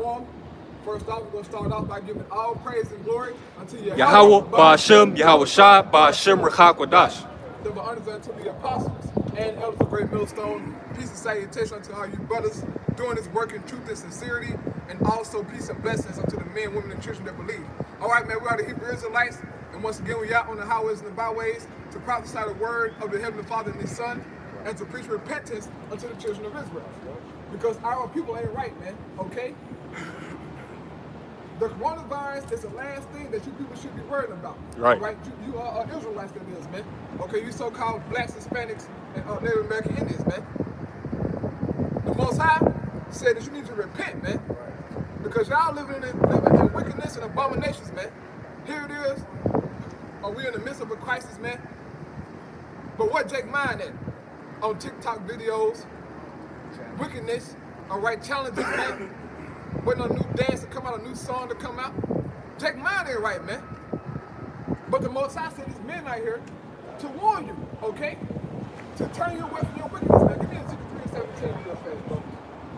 warm. First off, we're going to start off by giving all praise and glory unto Yahweh, Yahweh, Ba'ashem, Yahweh Shai, Ba'ashem, Rechakwadash. Double honors unto the apostles and elders of Great Millstone. Peace and salutation unto all you brothers doing this work in truth and sincerity, and also peace and blessings unto the men, women, and children that believe. All right, man, we are the Hebrew Israelites, and once again, we out on the highways and the byways to prophesy the word of the Heavenly Father and His Son, and to preach repentance unto the children of Israel. Because our people ain't right, man, okay? The coronavirus is the last thing that you people should be worried about. Right. Right? You, you are uh, Israelites that is, man. Okay, you so-called blacks, Hispanics, and uh, Native American Indians, man. The Most High said that you need to repent, man. Because y'all living in, living in wickedness and abominations, man. Here it is. Are we in the midst of a crisis, man? But what Jake mind at? On TikTok videos, wickedness, all right, challenges, man. Waiting on a new dance to come out, a new song to come out. Jake mine ain't right, man. But the Most High sent these men out here to warn you, okay? To turn you away from your wickedness, man. Give me a 63 and 17 real fast, bro.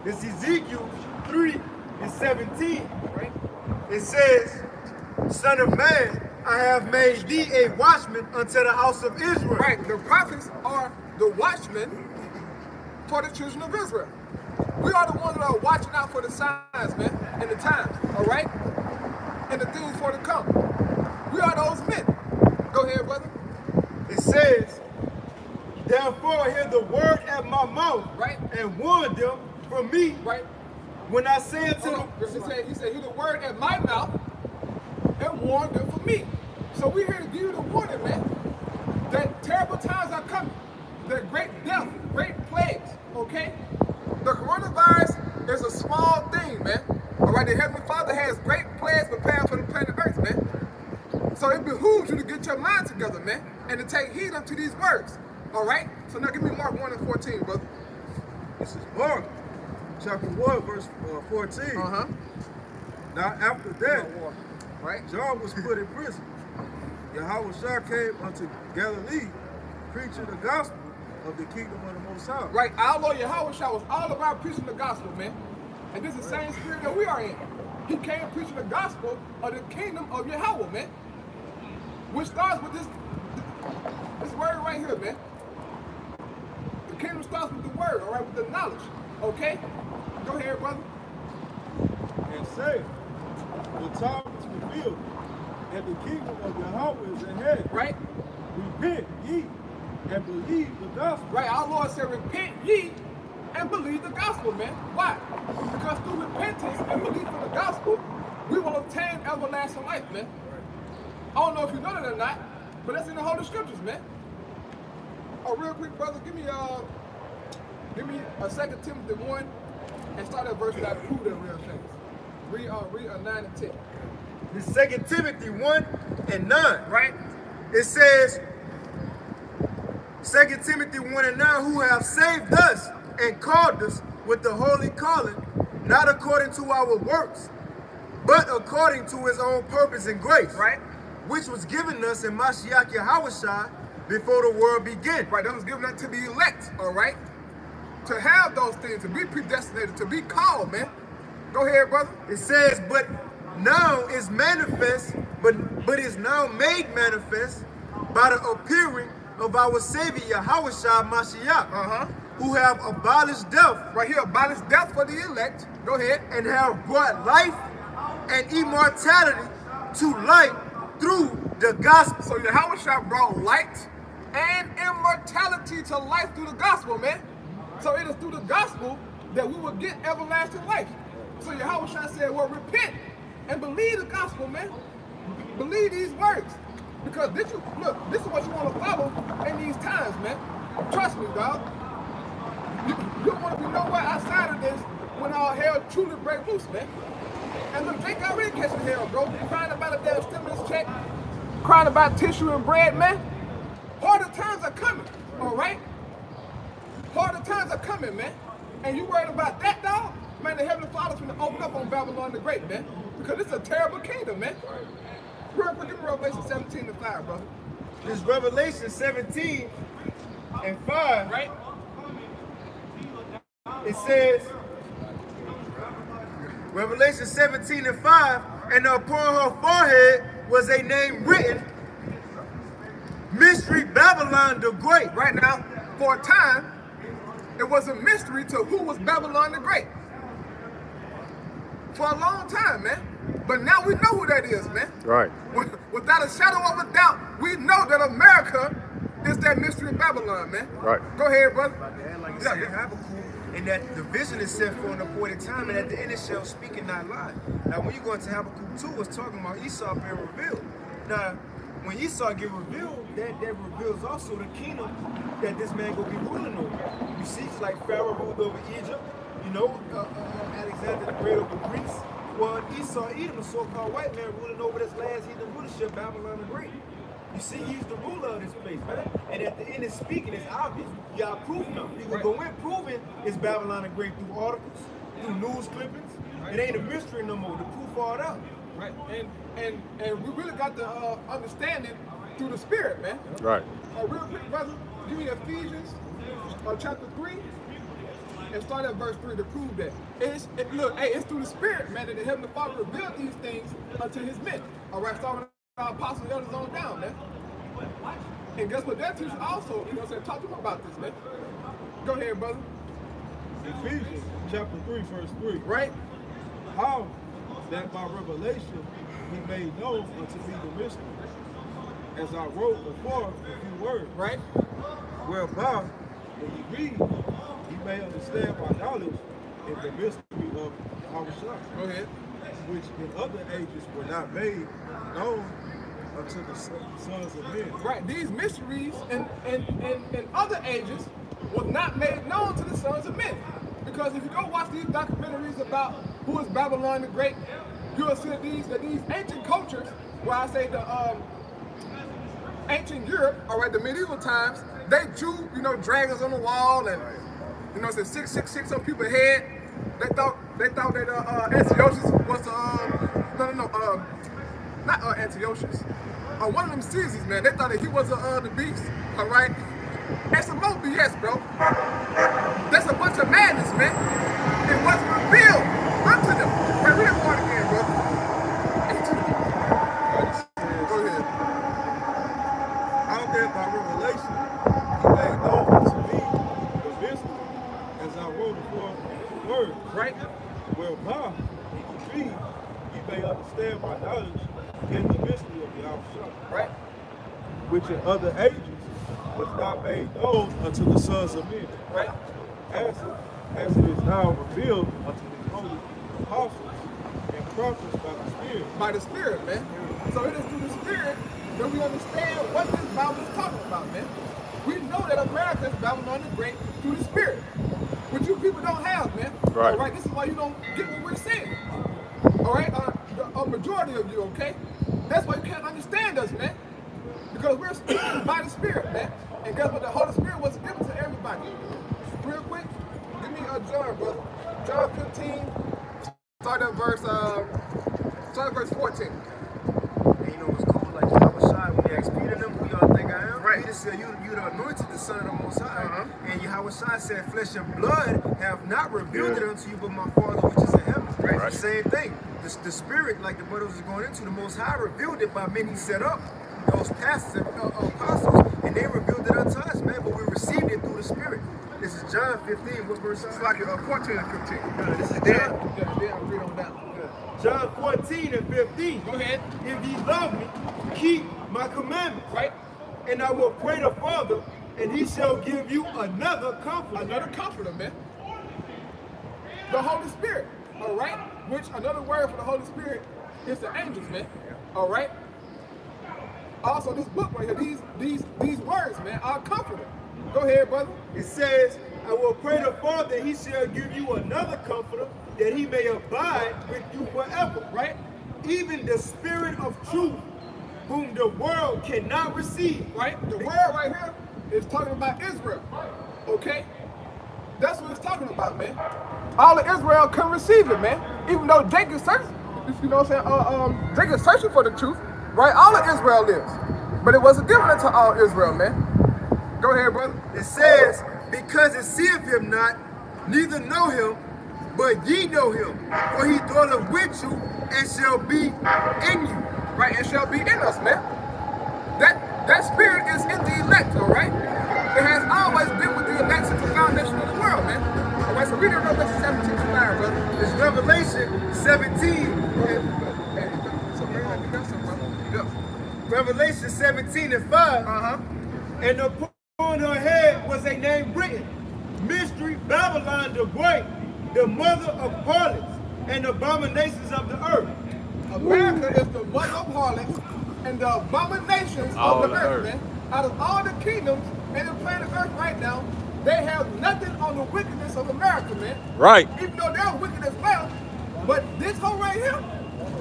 It's Ezekiel 3 and 17. Right? It says, Son of man, I have made thee a watchman unto the house of Israel. Right. The prophets are the watchmen for the children of Israel. We are the ones that are watching out for the signs, man, and the times, all right? And the things for to come. We are those men. Go ahead, brother. It says, Therefore hear the word at my mouth, Right. and warn them from me Right? when I say unto Hold on. He them, said, he said, hear the word at my mouth and warn them from me. So we're here to give you the warning, man, that terrible times are coming. That great death, great plagues, okay? The coronavirus is a small thing, man. All right, the Heavenly Father has great plans prepared for the planet Earth, man. So it behooves you to get your mind together, man, and to take heed unto these words. All right? So now give me Mark 1 and 14, brother. This is Mark, chapter 1, verse uh, 14. Uh-huh. Now after that, Right? John was put in prison. Yahweh Shah came unto Galilee, preaching the gospel of the kingdom of the Most High. Right, our Lord Yahweh Shah was all about preaching the gospel, man. And this is the same spirit that we are in. He came preaching the gospel of the kingdom of Yahweh, man. Which starts with this this word right here, man. The kingdom starts with the word, all right, with the knowledge. Okay? Go ahead, brother. and say, the time is fulfilled, and the kingdom of Yahweh is at hand. Right? Repent ye and believe the gospel. Right, our Lord said, repent ye and believe the gospel, man. Why? Because through repentance and belief in the gospel, we will obtain everlasting life, man. I don't know if you know that or not, but that's in the Holy Scriptures, man. Oh, real quick, brother, give me uh, give me a Second Timothy one, and start at verse that prove that real fast. Read uh, read uh, nine and ten. The second Timothy 1 and 9. Right? It says, 2 Timothy 1 and 9, who have saved us and called us with the holy calling, not according to our works, but according to his own purpose and grace, Right? which was given us in Mashiach Yahushua before the world began. Right, that was given unto the elect, all right? To have those things, to be predestinated, to be called, man. Go ahead, brother. It says, but now is manifest, but but is now made manifest by the appearing of our Savior Yahushua Mashiach, Uh-huh. who have abolished death Right here, abolished death for the elect. Go ahead. and have brought life and immortality to light through the gospel. So Yahweh Shah brought light and immortality to life through the gospel, man. So it is through the gospel that we will get everlasting life. So Yahweh Shah said, well, repent and believe the gospel, man. Believe these words. Because this you look, this is what you want to follow in these times, man. Trust me, dog. You, want to be nowhere outside of this when all hell truly break loose, man. And look, Jake already catching hell, bro. Crying about a damn stimulus check, crying about tissue and bread, man. Harder times are coming, all right? Harder times are coming, man. And you worried about that, dog? Man, the Heavenly Father's gonna open up on Babylon the Great, man. Because it's a terrible kingdom, man. Real quick, give me Revelation 17 to 5, brother. This Revelation 17 and 5, Right? it says, Revelation 17 and 5, and upon her forehead was a name written, Mystery Babylon the Great. Right now, for a time, it was a mystery to who was Babylon the Great. For a long time, man. But now we know who that is, man. Right. Without a shadow of a doubt, we know that America is that mystery of Babylon, man. Right. Go ahead, brother. And like you Yeah, said, yeah. Habakkuk, and that the vision is set for an appointed time, and at the end it shall speak and not lie. Now, when you go into Habakkuk 2, it's talking about Esau being revealed. Now, when Esau get revealed, that, that reveals also the kingdom that this man gonna be ruling over. You see, it's like Pharaoh ruled over Egypt, you know, uh, uh, Alexander the Great over Greece. Well, Esau, Edom, the so-called white man, ruling over this last heathen rulership, Babylon the Great. You see, he's the ruler of this place, man. And at the end of speaking, it's obvious. You got proof now. You can go in proving it's Babylon the Great through articles, through news clippings. It ain't a mystery no more. The proof all out. Right. And and and we really got to uh, understand it through the spirit, man. Right. Uh, real quick, brother, give me Ephesians uh, chapter 3 and start at verse 3 to prove that. It's, it, look, hey, it's through the Spirit, man, that the Heavenly Father revealed these things unto His men. All right, starting with our apostles, elders on down, man. And guess what? That teaches also, you know what I'm saying? Talk to them about this, man. Go ahead, brother. Ephesians chapter 3, verse 3. Right? How that by revelation he made known unto me the mystery, as I wrote before a few words, Right? whereby when you read, may understand by knowledge in the mystery of our son, Go ahead. which in other ages were not made known unto the sons of men. Right. These mysteries in, in, in, in other ages was not made known to the sons of men. Because if you go watch these documentaries about who is Babylon the Great, you will see that these that these ancient cultures, where I say the um, ancient Europe, all right, the medieval times, they drew, you know, dragons on the wall and you know, said six six six on people's head. They thought they thought that uh, uh Antiochus was um, no no no um, not uh, Antiochus. Uh, one of them Caesars, man. They thought that he was uh, uh, the beast. All right. That's some more BS, bro. That's a bunch of madness, man. It wasn't revealed unto them. Man, read part again, bro. Go ahead. How that by revelation he made known unto me the mystery, as I wrote before a few words, Right? When you read, you may understand by knowledge in the mystery of the outside, Right? which in other ages was not made known unto the sons of men, Right? as it, as it is now revealed unto the holy apostles and prophets by the Spirit. By the Spirit, man. So it is through the Spirit that we understand what this Bible is talking about, man. We know that America is Babylon the Great through the Spirit, which you people don't have, man. Right. All right. This is why you don't get what we're saying. All right. Uh, the, a majority of you, okay? That's why you can't understand us, man. Because we're speaking by the Spirit, man. And guess what? The Holy Spirit was given to everybody. Real quick, give me a John, brother. John 15, start at verse, uh, start at verse 14. And you know what's cool? Like Yahweh when they asked Peter them, who y'all think I am? Right. Peter said, you, you the anointed, the son of the Most High. Uh-huh. And Yahweh said, flesh and blood have not revealed it unto you, but my Father which is in heaven. Right. Same thing. The, the spirit, like the brothers is going into, the Most High revealed it by men he set up, those pastors and uh, apostles, and they revealed it unto us, man, but we received it through the spirit. This is John 15, what verse? It's like uh, 14 and 15. Uh, this is Then, John, yeah, then I'll read on that one. John 14 and 15. Go ahead. If ye love me, keep my commandments. Right? And I will pray the Father, and he shall give you another comforter. Another comforter, man. The Holy Spirit. All right? Which another word for the Holy Spirit is the angels, man. All right? Also, this book right here, these these these words, man, are comforter. Go ahead, brother. It says, I will pray the Father, and he shall give you another comforter, that he may abide with you forever. Right? Even the Spirit of truth, whom the world cannot receive. Right? The world right here is talking about Israel. Okay? That's what it's talking about, man. All of Israel can receive it, man. Even though Jacob searching, you know what I'm saying? Uh, um, Jacob searching for the truth, right? All of Israel is. But it wasn't given unto all Israel, man. Go ahead, brother. It says, because it seeth him not, neither know him, but ye know him, for he dwelleth with you and shall be in you. Right, and shall be in us, man. That that spirit is in the elect, all right? It has always been with the elect since the foundation of the world, man. All right, so read it Revelation 17 to 9, brother. It's Revelation 17. So, man, you got something, brother. Revelation 17 and 5. Uh-huh. And upon her head was a name written, Mystery Babylon the Great, the mother of harlots and abominations of the earth. America is the mother of harlots and the abominations All of the the earth, earth. man. Out of all the kingdoms in the planet Earth right now, they have nothing on the wickedness of America, man. Right. Even though they're wicked as well. But this hoe right here,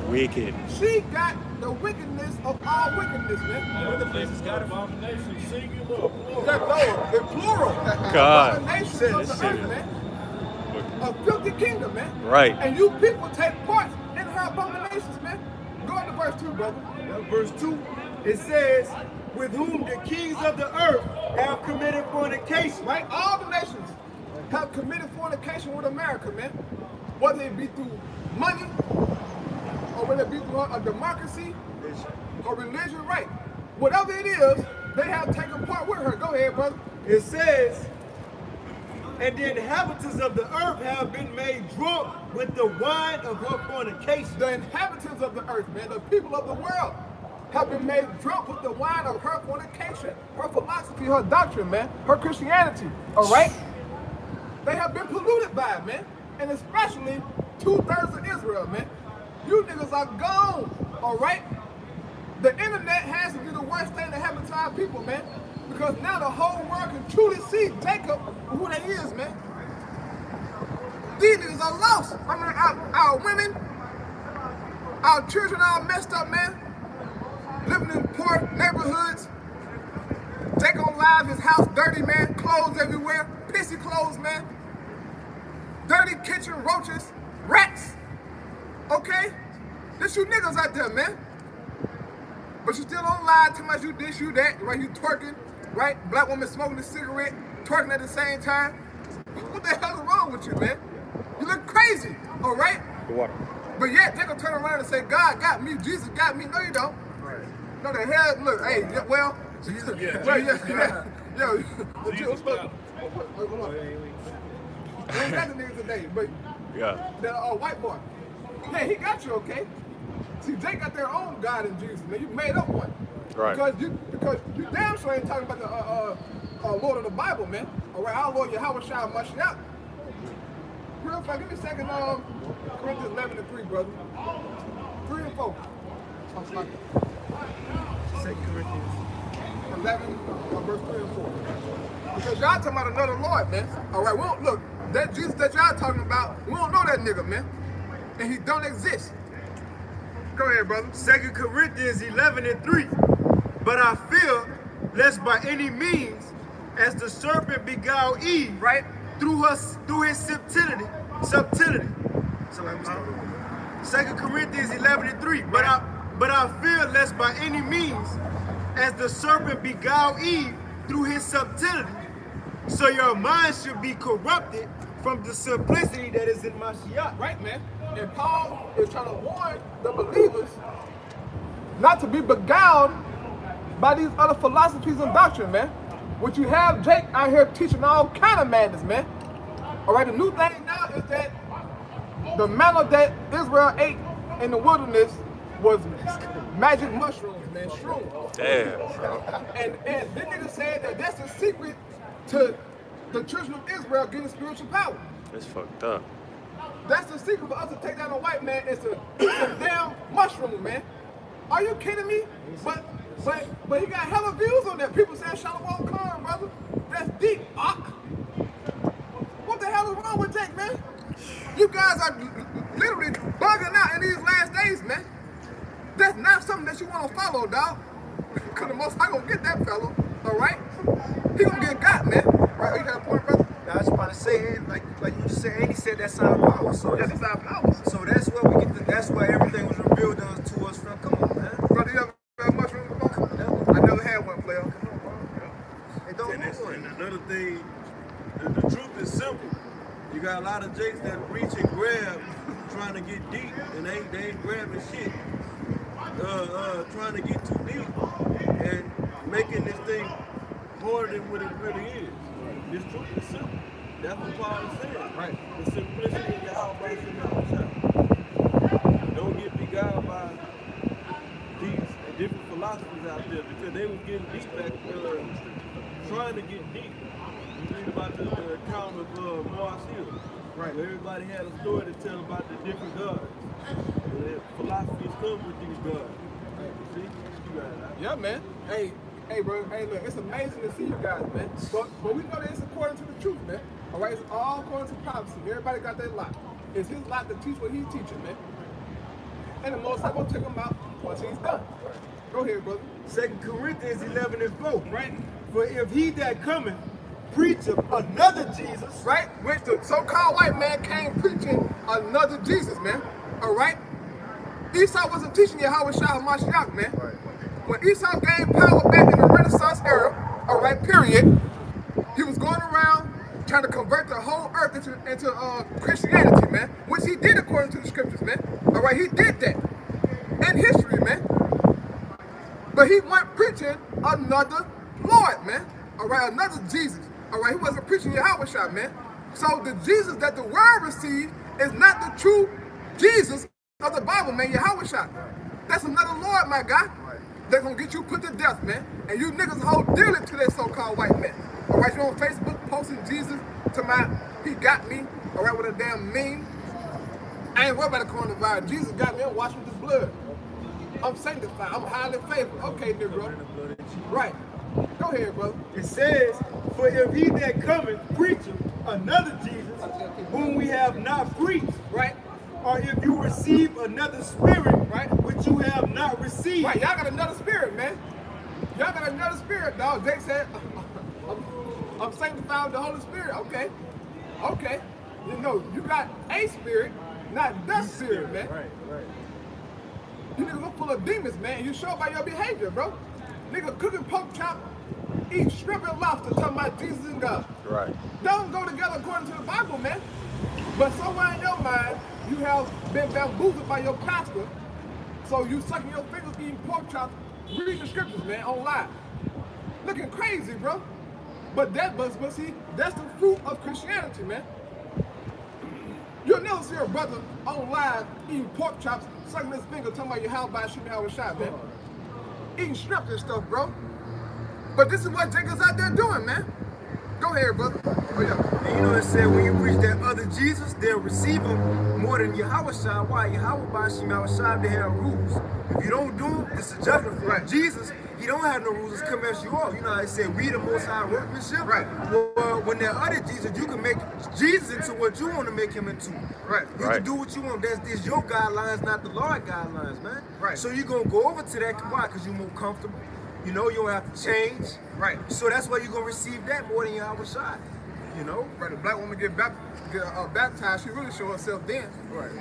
Wicked. she got the wickedness of all wickedness, man. Other places got abomination, singular. That Lord, the plural. God. Abominations Shit, of this the shit earth, is- man. A filthy kingdom, man. Right. And you people take part her abominations, man. Go into verse 2, brother. Verse 2, it says, With whom the kings of the earth have committed fornication. Right? All the nations have committed fornication with America, man. Whether it be through money, or whether it be through a democracy, or religion, right? Whatever it is, they have taken part with her. Go ahead, brother. It says, And the inhabitants of the earth have been made drunk with the wine of her fornication. The inhabitants of the earth, man, the people of the world, have been made drunk with the wine of her fornication, her philosophy, her doctrine, man, her Christianity. All right? They have been polluted by it, man. And especially two-thirds of Israel, man. You niggas are gone. All right? The internet has to be the worst thing that happened to our people, man. Because now the whole world can truly see Jacob who they is, man. These niggas are lost. I mean, our, our women, our children all messed up, man. Living in poor neighborhoods. Jake on live, his house dirty, man. Clothes everywhere. Pissy clothes, man. Dirty kitchen, roaches, rats. Okay? This you niggas out there, man. But you still on live, too much you this, you that, right? You twerking, right? Black woman smoking a cigarette, twerking at the same time. What the hell is wrong with you, man? You look crazy, all right? The water. But yet they gonna turn around and say, God got me, Jesus got me. No, you don't. No, the hell, look, hey, well, Jesus, yeah, well, Jesus yeah, got yeah, him. yo, Jesus got him. Wait, hold on. We ain't got the niggas today, but Yeah. the uh, white boy, hey, he got you, okay? See, they got their own God in Jesus, man. You made up one. Right. Because you, because you damn sure ain't talking about the uh, uh, uh, Lord of the Bible, man. All right, our Lord Yahweh Shah Mashiach. Real fast, give me a second, um, Corinthians 11 and 3, brother. 3 and 4. Talks like Second Corinthians. 11, uh, verse 3 and 4. Because y'all talking about another Lord, man. All right, well, look, that Jesus that y'all talking about, we don't know that nigga, man. And he don't exist. Go ahead, brother. Second Corinthians 11 and 3. But I fear lest by any means, as the serpent beguiled Eve, Right? Through her through his subtlety, subtlety. Second Corinthians 11 and 3. But I but I fear lest by any means, as the serpent beguiled Eve through his subtlety, so your mind should be corrupted from the simplicity that is in Mashiach. Right, man. And Paul is trying to warn the believers not to be beguiled by these other philosophies and doctrine, man. What you have Jake out here teaching all kind of madness, man. All right, the new thing now is that the manna that Israel ate in the wilderness was magic mushrooms, man, shrooms. Damn, bro. And and this nigga said that that's the secret to the children of Israel getting spiritual power. It's fucked up. That's the secret for us to take down a white man is to damn mushroom, man. Are you kidding me? But but but he got hella views on that. People saying Shalom Khan, brother. That's deep, Ock. What the hell is wrong with Jake, man? You guys are literally bugging out in these last days, man. That's not something that you want to follow, dog. Cause the most I gonna get that fellow, all right? He gonna get got, man. Right? You got a point, brother? I was about to say, like like you just said, and he said that's our power. So Yeah, this our powers. So that's where we get. The, that's where everything was revealed to us, from. Come on, man. Brother, you ever had mushrooms before? I never had one, player. It don't And, know one. and another thing, the, the truth is simple. You got a lot of jakes that reach and grab, trying to get deep, and they they ain't grabbing shit, uh, uh, trying to get too deep and making this thing harder than what it really is. This truth is simple. That's what Paul is saying. Right. The simplicity of Yahweh is in the Don't get beguiled by these philosophies out there because they was getting deep back, uh, trying to get deep. You read about the, the account of uh, Mars Hill. Right. Where everybody had a story to tell about the different gods. And the philosophies come with these gods. See? You got it. Yeah, man. Hey, hey, bro. Hey, look, it's amazing to see you guys, man. But, but we know that it's according to the truth, man. All right, it's all according to prophecy. Everybody got their lot. It's his lot to teach what he's teaching, man. And the most I'm gonna take him out once he's done. Go ahead, brother. Second Corinthians 11 and 4, right? For if he that cometh preacheth another Jesus, Right? Which the so-called white man came preaching another Jesus, man. All right? Esau wasn't teaching Yahweh Shah Mashiach, man. When Esau gained power back in the Renaissance era, all right, period, he was going around trying to convert the whole earth into, into uh, Christianity, man, which he did according to the scriptures, man. All right, he did that in history, man. But he wasn't preaching another Lord, man. All right, another Jesus. All right, he wasn't preaching Yahweh Shah, man. So the Jesus that the world received is not the true Jesus of the Bible, man. Yahweh Shah. That's another Lord, my guy. They're gonna get you put to death, man. And you niggas hold dearly to that so-called white man. All right, you on Facebook posting Jesus to my, he got me. All right, with a damn meme. I ain't worried about the coronavirus. Jesus got me. I'm washed with his blood. I'm sanctified. I'm highly favored. Okay, Negro. Right. Go ahead, brother. it says, For if he that cometh preacheth another Jesus, whom we have not preached, Right. or if you receive another spirit, Right. which you have not received, Right. Y'all got another spirit, man. Y'all got another spirit, dog. Jake said, I'm, I'm sanctified with the Holy Spirit. Okay. Okay. You know, you got a spirit, not the spirit, man. Right, right. You niggas are full of demons, man. You show by your behavior, bro. Nigga cooking pork chop, eat shrimp and lobster, talking about Jesus and God. Right. Don't go together according to the Bible, man. But somewhere in your mind, you have been bamboozled by your pastor. So you sucking your fingers, eating pork chops, reading the scriptures, man, online. Looking crazy, bro. But that, but, but see, that's the fruit of Christianity, man. You'll never see a brother on live eating pork chops, sucking his finger, talking about your how by shooting how a shot, man. Eating shrimp and stuff, bro. But this is what Jacob's out there doing, man. Go ahead, brother. Oh, yeah. And you know it said when you preach that other Jesus, they'll receive him more than Yahweh Shah. Why? Yahweh Bashim Shah, they have rules. If you don't do them, it's a judgment for Right. Jesus, he don't have no rules, it's come as you are. You know I said, we the most high workmanship? Right. Well, when that other Jesus, you can make Jesus into what you want to make him into. Right. You Right. can do what you want. That's this your guidelines, not the Lord guidelines, man. Right. So you're gonna go over to that. Why? Because you're more comfortable. You know, you don't have to change. Right. So that's why you're gonna receive that more than Yahweh Shah. You know? Right, A black woman get, bap- get uh, baptized, she really show herself then. Right.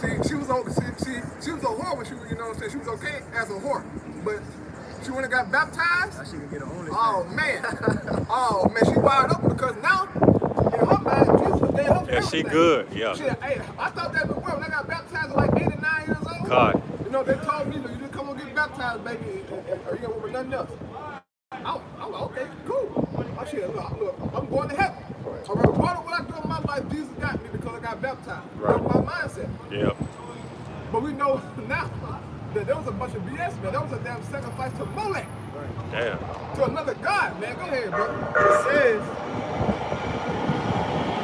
She she was on she, she she was a whore when she was you know what I'm saying she was okay as a whore, but she went and got baptized. I should get an only. Oh man, oh man, she wired up because now in her mind Jesus was dead. Yeah, she good, yeah. She, hey, I thought that before when I got baptized at like eight or nine years old. God. You know they told me you know, didn't come and get baptized, baby, or you know with nothing else. I, I was like, okay, cool. I said, look, look, I'm going to heaven. All right, regardless of what I do in my life, Jesus got me because I got baptized. Right. That's my mindset. Yep. But we know now that there was a bunch of BS, man. That was a damn sacrifice to Molech, Damn. to another god, man. Go ahead, bro. It says,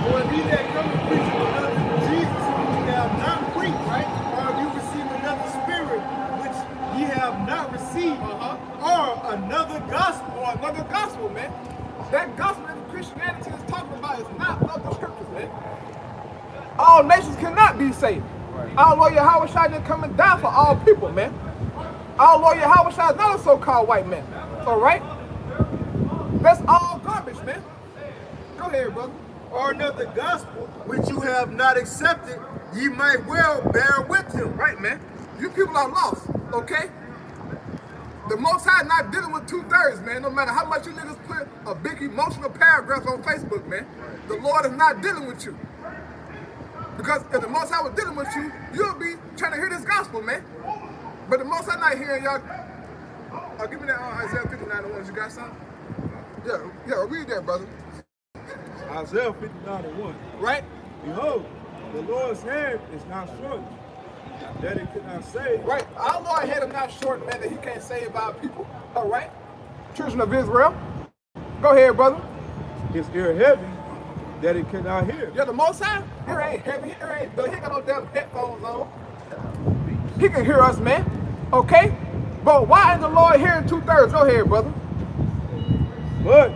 For if he that cometh preaching another Jesus whom ye have not preached, right? Or if you receive another spirit which ye have not received, Uh-huh. or another gospel. Or another gospel, man. That gospel that Christianity is talking about is not of the scriptures, man. All nations cannot be saved. Our Lord Yahweh Shai didn't come and die for all people, man. Our Lord Yahweh Shai is not a so-called white man. All right? That's all garbage, man. Go ahead, brother. or another gospel which you have not accepted, ye might well bear with him. Right, man. You people are lost, okay? The Most High not dealing with two thirds, man. No matter how much you niggas put a big emotional paragraph on Facebook, man. The Lord is not dealing with you. Because if the Most High was dealing with you, you'll be trying to hear this gospel, man. But the Most High not hearing y'all. Oh, give me that uh, Isaiah 59 and 1. You got something? Yeah, yeah, read that, brother. Isaiah 59 and 1. Right? Behold, the Lord's hand is not short, that it cannot save. Right. Our Lord had him not short, man, that he can't save our people. All right? Children of Israel. Go ahead, brother. His ear heavy, that it cannot hear. Yeah, the Most High, here ain't heavy, here ain't, he ain't got no damn headphones on. He can hear us, man. Okay? But why is the Lord hearing two thirds? Go ahead, brother. But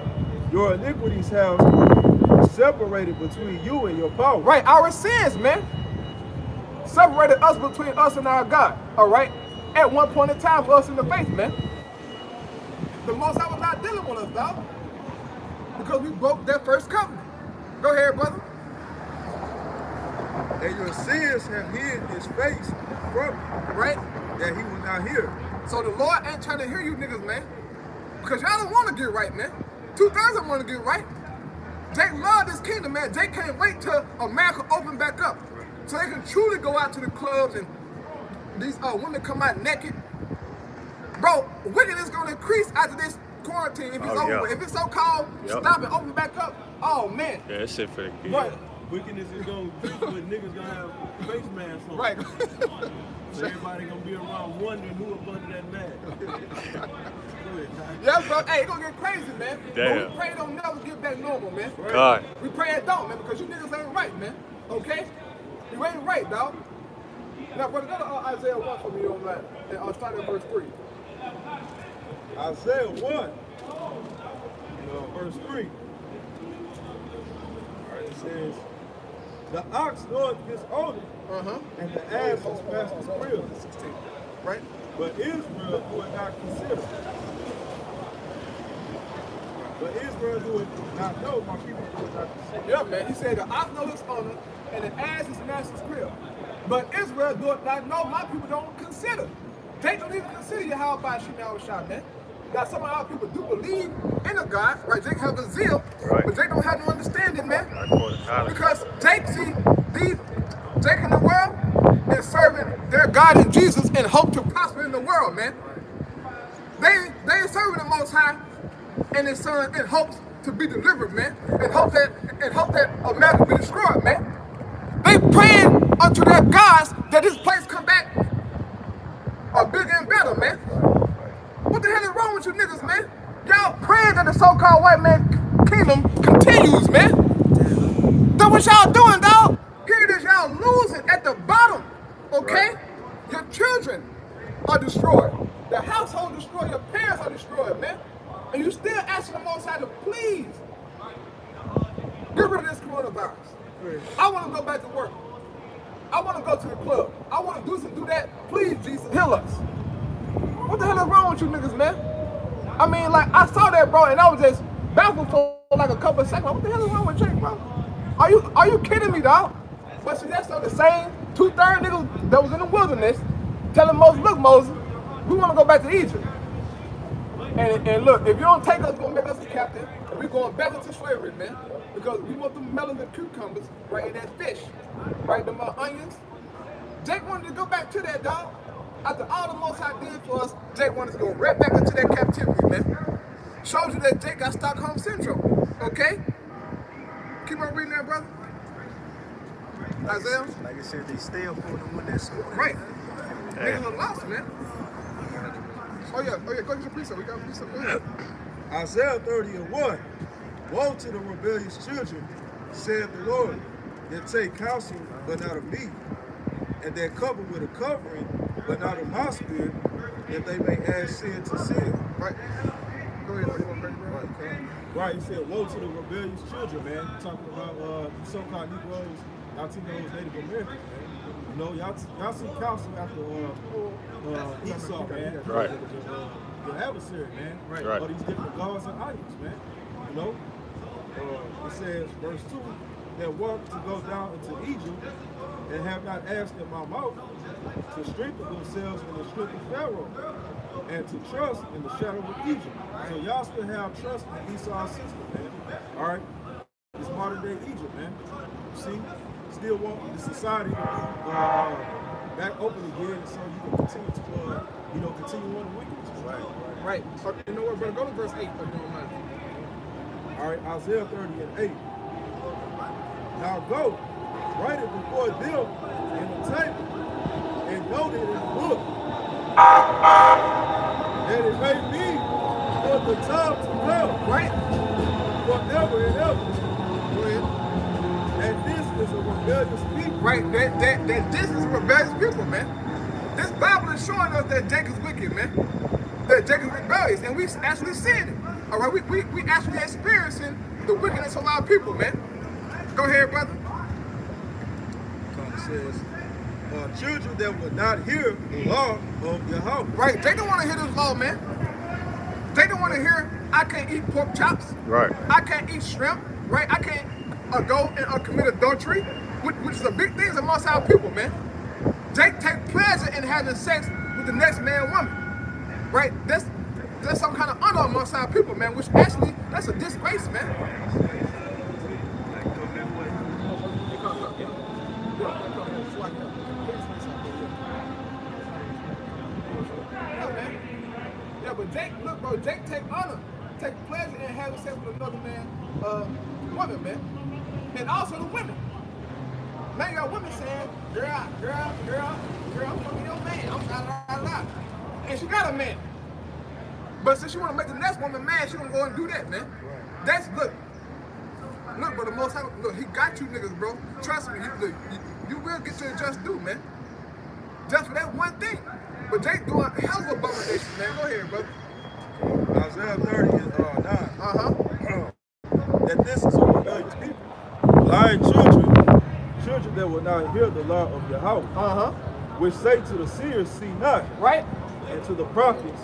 your iniquities have separated between you and your power. Right, our sins, man. Separated us between us and our God. All right? At one point in time for us in the faith, man. The Most High was not dealing with us, dog. Because we broke that first covenant. Go ahead, brother. And your sins have hid his face from you, Right? that he was not hear. So the Lord ain't trying to hear you niggas, man. Because y'all don't want to get right, man. Two thirds don't want to get right. Jake love this kingdom, man. Jake can't wait till America open back up. So they can truly go out to the clubs and these uh, women come out naked. Bro, wickedness is gonna increase after this quarantine if it's Oh, over. yeah. If it's so cold, Yep. stop it, open back up. Oh man. Yeah, that shit for the kids. Right, Wickedness is going to increase, but niggas going to have face masks on. right. So everybody going to be around wondering who up under that mask. Go ahead, Ty. yeah, bro. Hey, it gonna get crazy, man. But we pray it don't never get back normal, man. God. We pray it don't, man, because you niggas ain't right, man. Okay? You ain't right, dog. Now, brother, go to uh, Isaiah 1 for me on that. And I'll start at verse 3. Isaiah 1, uh, verse 3. It says, The ox knoweth his owner, Uh-huh. and the ass his master's crib. Right? But Israel do it not consider. But Israel do it not know, my people do it not consider. Yeah, man. He said, the ox know his owner, and the ass is master's crib. But Israel do it not know, my people don't consider. They don't even consider Yahweh Shemal Shah, man. Now, some of our people do believe in a God, right? They have a zeal, Right. but they don't have no understanding, man. I call it college. Because Jake, see, these Jake in the world is serving their God and Jesus and hope to prosper in the world, man. They they serving the Most High and His Son in hopes to be delivered, man, and hope that and hope that America be destroyed, man. They praying unto their gods that this place come back a bigger and better, man. What the hell is wrong with you niggas, man? Y'all praying that the so-called white man kingdom continues, man. That's what y'all doing, dog. Here it is, y'all losing at the bottom. Okay? Your children are destroyed. The household destroyed. Your parents are destroyed, man. And you still asking the Most High to please get rid of this coronavirus. I want to go back to work. I want to go to the club. I want to do some, do that. Please, Jesus, heal us. What the hell is wrong with you niggas, man? I mean, like, I saw that, bro, and I was just baffled for like a couple of seconds. What the hell is wrong with Jake, bro? Are you are you kidding me, dog? But see, that's still the same two-third niggas that was in the wilderness telling Moses, look, Moses, we want to go back to Egypt. And, and look, if you don't take us, gonna make us a captain, we're going back into slavery, man. Because we want them and cucumbers right in that fish, right? Them uh, onions. Jake wanted to go back to that, dog. After all the most I did for us, Jake wanted to go right back into that captivity, man. Shows you that Jake got Stockholm Syndrome, okay? Keep on reading that, brother. Isaiah? Like I said, they stay still for the one that scored. Right. Niggas are lost, man. Oh, yeah. Oh, yeah. Go get your precept. We got a precept. Isaiah 30 and 1. Woe to the rebellious children, said the Lord, that take counsel, but not of me, and that covered with a covering, but not of my spirit, that they may add sin to sin. Right. Go ahead. You? Right, he said, woe to the rebellious children, man. Talking about uh, so-called Negroes, Latinos, Native Americans, man. You know, y'all, y'all see counsel after uh, uh, Esau, man. Right. The, uh, the adversary, man. Right. Right. All these different gods and idols, man. You know? Uh, it says, verse 2, that want to go down into Egypt and have not asked in my mouth to strengthen themselves in the strength of Pharaoh and to trust in the shadow of Egypt. So y'all still have trust in Esau's system, man. All right? It's modern day Egypt, man. You see? still want the society uh, back open again, so you can continue to, uh, you know, continue on the wickedness. Right. Right. So, you know what, brother? Go to verse 8 if you don't mind. All right, Isaiah 30 and 8. Now go, write it before them in the table, and note it in the book, that it may be for the time to come, Right? forever and ever. And this is a rebellious people. Right, that, that, that this is a rebellious people, man. This Bible is showing us that Jacob's wicked, man. That Jacob's rebellious, and we actually seeing it. All right, we, we, we actually experiencing the wickedness of our people, man. Go ahead, brother. It says, uh, children that will not hear the law of Yahweh. Right, they don't want to hear this law, man. They don't want to hear, I can't eat pork chops. Right. I can't eat shrimp, right? I can't uh, go and uh, commit adultery, which, which is a big thing amongst our people, man. They take pleasure in having sex with the next man woman, right? That's that's some kind of honor amongst our people, man. Which actually that's a disgrace, man. Also the women. Now you got women saying, girl, girl, girl, girl, I'm fucking your man. I'm la la la. And she got a man. But since she wanna make the next woman mad, she gonna go and do that, man. That's good. Look, bro, the most high, look, he got you niggas, bro. Trust me, you, look, you, you will get your just due, man. Just for that one thing. But they doing hell of a abomination, man. Go ahead, brother. Isaiah 30 is uh, 9. Uh-huh. that this is a rebellious people. Children, children that will not hear the law of Yahweh, Uh-huh. which say to the seers, see not, Right? and to the prophets,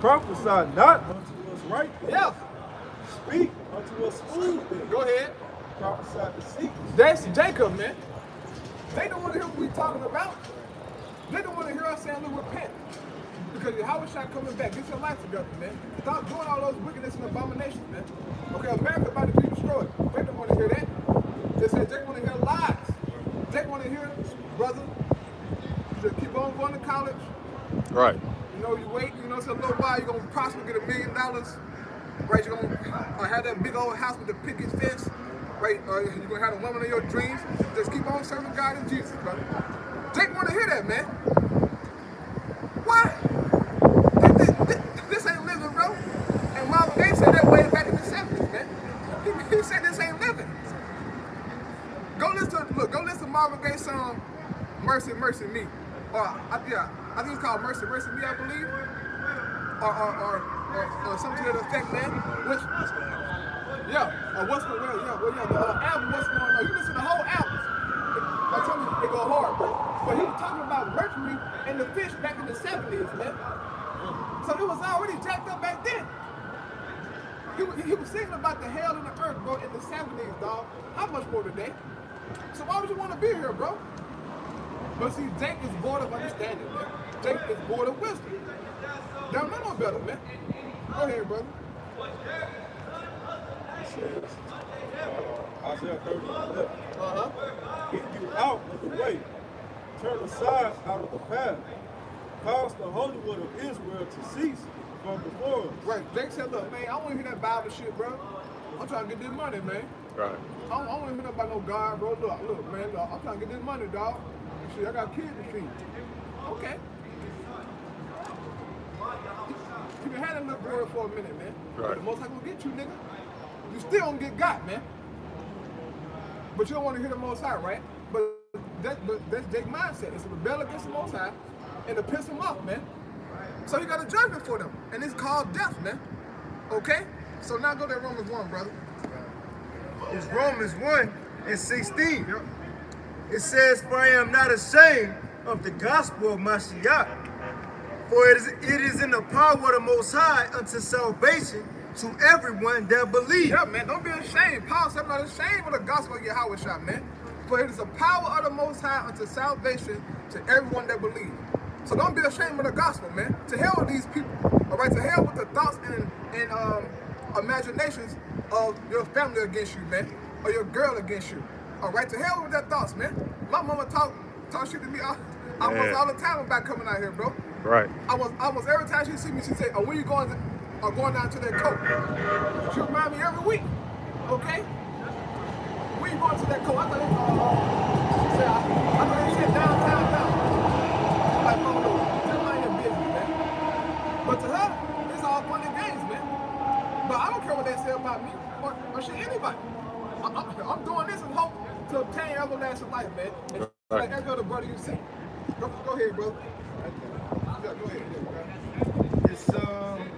prophesy not unto us right things. Yeah. Speak unto us food things. Go ahead. Prophesy deceits. That's Jacob, man. They don't want to hear what we talking about. They don't want to hear us saying, look, repent. Because Yahweh shot coming back. Get your life together, man. Stop doing all those wickedness and abominations, man. Okay, America about to be destroyed. They don't want to hear that. They said Jake want to hear lies. Jake want to hear, brother, just keep on going to college. Right. You know, you wait, you know, it's a little while, you're gonna prosper, get a million dollars, right? You're gonna uh, have that big old house with the picket fence, right? Uh, you're gonna have a woman of your dreams. Just keep on serving God and Jesus, brother. Jake wanna hear that, man. Why? This, this, this, this ain't living, bro. And Marvin Gaye said that way back in the 70s, man. He, he said this ain't living. Go listen to, look, go listen to Marvin Gaye's song, Mercy, Mercy Me. Or, I, yeah, I think it's called Mercy, Mercy Me, I believe. Or, or, or, or, or something to that effect, man. Which, yeah, or What's Going On, yeah, well, yeah, the uh, album What's Going On. You listen to the whole album. I tell you, it go hard, bro. But he was talking about Mercury and the fish back in the 70s, man. So it was already jacked up back then. He was, he was singing about the hell in the earth, bro, in the 70s, dog. How much more today? So why would you want to be here, bro? But see, Jake is void of understanding, man. Jake is void of wisdom. Y'all know no better, man. Go ahead, brother. Says, uh, Isaiah 30 and 11. Uh-huh. Get you out of the way. Turn aside out of the path. Cause the Holy One of Israel to cease from before us. Right. Jake said, look, man, I don't want to hear that Bible shit, bro. I'm trying to get this money, man. Right. I don't, I don't hear nothing about no God, bro. Look, look, man, look, I'm trying to get this money, dog. Shit, I got kids to feed. Okay. You can have that little glory for a minute, man. But Right. the most I gonna get you, nigga. You still don't get got, man. But you don't want to hear the most high, right? But that but that's Jake's mindset. It's a rebel against the most high and to piss him off, man. So you got a judgment for them. And it's called death, man. Okay? So now go to Romans 1, brother. It's Romans 1 and 16. It says, For I am not ashamed of the gospel of Mashiach, for it is, it is in the power of the Most High unto salvation to everyone that believes. Yeah, man, don't be ashamed. Paul said, I'm not ashamed of the gospel of Yahweh Shah, man. For it is the power of the Most High unto salvation to everyone that believes. So don't be ashamed of the gospel, man. To hell with these people. All right, to hell with the thoughts and, and um, imaginations of your family against you, man. Or your girl against you. All right, to hell with that thoughts, man. My mama talk talk shit to me all, almost Man. all the time about coming out here, bro. Right. Almost almost every time she see me, she say, "Oh, when you going? To, or going down to that coat?" She remind me every week. Okay. When you going to that coat? I thought it was. Uh, she said, I, I thought they said downtown now. I'm like, mama, no, just mind your business, man. But to her, it's all fun and games, man. But I don't they say about me or, or shit anybody. I, I, I'm doing this in hope to obtain everlasting life, man. And Right. like every other brother you see. Go, go ahead, bro. Yeah, go ahead. It's um,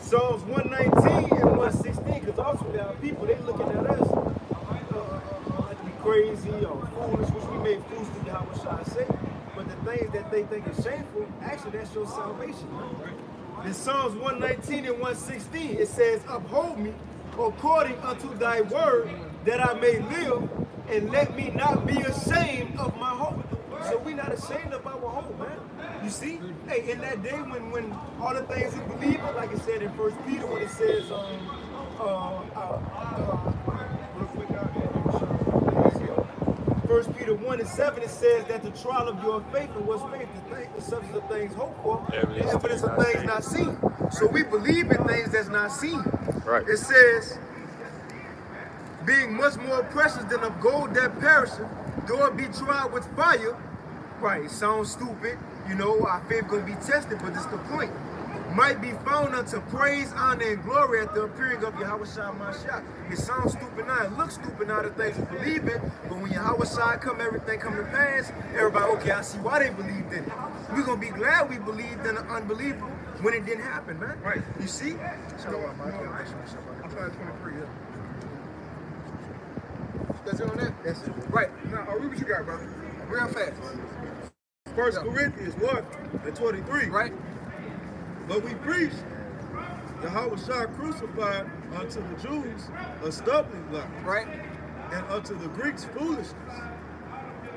Psalms 119 and 116, because ultimately our people, they looking at us uh, uh, like we crazy or foolish, which we made fools to Yahawashi say. But the things that they think is shameful, actually that's your salvation. In Psalms 119 and 116, it says, Uphold me according unto thy word, that I may live, and let me not be ashamed of my hope. So we not ashamed of our hope, man. You see? Hey, in that day when when all the things we believe like it said in First Peter, when it says, um, uh, uh, uh, real quick, uh, First Peter 1 and 7, it says that the trial of your faith and what's faith, the, thing, the substance of things hoped for, Evidence the evidence of not things seen. not seen. So we believe in things that's not seen. Right. It says, being much more precious than of gold that perisheth, though it be tried with fire. Right, it sounds stupid. You know, our faith gonna be tested, but this the point. Might be found unto praise, honor, and glory at the appearing of Yahawashi Mashiach. It sounds stupid now, it looks stupid now, the things we believe in, but when Yahawashi come, everything come to pass, everybody, okay, I see why they believed in it. We're gonna be glad we believed in the unbelievable when it didn't happen, man. Right. You see? I'm trying 23, yeah. That's it on that? That's it. Right. Now, uh, read what you got, brother. Real fast. First. Corinthians 1 and 23. Right? But we preach Yahawashi crucified unto the Jews a stumbling block, Right? and unto the Greeks foolishness.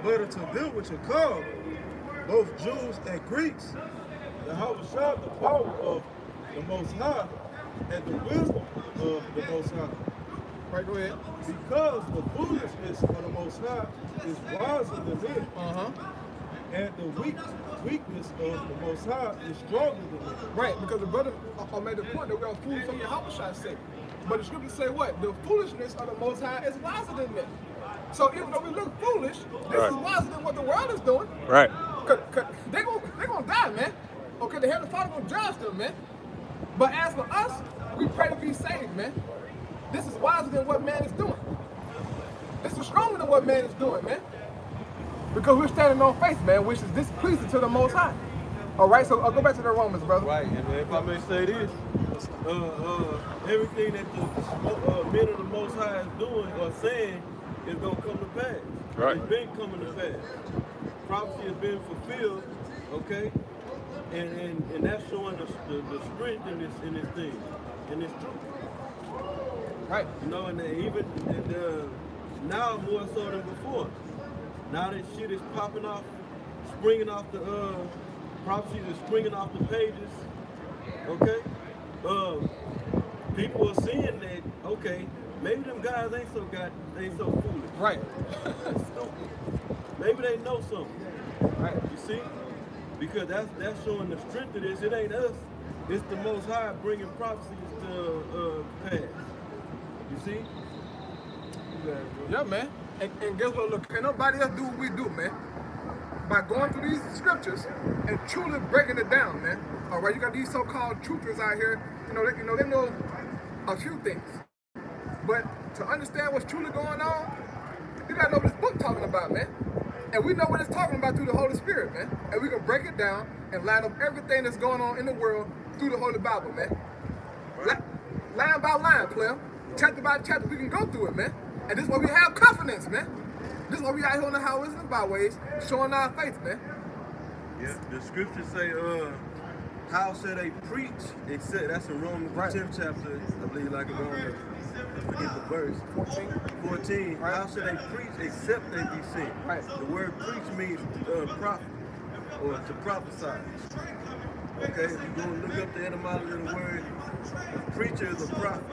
But unto them which are called, both Jews and Greeks, Yahweh Shah the power of the Most High and the wisdom of the Most High. Right, go ahead. Because the foolishness of the Most High is wiser than men, Uh-huh. And the weak, weakness of the Most High is stronger than men. Right, because the brother uh, uh, made the point that we are fools from Yahawashi's sake. But the scriptures say what? The foolishness of the Most High is wiser than men. So even though we look foolish, this Right. is wiser than what the world is doing. Right. Cause, cause they gon' they gonna die, man. Okay, the Heavenly Father gonna judge them, man. But as for us, we pray to be saved, man. This is wiser than what man is doing. This is stronger than what man is doing, man. Because we're standing on faith, man, which is displeasing to the Most High. All right, so I'll go back to the Romans, brother. Right, and if I may say this, uh, uh, everything that the uh, men of the Most High is doing or saying is gonna come to pass. Right. It's been coming to pass. Prophecy has been fulfilled, okay, and and, and that's showing the, the, the strength in this in this thing, in this truth. Right. You know, and even and, uh, now more so than before. Now that shit is popping off, springing off the uh, prophecies is springing off the pages. Okay, uh, people are seeing that. Okay, maybe them guys ain't so got ain't so foolish. Right. Stupid. Maybe they know something. right. You see, because that's that's showing the strength of this. It ain't us. It's the Most High bringing prophecies to uh, pass. You see? You got it, bro. Yeah, man. And, and guess what? Look, can nobody else do what we do, man? By going through these scriptures and truly breaking it down, man. All right, you got these so-called truthers out here. You know, they, you know, they know a few things, but to understand what's truly going on, you gotta know what this book talking about, man. And we know what it's talking about through the Holy Spirit, man. And we can break it down and line up everything that's going on in the world through the Holy Bible, man. Line by line, player. Chapter by chapter, we can go through it, man. And this is why we have confidence, man. This is why we out here on the highways and byways, showing our faith, man. Yeah, the scriptures say, uh, how shall they preach except that's in Romans Right. the 10th chapter, I believe like in Romans, I forget the verse. 14. 14. Right. How shall they preach except they be sent? Right. The word preach means uh, prophet or to prophesy. Okay, you're going to look up the etymology of the word, preacher is a prophet.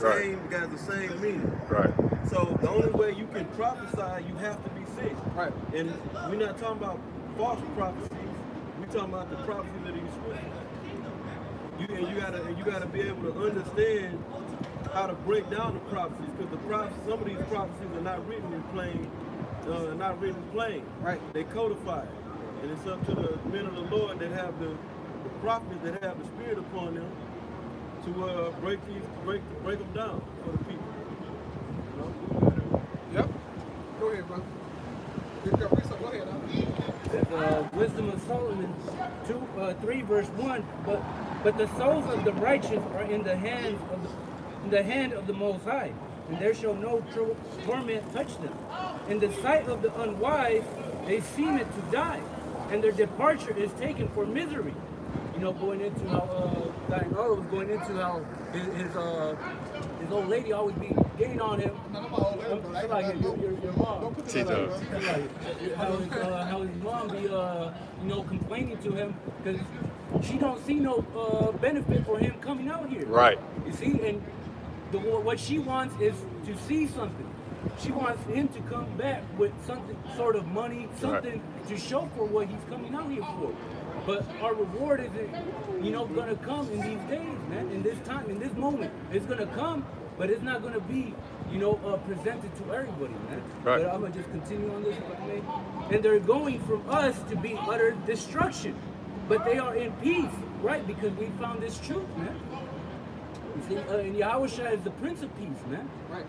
The Right. same, got the same meaning. Right. So the only way you can prophesy, you have to be sick. Right. And we're not talking about false prophecies. We're talking about the prophecies that these scriptures. You and you gotta and you gotta be able to understand how to break down the prophecies because the prophecies, some of these prophecies are not written in plain, uh, not written plain. Right. They codified, and it's up to the men of the Lord that have the, the prophets that have the Spirit upon them to uh, break these break break them down for the people. You know? Yep. Go ahead, brother. You got research. Go ahead. Huh? uh, Wisdom of Solomon, two, uh, three, verse one. But but the souls of the righteous are in the hands of the, in the hand of the Most High, and there shall no tro- torment touch them. In the sight of the unwise, they seem it to die, and their departure is taken for misery. You know, going into how uh, Diana was going into how his his, uh, his old lady always be getting on him. No, no, my old lady, bro. Somebody, your, your, your mom. Don't put She that out, does. bro. how his, uh, how his mom be, uh, you know, complaining to him because she don't see no uh, benefit for him coming out here. Right. You see, and the what she wants is to see something. She wants him to come back with something, sort of money, something to show for what he's coming out here for. But our reward isn't, you know, gonna come in these days, man. In this time, in this moment, it's gonna come, but it's not gonna be, you know, uh, presented to everybody, man. Right. But I'm gonna just continue on this, if And they're going from us to be utter destruction, but they are in peace, right? Because we found this truth, man. You see, uh, and Yahushua is the Prince of Peace, man. Right.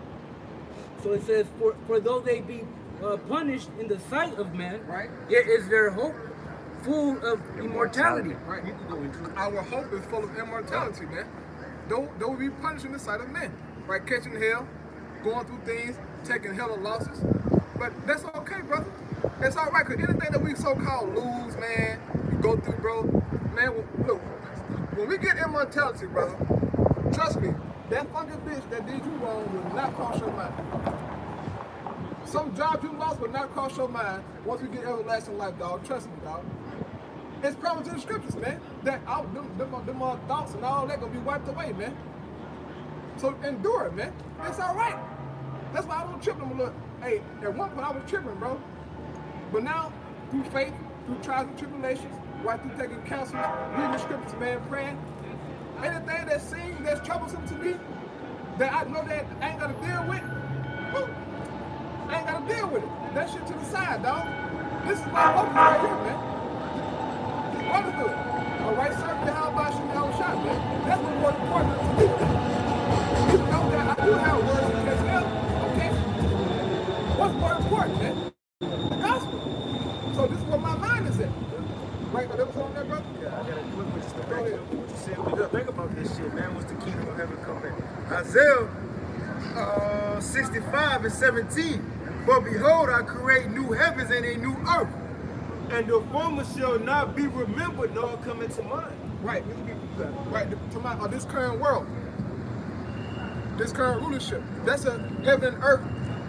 So it says, for, for though they be uh, punished in the sight of man, Right. yet is their hope full of immortality. Right. You can go into. Our hope is full of immortality, man. Though, though we be punished in the sight of men, right? Catching hell, going through things, taking hell of losses. But that's okay, brother. It's all right, because anything that we so-called lose, man, we go through, bro, man, look, when we get immortality, brother, trust me, that fucking bitch that did you wrong will not cross your mind. Some job you lost will not cross your mind once we get everlasting life, dog. Trust me, dog. It's promised in the scriptures, man. That all them, them, them uh, thoughts and all that gonna be wiped away, man. So endure it, man. It's all right. That's why I don't trip them a more. Hey, at one point I was tripping, bro. But now, through faith, through trials and tribulations, right through taking counsel, reading the scriptures, man, praying, anything that seems that's troublesome to me, that I know that I ain't gotta deal with, whew, I ain't gotta deal with it. That shit to the side, dog. This is my focus right here, man. Wonderful. All right, sir, how about you how shot, man? That's what's more important to me. Even though that I do have words well, okay? What's more important, man? The gospel. So this is where my mind is at. Right, but that was on there, brother? Yeah, I got a quick one just to back up what you said. We gotta think about this shit, man. Once the kingdom of heaven come back. Isaiah uh, 65 and 17. For behold, I create new heavens and a new earth. And the former shall not be remembered nor come into mind. Right. Right. To my, uh, this current world, this current rulership, that's a heaven and earth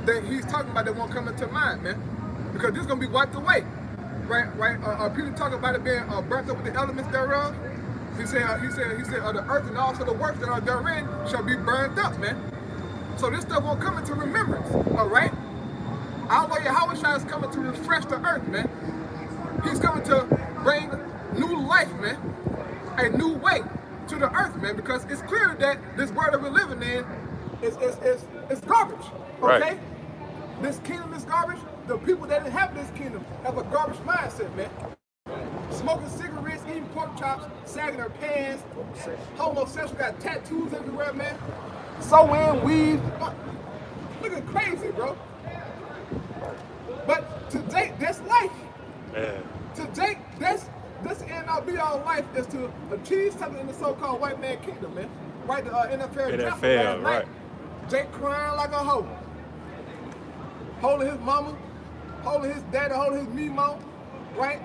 that he's talking about that won't come into mind, man. Because this is gonna be wiped away. Right, right. Uh, uh, Peter talking about it being uh, burnt up with the elements thereof. He said, uh, he said, he said, uh, the earth and also the works that are therein shall be burned up, man. So this stuff won't come into remembrance. All right. I'll Our Lord Yahweh is coming to refresh the earth, man. He's coming to bring new life, man. A new way to the earth, man, because it's clear that this world that we're living in is, is, is, is garbage. Okay? Right. This kingdom is garbage. The people that inhabit this kingdom have a garbage mindset, man. Smoking cigarettes, eating pork chops, sagging their pants, homosexual, got tattoos everywhere, man. Sewing, weave. Looking crazy, bro. But to date, that's life. Man. To date, that's this end all be all life is to achieve something in the so-called white man kingdom, man. Right, the uh, NFL, NFL, right. Jake crying like a hoe, holding his mama, holding his daddy, holding his memo, right?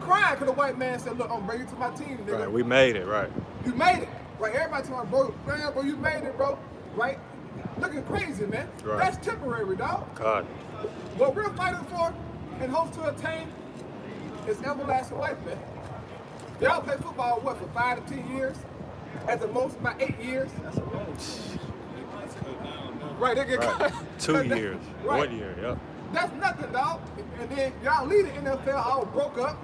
Crying because the white man said, "Look, I'm bringing you to my team, nigga. Right. We made it. Right. You made it, right? Everybody telling my bro, man, bro, you made it, bro, right? Looking crazy, man. Right. That's temporary, dog. God. What we're fighting for and hope to attain is everlasting life, man. Y'all play football, what, for five to 10 years? At the most, about eight years? That's a most shh. Right, they get Right. cut. Two cut down. years, Right. one year, yep. That's nothing, dog. And then y'all lead the NFL all broke up.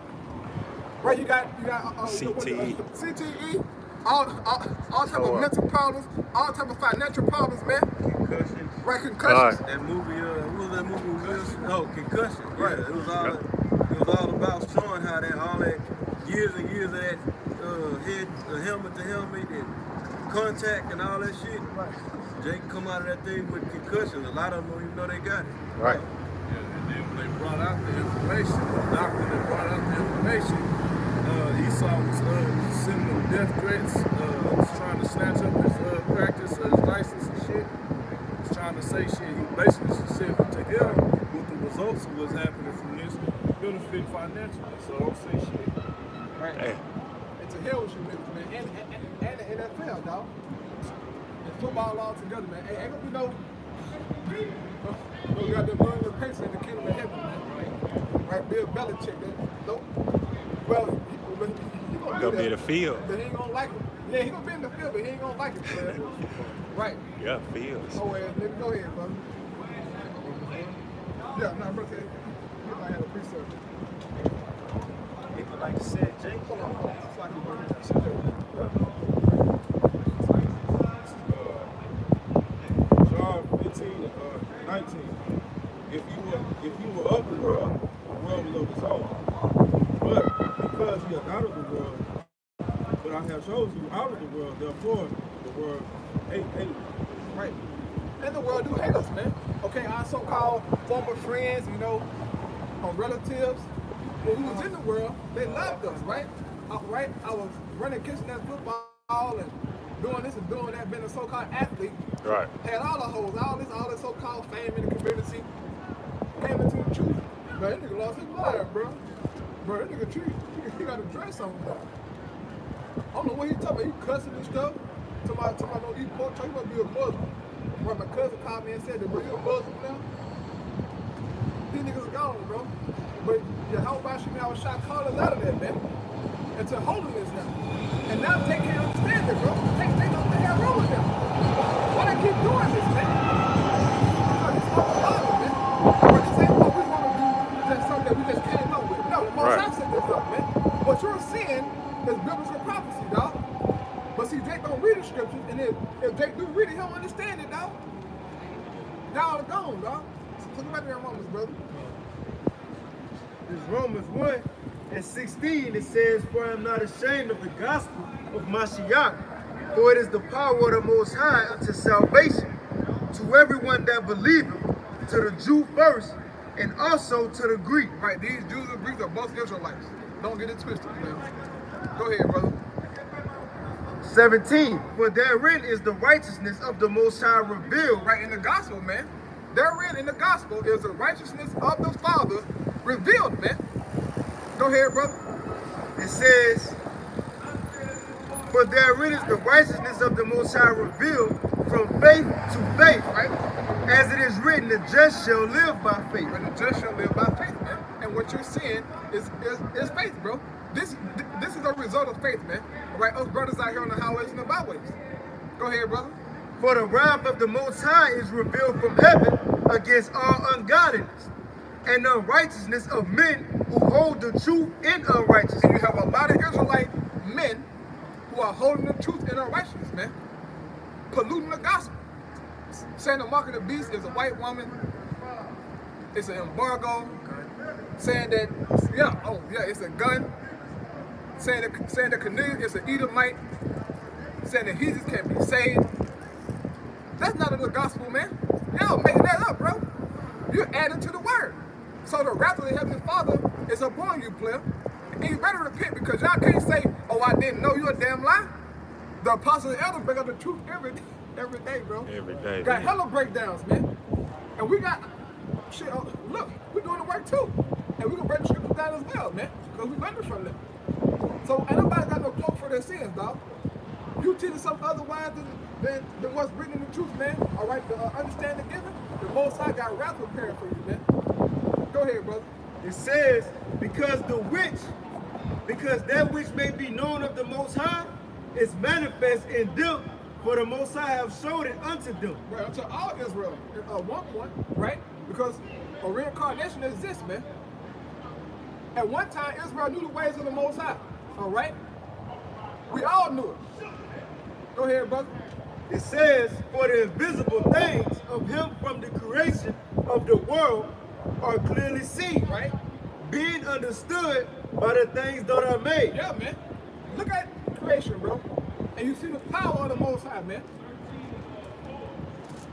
Right, you got you got uh, uh, CTE. uh, CTE, all all, all type Tore of mental problems, all type of financial problems, man. Concussion. Right, concussions. God. That movie, uh, what was that movie with Will Smith? Oh, Concussion. Yeah, Right. it was all Yep. it was all about showing how that all that years and years of that uh, head, uh, helmet to helmet and contact and all that shit. Right. Jake come out of that thing with concussion. A lot of them don't even know they got it. Right. Yeah, and then when they brought out the information, the doctor that brought out the information, uh, Esau was uh, sending them death threats, uh, was trying to snatch up his uh, practice, his license and shit. Was trying to say shit. He basically said to him what the results of what's happening from this benefit financially. So don't say shit. Right. Hey, And to hell with you niggas, man. And, and, and, and the NFL, dog. And football all together, man. Hey, ain't gonna be no no goddamn New England Patriots in the kingdom of heaven, man. Right, Bill Belichick, man. Nope. Well, he, he gonna, Gonna be be in the field. But he ain't gonna like it. Yeah, he gonna be in the field, but he ain't gonna like it, man. right. yeah, fields. Oh, well, nigga, go ahead, brother. Yeah, no, bro, say, you might have a precept. People like said, Jake. Hold on, it's like you John 15, uh, 19. If you were if you were of the world, the world will of its own. But because you are not of the world, but I have chosen you out of the world, therefore the world hate, hate. Right. And the world do hate us, man. Okay, our so-called former friends, you know, our relatives, when we was in the world, they loved us, right? Uh, right? I was running kitchen at football and doing this and doing that, being a so-called athlete. Right. Had all the hoes, all this, all this so-called fame in the community. Came into the truth. Man, that nigga lost his mind, bro. Bro, that nigga treat, he got a dress on. Bro. I don't know what he talking about. He cussing and stuff. To my, to my, don't eat pork. Talking about be a Muslim. Right, my cousin called me and said that, bro, you a Muslim now? These niggas are gone, bro. But yeah, how about you now? I was shot callers out of that, man. Into holiness now. And now they can't understand it, bro. They, they don't they have wrong with them. Why they keep doing this, man? It's all father, man. Bro, this ain't what we want to do. Just something that we just came up with. No, the most Right. I said this up, man. What you're seeing is biblical prophecy, dog. But see, Jake don't read the scriptures, and if, if Jake do read it, he'll understand it, dog. Y'all gone, dog. So look back Romans, brother. It's Romans 1 and 16. It says, For I am not ashamed of the gospel of Mashiach, for it is the power of the Most High unto salvation to everyone that believeth, to the Jew first, and also to the Greek. Right, these Jews and Greeks are both Israelites. Don't get it twisted, man. Go ahead, brother. 17. For therein is the righteousness of the Most High revealed. Right in the gospel, man. Therein in the gospel is the righteousness of the Father revealed, man. Go ahead, brother. It says, For therein is the righteousness of the Most High revealed from faith to faith, Right? as it is written, the just shall live by faith. And the just shall live by faith, man. And what you're seeing is, is, is faith, bro. This this is a result of faith, man. All right, us brothers out here on the highways and the byways. Go ahead, brother. For the wrath of the Most High is revealed from heaven against all ungodliness and unrighteousness of men who hold the truth in And unrighteousness. And you have a lot of Israelite men who are holding the truth in unrighteousness, man. Polluting the gospel. Saying the mark of the beast is a white woman. It's an embargo. Saying that, yeah, oh, yeah, it's a gun. Saying that, saying that Cornelius is an Edomite. Saying that Jesus can't be saved. That's not in the gospel, man. Y'all making that up, bro. You're adding to the word. So the wrath of the Heavenly Father is upon you, player. And you better repent because y'all can't say, oh, I didn't know you a damn lie. The apostle and elder bring up the truth every every day, bro. Every day. Got hella breakdowns, man. And we got shit. Oh, look, we're doing the work too, and we gonna break the scriptures down as well, man, because we learned from them. So ain't nobody got no cloak for their sins, dog. You teaching something otherwise than, than, than what's written in the truth, man. All right, the uh, understanding given, the Most High got wrath prepared for you, man. Go ahead, brother. It says, Because the which Because that which may be known of the Most High is manifest in them, for the Most High have showed it unto them. Right, unto all Israel at one point, right? Because a reincarnation exists, man. At one time, Israel knew the ways of the Most High. All right? We all knew it. Go ahead, brother. It says, For the invisible things of him from the creation of the world are clearly seen, Right? being understood by the things that are made. Yeah, man. Look at creation, bro. And you see the power of the Most High, man.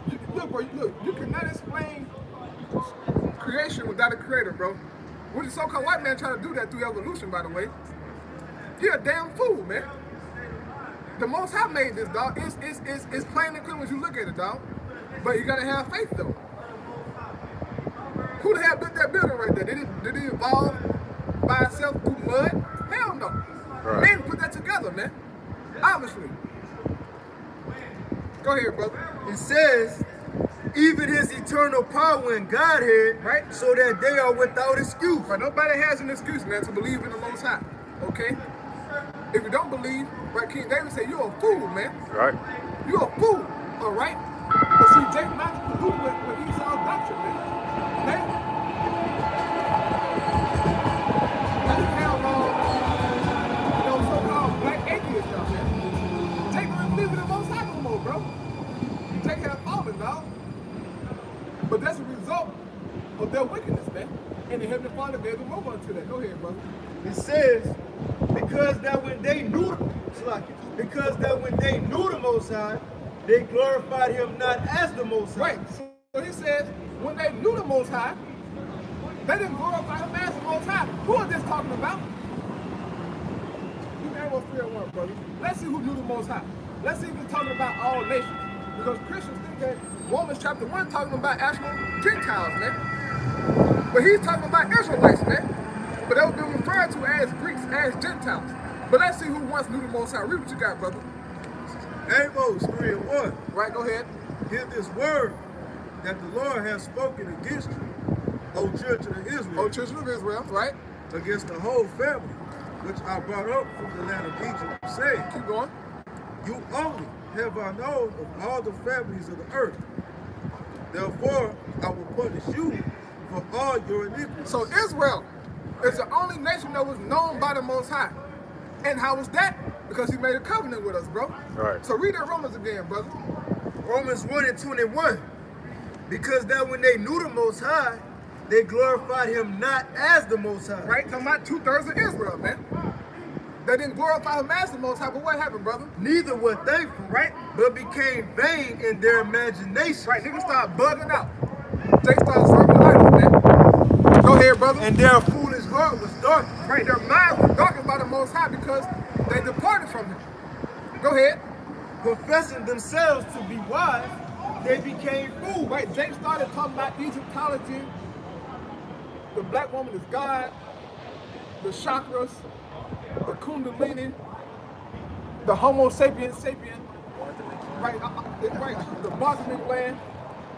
You- Look, bro, look, you cannot explain creation without a creator, bro. When the so-called white man trying to do that through evolution, by the way, he a damn fool, man. The Most High made this, dog. It's, it's, it's, it's plain and clear when you look at it, dog. But you gotta have faith, though. Who the hell built that building right there? Did it, did it evolve by itself through mud? Hell no. Right. Men put that together, man. Obviously. Go ahead, brother. It says, even his eternal power and Godhead, Right. so that they are without excuse. But nobody has an excuse, man, to believe in the Most High. Okay? If you don't believe, right, King David said, you're a fool, man. Right. You're a fool, all right? But see, Jake not fool with, with Esau's doctrine, man. Now have, uh, you know, so-called black atheists out there. Jake don't believe in the Most High no more, bro. Jake fallen, dog. But that's a result of their wickedness, man. And the Heavenly Father gave them over unto that. Go ahead, brother. It says, because that when they knew, because that when they knew the Most High, they glorified him not as the Most High. Right. So he says, when they knew the Most High, they didn't glorify him as the Most High. Who is this talking about? You Amos 3 and 1, brother. Let's see who knew the Most High. Let's see if he's talking about all nations. Because Christians think that Romans chapter 1 talking about actual Gentiles, man. But he's talking about Israelites, man. But they were being referred to as Greeks, as Gentiles. But let's see who once knew the Most High. Read what you got, brother. Amos 3 and 1. Right, go ahead. Hear this word that the Lord has spoken against you, O children of Israel, Oh, children of Israel, right? against the whole family, which I brought up from the land of Egypt, saying, Keep going. You only have I known of all the families of the earth. Therefore, I will punish you for all your iniquities. So Israel is the only nation that was known by the Most High. And how was that? Because he made a covenant with us, bro. Right. So read that Romans again, brother. Romans 1 and 21. Because that when they knew the Most High, they glorified him not as the Most High. Right? Talking about two thirds of Israel, man. They didn't glorify him as the Most High, but what happened, brother? Neither were thankful, Right. but became vain in their imagination. Right, niggas start bugging out. They start serving idols, man. Go ahead, brother. And their foolish heart was dark. right, their minds were darkened by the Most High because they departed from him. Go ahead. Professing themselves to be wise, they became fools. Right, Jake started talking about Egyptology. The black woman is God. The chakras, the Kundalini, the Homo sapiens sapien, right, uh, uh, right, the Bartholin land,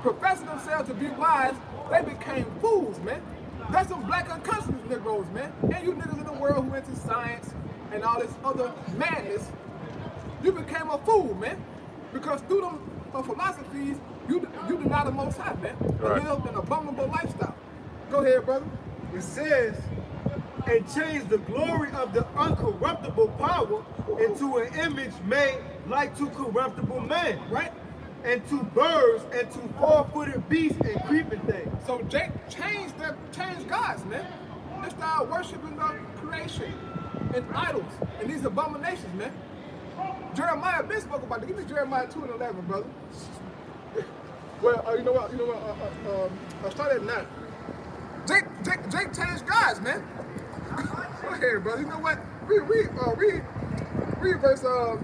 professing themselves to be wise, they became fools, man. That's some black unconscious Negroes, man. And you niggas in the world who into science and all this other madness, you became a fool, man. Because through them uh, philosophies, you you deny the Most High, man. And Right. live an abominable lifestyle. Go ahead, brother. It says, and changed the glory of the uncorruptible power into an image made like to corruptible man, Right? And to birds and to four-footed beasts and creeping things. So Jake changed the changed gods, man. They started worshiping the creation and idols and these abominations, man. Jeremiah been spoke about it. Give me Jeremiah 2 and 11, brother. Well, uh, you know what? You know what? Uh, uh, um, I started at 9. Jake, Jake, Jake changed gods, man. Go ahead, brother. You know what? Read, read, uh, read, read verse, uh,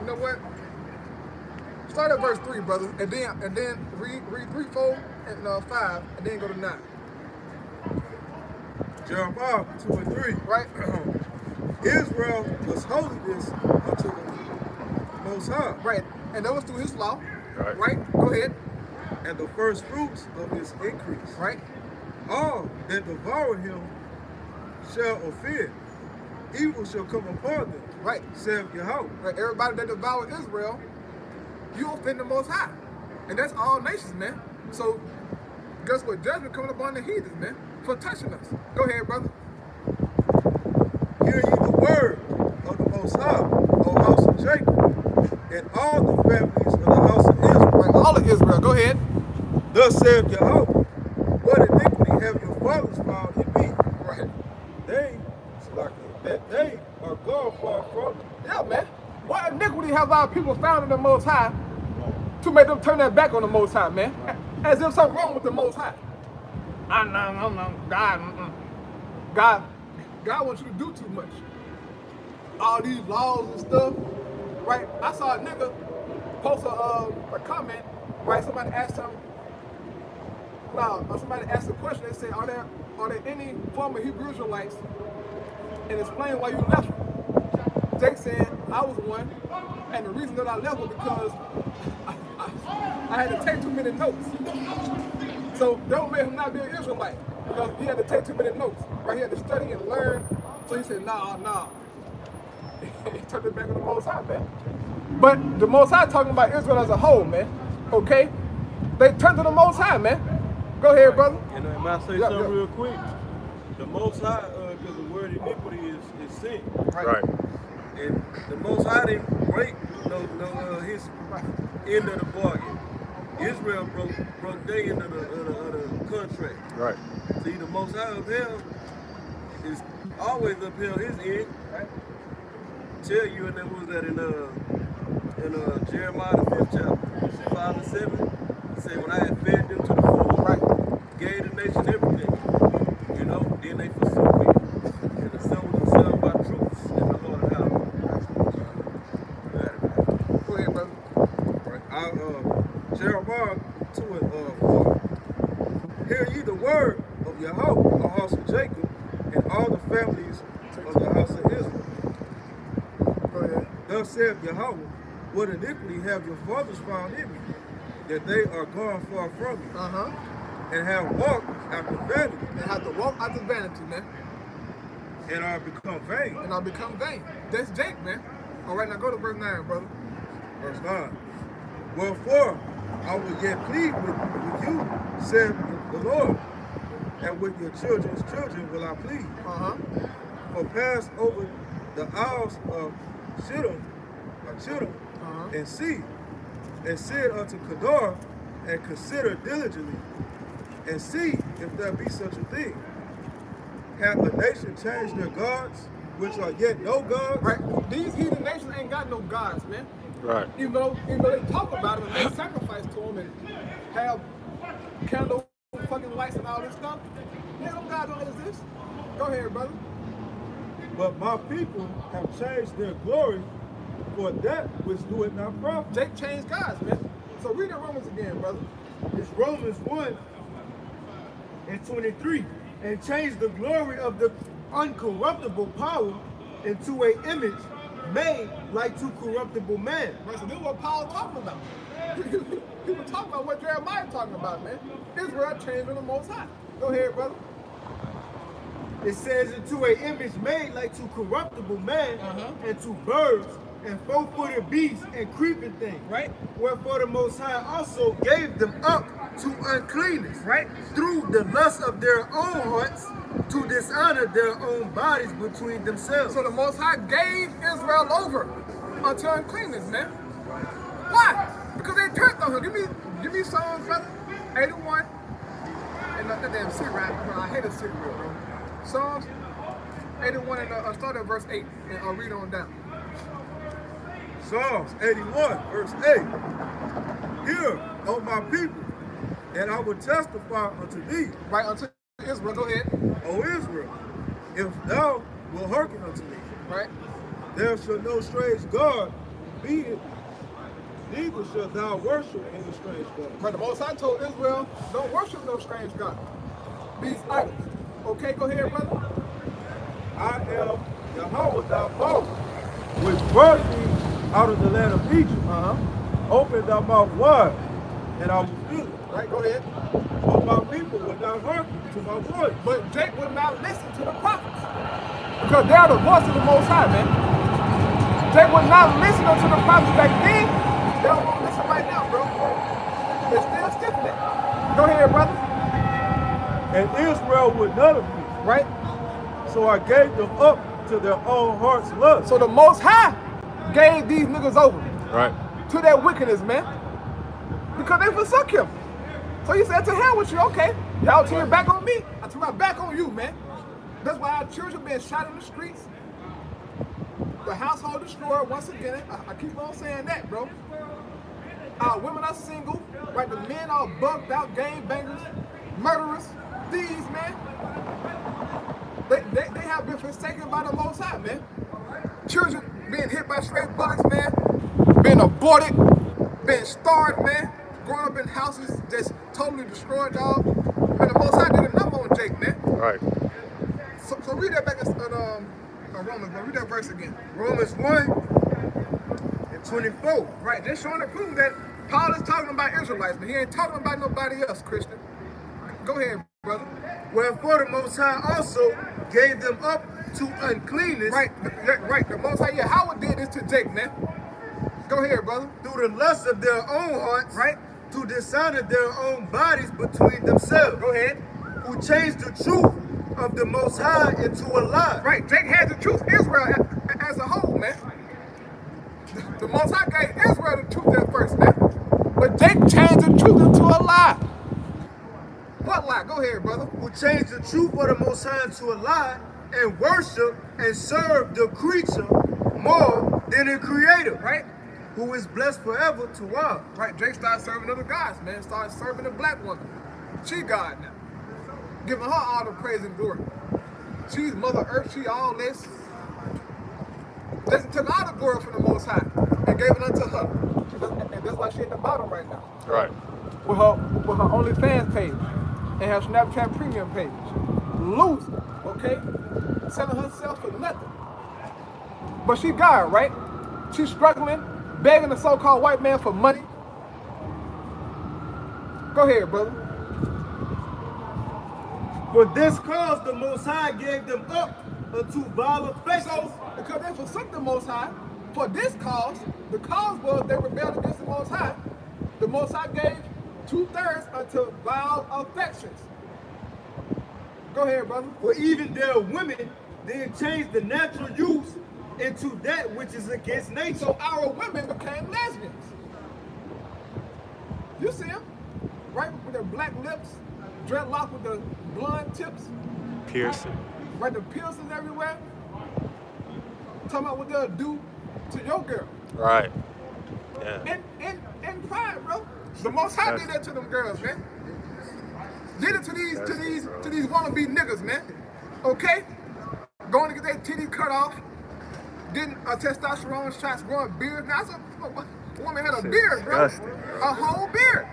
you know what? Start at verse 3, brother, and then and then read read 3, 4, and uh, 5, and then go to 9. Jeremiah 2 and 3. Right? Israel was holiness unto the Most High, Right. And that was through his law. Right. Right? Go ahead. and the first fruits of his increase. Right? All that devoured him shall offend. Evil shall come upon them. Right. Saith Yahweh. Right, everybody that devoured Israel, you offend the Most High. And that's all nations, man. So, guess what? Judgment coming upon the heathens, man, for touching us. Go ahead, brother. Hear ye the word of the Most High, O house of Jacob, and all the families of the house of Israel. All of Israel. Go ahead. Thus saith Yahweh, what iniquity have your fathers found in me? Right. They, that they are gone far from me. Yeah, man. What iniquity have our people found in the Most High to make them turn their back on the Most High, man? As if something wrong with the Most High. I know, no, no, God, mm-mm. God, God wants you to do too much. All these laws and stuff, right? I saw a nigga post a, uh, a comment, right? Somebody asked him, no, somebody asked a question. They said, are there are there any former Hebrew Israelites and explain why you left. Jake said, I was one, and the reason that I left was because I, I, I had to take too many notes. So don't make him not be an Israelite, because he had to take too many notes. Right? He had to study and learn. So he said, nah, nah. he turned it back on the Most High, man. But the Most High talking about Israel as a whole, man. Okay? They turned to the Most High, man. Go ahead, brother. And uh, might say Yeah, something yeah. real quick. The Most High, because the word iniquity is, is sin. Right. And the Most High didn't break no, no, uh, his end of the bargain. Israel broke broke their end of the, of the, of the contract. Right. See, the Most High upheld is always upheld his end. Right? Tell you, and then what was that in uh in uh Jeremiah the fifth chapter, five and seven. He said, when I had fed them to the full, Right. gave the nation everything, you know, then they forsook me and assembled themselves by troops in the Lord's house. Go ahead, brother. Right. I, uh, Jeremiah 2 and uh, 4. Hear ye the word of Yahweh, the house of Jacob, and all the families of the house of Israel. Go saith Yahweh, what iniquity have your fathers found in me, that they are gone far from me, Uh-huh. and have walked after vanity, And have to walk the vanity, man. and are become vain. And I'll become vain. That's Jake, man. All right, now go to verse 9, brother. Verse 9. Wherefore I will yet plead with, with you, saith the Lord, and with your children's children will I plead. Uh-huh. For pass over the isles of Shittim, or Chittim, Uh-huh. and see, and said unto Kedar, and consider diligently, and see if there be such a thing. Hath a nation changed their gods, which are yet no gods? Right? These heathen nations ain't got no gods, man. Right. Even though, even though they talk about them and they sacrifice to them and have candle fucking lights and all this stuff. Yeah, them gods don't exist. Go ahead, brother. But my people have changed their glory for that which doeth not profit. Jake changed gods, man. So read the Romans again, brother. It's Romans 1 and 23. And changed the glory of the uncorruptible power into a image made like to corruptible man. Right, so this is what Paul talking about. he was talking about what Jeremiah talking about, man. Israel changed on the Most High. Go ahead, brother. It says into a image made like to corruptible man Uh-huh. and to birds and four-footed beasts and creeping things. Right. Wherefore the Most High also gave them up to uncleanness. Right. Through the lust of their own hearts to dishonor their own bodies between themselves. So the Most High gave Israel over unto uncleanness, man. Why? Because they turned on him. Give me, give me Psalms, brother. 81. And that, that damn cigarette. Bro, I hate a cigarette, bro. Psalms 81 and uh, start at verse 8 and I'll read on down. Psalms 81, verse 8. Hear, O my people, and I will testify unto thee, Right unto Israel. Go ahead. O Israel, if thou wilt hearken unto me. Right. There shall no strange God be it, neither shall thou worship any strange God. But the Most High told Israel, don't worship no strange God. These idols. Okay, go ahead, brother. I am Yahweh thy father, which brought thee out of the land of Egypt. Uh-huh. Open thy mouth wide, and I will fill it. Right, go ahead. But my people will not hearken to my voice. But Jake would not listen to the prophets. Because they are the voice of the Most High, man. They were not listening to the prophets back then. They don't want to listen right now, bro. They're still stiffing it. Go ahead, brother. And Israel would none of me. Right? So I gave them up to their own heart's lust. So the Most High gave these niggas over Right. to that wickedness, man. Because they forsook him. So he said, to hell with you, okay. Y'all turn your back on me. I turn my back on you, man. That's why our children being shot in the streets. The household destroyed once again. I, I keep on saying that, bro. Our women are single, right? The men are bugged out, gang bangers, murderers, thieves, man. They, they, they have been forsaken by the Most High, man. Children being hit by straight bullets, man. Being aborted, being starved, man. Growing up in houses just totally destroyed, dog. And the Most High did a number on Jake, man. Right. So, so read that back in uh, um, uh, Romans, bro. Read that verse again. Romans 1 and 24. Right, just showing the proof that Paul is talking about Israelites, but he ain't talking about nobody else, Christian. Go ahead, brother. Wherefore the Most High also gave them up to uncleanness Right, right. The Most High, yeah, Howard did this to Jake, man. Go ahead, brother. through the lust of their own hearts, Right. to dishonor their own bodies between themselves, Go ahead. who changed the truth of the Most High into a lie. Right, Jake had the truth. Israel as a whole, man. The Most High gave Israel the truth at first, man. But Jake changed the truth into a lie. What lie? Go ahead, brother. Who changed the truth of the Most High into a lie and worship and serve the creature more than the Creator, Right? who is blessed forever to all. Right, Jake started serving other gods, man. Started serving a black woman. She God now. Giving her all the praise and glory. She's Mother Earth, she all this. Just took all the glory from the Most High and gave it unto her. And that's why she at the bottom right now. Right. With her with her OnlyFans page and her Snapchat premium page. Losing, okay? Selling herself for nothing. But she God, right? She's struggling, begging the so-called white man for money. Go ahead, brother. For this cause the Most High gave them up unto vile affections. So, because they forsook the Most High, for this cause, the cause was they rebelled against the Most High. The Most High gave two-thirds unto vile affections. Go ahead, brother. For even their women then changed the natural use into that which is against nature. So our women became lesbians. You see them? Right with their black lips, dreadlock with the blonde tips, Piercing. right? The piercings everywhere. Talking about what they'll do to your girl. Right. Yeah. And and and pride, bro. The most high did that to them girls, man. Did it to these to these to these wannabe niggas, man. Okay? Going to get their titty cut off, getting a uh, testosterone shots, growing beards. Now, a, a woman had a beard, bro. A whole beard.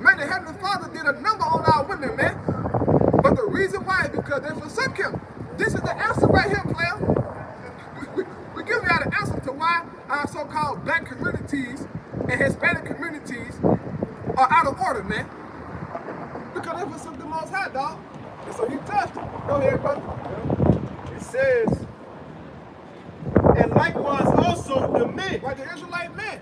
Man, the Heavenly Father did a number on our women, man. But the reason why is because they forsook him. This is the answer right here, player. We, we, we give you the answer to why our so-called black communities and Hispanic communities are out of order, man. Because they forsook the Most High, dog. And so he judged them. Go ahead, brother. It says, and likewise also the men, Right, the Israelite man.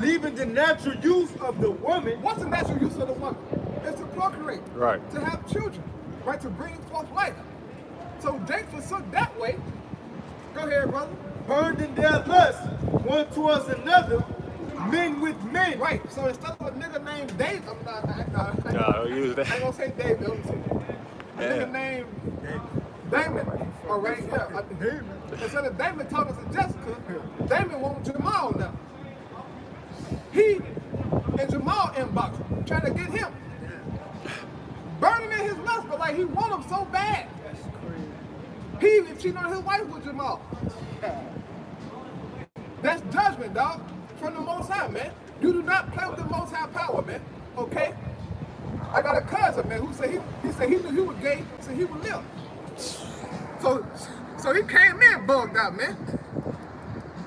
leaving the natural use of the woman, What's the natural use of the woman? It's to procreate. Right. To have children. Right, to bring forth life. So Jake forsook that way. Go ahead, brother. burned in their lust one towards another, men with men. Right. So instead of a nigga named Dave, I'm not, I, I, I, No, don't use I ain't that. gonna say David. I'm gonna say a Yeah. nigga named Damon. All right, yeah. Damon. Instead of Damon talking to Jessica, Damon wants Jamal now. He and Jamal inbox trying to get him. Burning in his lust, but like he want him so bad. He even cheating on his wife with Jamal. That's judgment, dog, from the Most High, man. You do not play with the Most High power, man. Okay? I got a cousin, man, who said he, he said he knew he was gay, so he would live. So, so he came in bugged out, man.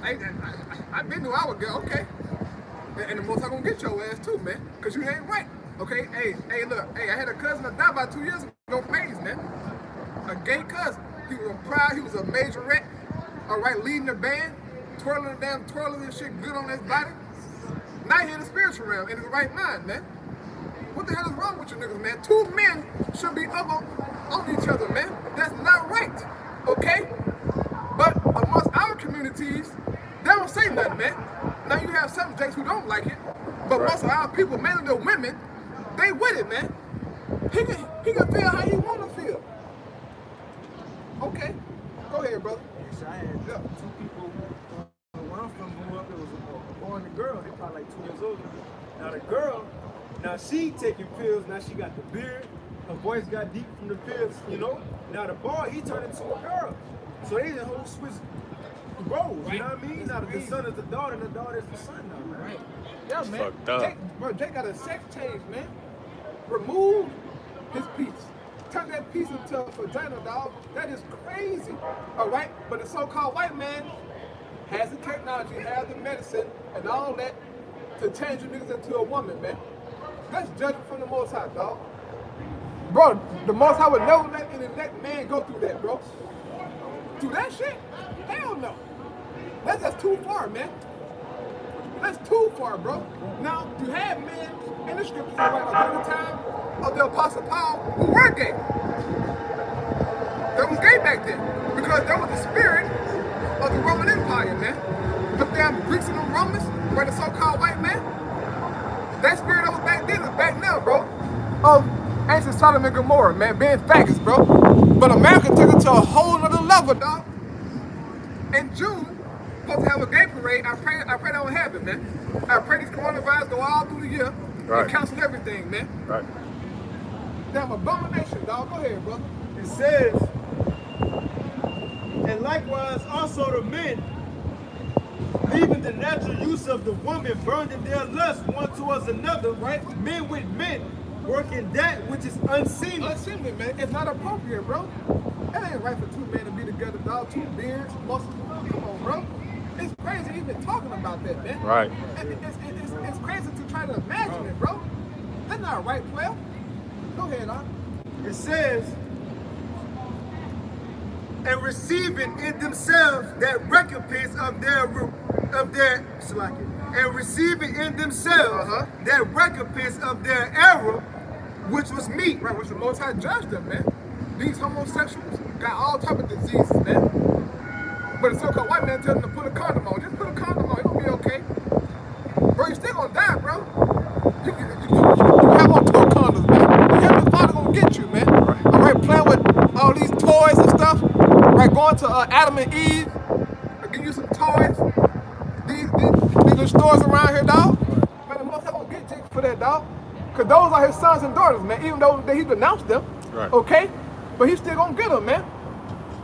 I, I, I, I been knew I was gay, okay. And, and the Most High gonna get your ass too, man, cause you ain't right. Okay, hey, hey, look, hey, I had a cousin that died about two years ago, AIDS, man. A gay cousin. He was proud. He was a majorette. All right, leading the band, twirling the damn twirling and shit good on his body. Now he in the spiritual realm in his right mind, man. What the hell is wrong with you niggas, man? Two men should be up on, on each other, man. That's not right. Okay? But amongst our communities, they don't say nothing, man. Now you have some jakes who don't like it, but most of our people, mainly the women, they with it, man. He can he can feel how he wanna feel. Okay. Go ahead, brother. Yes, I had Yeah. two people uh, where I'm from grew up. It was a, a boy and a girl. They probably like two years older. Now the girl, now she taking pills. Now she got the beard. Her voice got deep from the pills. You know. Now the boy, he turned into a girl. So they the whole switch the roles. You know what I mean? Now the son is the daughter, and the daughter is the son now. Man. Right. Yeah, man. fucked up. Jake, bro, Jake got a sex change, man. Remove his piece. Turn that piece into a vagina, dog. That is crazy. All right? But the so-called white man has the technology, has the medicine, and all that to change you niggas into a woman, man. That's judgment from the Most High, dog. Bro, the Most High would never let any next man go through that, bro. Through that shit? Hell no. That's just too far, man. That's too far, bro. Now, you have men in the scriptures during the time of the Apostle Paul who were gay. They was gay back then because there was the spirit of the Roman Empire, man. The damn Greeks and the Romans, were the so-called white man. That spirit that was back then is back now, bro. Of ancient Sodom and Gomorrah, man, being faggots, bro. But America took it to a whole nother level, dog. In June, supposed to have a gay parade. I pray, I pray that will happen, man. I pray these coronavirus go all through the year Right. and cancel everything, man. Right. Damn abomination, dog. Go ahead, brother. It says, and likewise also the men, leaving the natural use of the woman, burning their lust one towards another, right? Men with men, working that which is unseemly. Unseemly, man. It's not appropriate, bro. It ain't right for two men to be together, dog. Two beards, muscles. Come on, bro. It's crazy even talking about that, man. Right. It- it- it's, it's, it's crazy to try to imagine it, bro. That's not right, player. Go ahead, Doc. It says, and receiving in themselves that recompense of their of their and receiving in themselves Uh-huh. that recompense of their error, which was meat. Right, which the Most High judged them, man. These homosexuals got all type of diseases, man. But the so-called white man tells them to put a condom on. Just put a condom on. It'll be okay. Bro, you still gonna die, bro. You, you, you, you have on two condoms, man. The Heavenly Father gonna get you, man. All right, playing with all these toys and stuff. Right, going to uh, Adam and Eve. I'll give you some toys. These, these, these little stores around here, dog. Man, the Most High gonna get you for that, dog. Cause those are his sons and daughters, man. Even though he denounced them, Right. okay, but he's still gonna get them, man.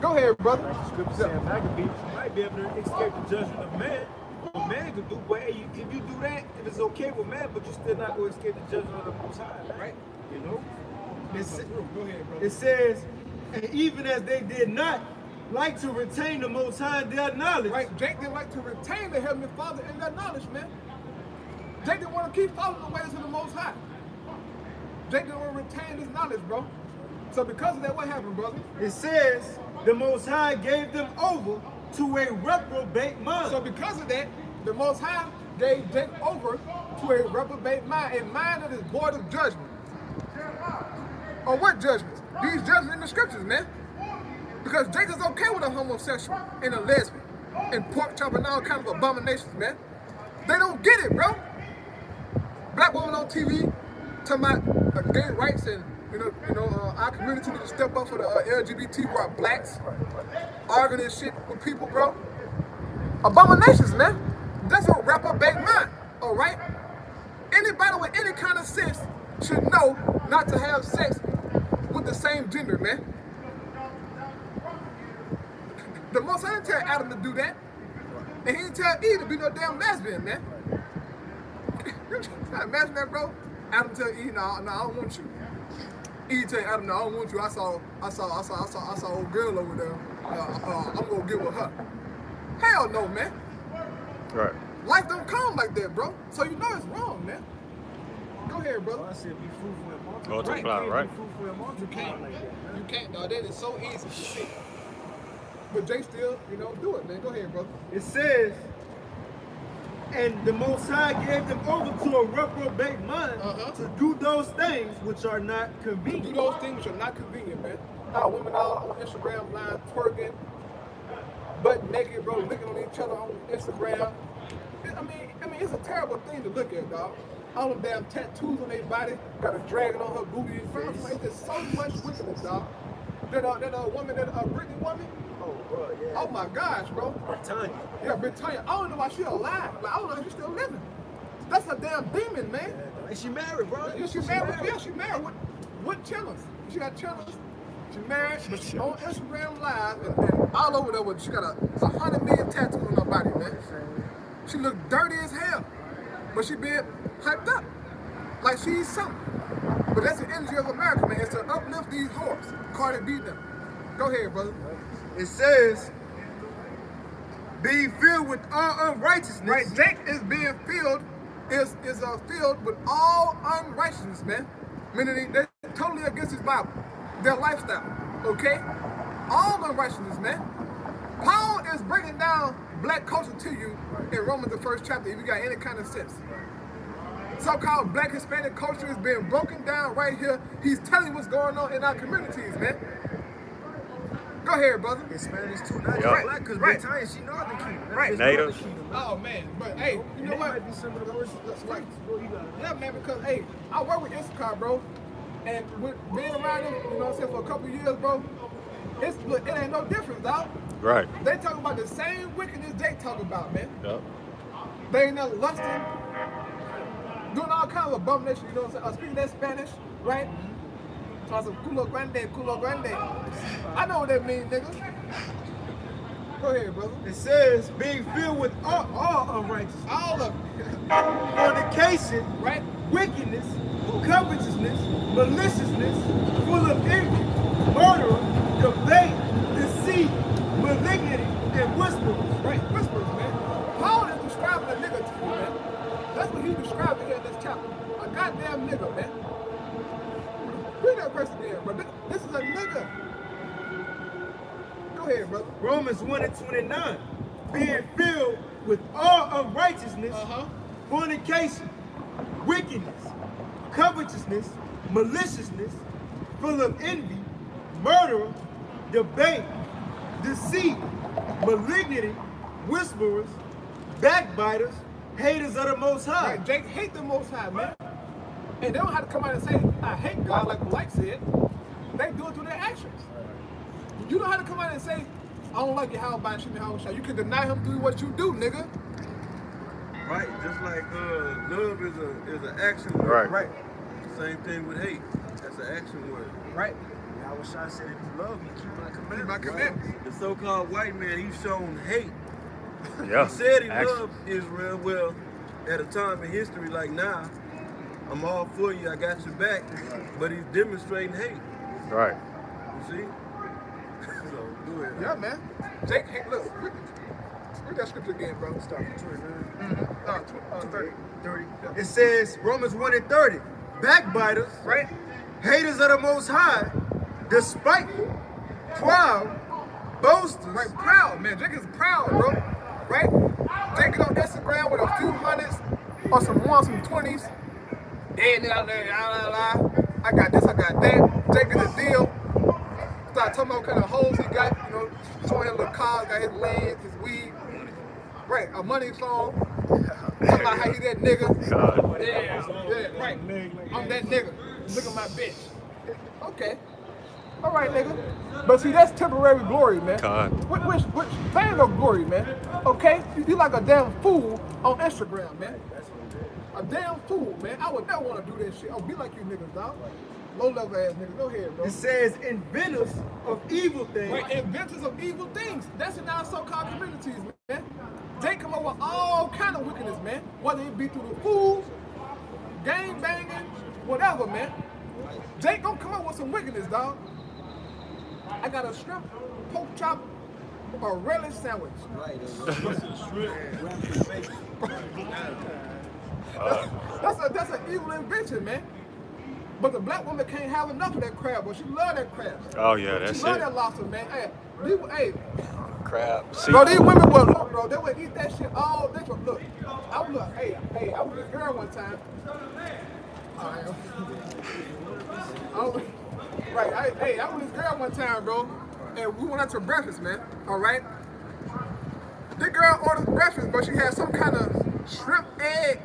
Go ahead, brother. The scripture saying Maccabees might be able to escape the judgment of man. What man could do, but hey, you- if you do that, if it's okay with man, but you're still not going to escape the judgment of the Most High, man. Right. You know. It, sa- Go ahead, bro. it says, and even as they did not like to retain the Most High in their knowledge, Right, Jake didn't like to retain the Heavenly Father in that knowledge, man. Jake didn't want to keep following the ways of the Most High. Jake didn't want to retain his knowledge, bro. So because of that, what happened, brother? It says the Most High gave them over to a reprobate mind. So because of that, the Most High gave Jake over to a reprobate mind, a mind that is void of judgment. On what judgments? These judgments in the scriptures, man. Because is okay with a homosexual and a lesbian and pork chop and all kinds of abominations, man. They don't get it, bro. Black woman on TV talking about uh, gay rights and you know, you know, uh, our community need to step up for the uh, LGBT who are blacks, arguing this shit with people, bro. Abominations, man. That's a reprobate mind, all right? Anybody with any kind of sense should know not to have sex with the same gender, man. The most I didn't tell Adam to do that. And he didn't tell Eve to be no damn lesbian, man. You imagine that, bro. Adam tell Eve, no, no, I don't want you. Eve tell Adam, no, I don't want you. I saw, I saw, I saw, I saw, I saw old girl over there. Uh, uh, I'm gonna get with her. Hell no, man. Right. Life don't come like that, bro. So you know it's wrong, man. Go ahead, Well, brother. I said be fruitful and Multiply, You right? can't be fruitful and multiply can't. like that. You can't, dog. That is so easy to see. But Jake still, you know, do it, man. Go ahead, brother. It says, and the Most High gave them over to a reprobate mind Uh-huh. to do those things which are not convenient. Do those things which are not convenient, man. Now, women all on Instagram live twerking, butt naked, bro, looking on each other on Instagram. I mean, I mean, it's a terrible thing to look at, dog. All them damn tattoos on their body, got a dragon on her booty and front. Like, there's so much wickedness, dog. That uh, that uh, woman, that uh, Britney woman. Oh, bro, yeah. Oh my gosh, bro. Tanya. Yeah, Britannia. I don't know why she alive. Like, I don't know if she's still living. That's a damn demon, man. And she married, bro. Yeah, she married. Yeah, she married with with chillers. She got chillers. She married, but she on Instagram Live and, and all over there. With she got a, a hundred million tattoos on her body, man. She look dirty as hell, but she being hyped up like she's something. But that's the energy of America, man. It's to uplift these whores. Cardi B them. Go ahead, brother. It says, be filled with all unrighteousness. Right, Jake is being filled, is is uh, filled with all unrighteousness, man. Meaning they- they're totally against his Bible, their lifestyle. Okay, all unrighteousness, man. Paul is bringing down black culture to you in Romans the first chapter. If you got any kind of sense, so-called black Hispanic culture is being broken down right here. He's telling what's going on in our communities, man. Go ahead, brother. In Spanish too, not Yeah. just black, because Right. Britannia, she Northern Kingdom. That's Right. just Natives. Northern Kingdom. Oh man, but hey, you And know they what? might be some of the worst slaves, bro. You got Yeah, man, because hey, I work with Instacart, bro, and with being around them, you know what I'm saying, for a couple years, bro, it's look, it ain't no difference, dog. Right. They talk about the same wickedness they talk about, man. Yep. They ain't there lusting, doing all kinds of abomination, you know what I'm saying? Uh, speaking that Spanish, right? Talking some culo grande, culo grande. I know what that means, nigga. Go ahead, brother. It says, being filled with all, all unrighteousness, All of it, fornication, right? wickedness, covetousness, maliciousness, full of envy, murder, debate, deceit, malignity, and whispers. Right, whispers, man. Paul is describing a nigga to you, man. That's what he described here in this chapter. A goddamn nigga, man. That bro. This, is a nigga. Go ahead, brother. Romans 1 and 29. Being filled with all unrighteousness, Uh-huh. fornication, wickedness, covetousness, maliciousness, full of envy, murder, debate, deceit, malignity, whisperers, backbiters, haters of the Most High. Right, Jake hate the Most High, man. And they don't have to come out and say, I hate God, like Malik said. They do it through their actions. You don't have to come out and say, I don't like your how about shit, how shit. You can deny him through what you do, nigga. Right, just like uh, love is a is an action word. Right. Right, Same thing with hate. That's an action word. right. Yahawashi said, if you love me, keep my Keep my commandments. commandments. The so-called white man, he's shown hate. Yeah. He said he Action. loved Israel. Well, at a time in history like now, I'm all for you. I got your back. But he's demonstrating hate. Right. You see? so do it. Yeah, man. Take, hey, look. Read, that scripture again, bro. Stop. Mhm. It says, Romans 1 and 30. Backbiters, right? Haters of the Most High, despiteful, proud, boasters. Right, proud, man. Jake is proud, bro. Right? Taking on Instagram with a few hundreds or some ones from 20s dead nigga out there, blah, blah, blah. I got this, I got that. Taking the deal. Start talking about what kind of hoes he got, you know, showing his little cars, got his legs, his weed. Right, a money song. Talking about how he that nigga. God. Yeah, yeah, right. I'm that nigga. Look at my bitch. Okay. All right, nigga. But see, that's temporary glory, man. God. Which, which, which, there ain't no glory, man. Okay? You, you like a damn fool on Instagram, man. A damn fool, man. I would never want to do that shit. I'll be like you niggas, dog. Low level ass niggas. Go ahead, bro. it says, inventors of evil things, Right, inventors of evil things. That's in our so-called communities, man. They come up with all kind of wickedness, man. Whether it be through the fools, gang banging, whatever, man. They gonna come up with some wickedness, dog. I got a shrimp, pork chop, a relish sandwich. That's a that's an evil invention, man. But the black woman can't have enough of that crab, but she love that crab. Oh yeah, She that's love it. that lobster, man. Hey, these, hey, Crab. bro, these seafood. women will look, bro. They would eat that shit all day. From, look, I was look, hey, hey, I was with this girl one time. Alright. I was- right, I, hey, I was with this girl one time, bro, and we went out to breakfast, man. All right. This girl ordered breakfast, but she had some kind of shrimp egg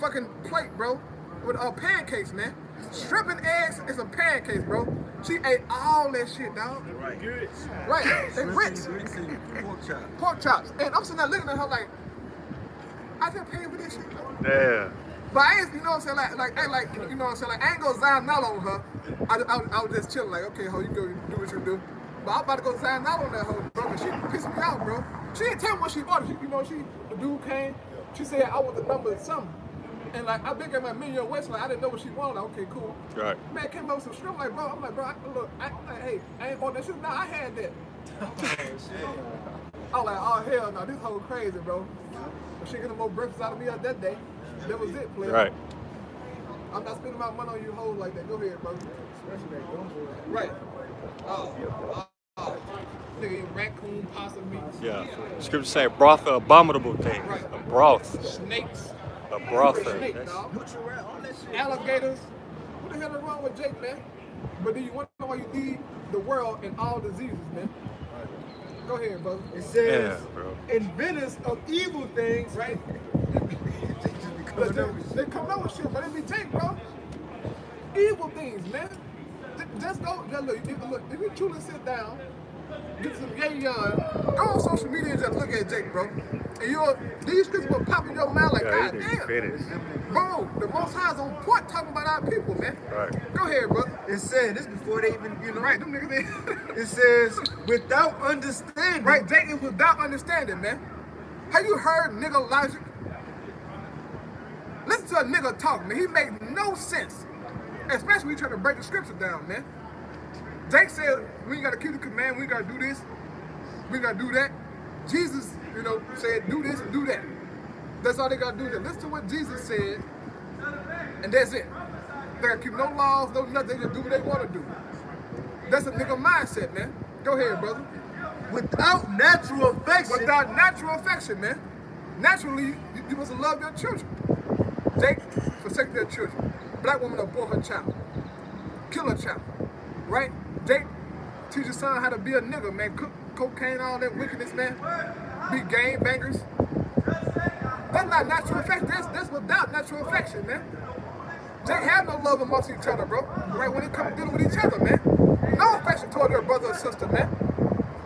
fucking plate, bro, with uh, pancakes, man. Shrimp and eggs and some pancakes, bro. She ate all that shit, dog. Right. Good. Right, they grits, Grits pork chop. pork chops, and I'm sitting there looking at her like, I just paid for this shit. bro. Yeah. But I ain't, you know what I'm saying, like, like, hey, like, you know what I'm saying, like, I ain't gonna Zion out on her. I, I, I was just chilling, like, okay, ho, you go do what you do. But I'm about to go Zion out on that hoe, bro, 'cause she pissed me out, bro. She didn't tell me what she ordered. She, you know, she, the dude came, she said, I want the number of something. And like, I been at my million west, like, I didn't know what she wanted. Like, okay, cool. Right. Man came up with some shrimp, like, bro, I'm like, bro, I, look, I, am like, hey, I ain't bought that shit. Nah, I had that. I was like, oh, hell no, this whole crazy, bro. But she get no more breakfast out of me that day. That was it, player. Right. I'm not spending my money on you hoes like that. Go ahead, bro. Right. Oh, oh, oh. Nigga, eat raccoon, possum meat. Yeah. Scripture say broth are abominable things. Right. A broth. Snakes. A broth. Snake, That's- dog. Neutral rat, all that shit. Alligators. What the hell is wrong with Jake, man? But do you want to know why you lead the world in all diseases, man? Go ahead, brother. It says, Yeah, bro. inventors of evil things, Right? they But they, up with they shit. come up with shit, but it be Jake, bro. Evil things, man. J- Just go, just look, look, if you truly sit down, get some yay yarn, go on social media and just look at Jake, bro. And you'll, these scriptures will pop in your mind like, Yeah, God damn. nigga finished. Bro, the Most High's on point talking about our people, man. Right. Go ahead, brother. It said this before they even, you know. Right, them niggas. It says, without understanding. right, Jake is without understanding, man. Have you heard nigga logic? Listen to a nigga talk, man. He makes no sense. Especially when you try to break the scripture down, man. Jake said, we ain't gotta keep the command, we ain't gotta do this, we gotta do that. Jesus, you know, said do this and do that. That's all they gotta do. They listen to what Jesus said, and that's it. They gotta keep no laws, no nothing, they just do what they wanna do. That's a nigga mindset, man. Go ahead, brother. Without natural affection. Without natural affection, man. Naturally, you, you must love your children. Jake forsake their children. Black woman abort her child. Kill her child. Right? Jake teach your son how to be a nigga, man. Cook cocaine, all that wickedness, man. Be gang bangers. That's not natural affection. That's, that's without natural affection, man. Jake have no love amongst each other, bro. Right? When it comes to dealing with each other, man. No affection toward their brother or sister, man.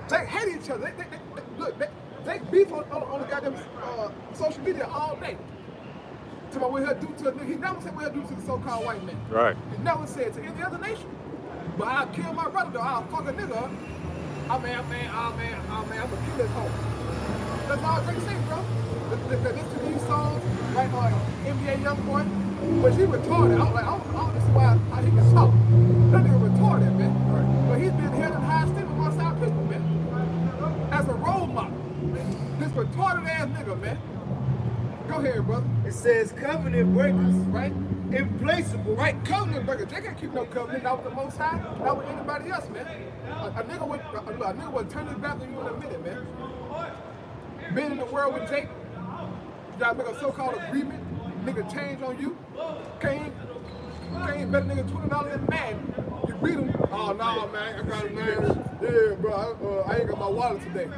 They hate each other. They, they, they, they- look, they, they beef on, on, on the goddamn uh, social media all day. To my what he'll do to a nigga. He never said what he'll do to the so-called white man. Right. He never said to any other nation. But I'll kill my brother though. I'll fuck a nigga up. I mean, I mean, I mean, I mean, I'm gonna kill his hoe. That's all Drake say, bro. Listen to these songs, right? Uh, NBA Youngboy, but he retarded. I was like, I don't, I don't see why he can talk. That nigga retarded, man. But he's been held in high esteem amongst our people, man. As a role model. This retarded ass nigga, man. Go ahead, brother. It says covenant breakers. Right? Implacable. Right, covenant breaker. They can't keep no covenant. Not with the Most High. Not with anybody else, man. A, a nigga would, a, a nigga would turn his back on you in a minute, man. Being in the world with Jake, you gotta make a so-called agreement. Nigga change on you. Can't, can't bet a nigga twenty dollars in Madden. You beat him. Oh no, man, I got man. Yeah, bro, I, uh, I ain't got my wallet today.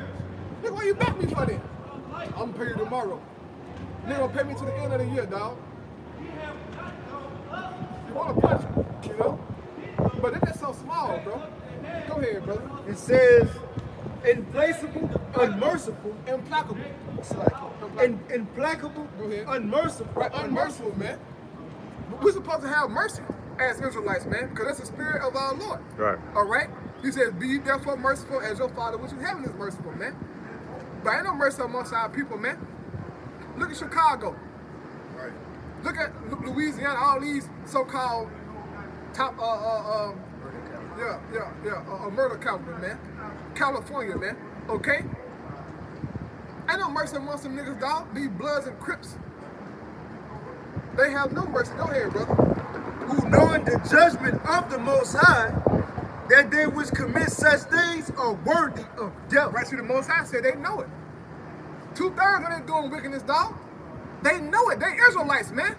Nigga, why you bet me for that? I'm gonna pay you tomorrow. Nigga pay me to the end of the year, dog. You wanna punch him, you know? But they're just so small, bro. Go ahead, brother. It says implacable, unmerciful, Implacable. in, implacable, Go ahead. unmerciful, Right, unmerciful, man. We're supposed to have mercy as Israelites, man, because that's the spirit of our Lord. Right. All right? He says, Be therefore merciful as your Father which is in heaven is merciful, man. But ain't no mercy amongst our people, man. Look at Chicago. Look at Louisiana, all these so-called top, uh, uh, um, yeah, yeah, yeah, uh, uh, murder capital, man. California, man. Okay? Ain't no mercy amongst them niggas, dog. These Bloods and Crips. They have no mercy. Go ahead, brother. who knowing the judgment of the Most High, that they which commit such things are worthy of death. Right, see, the Most High said they know it. Two thirds of them doing wickedness, dog. They know it. They Israelites, man.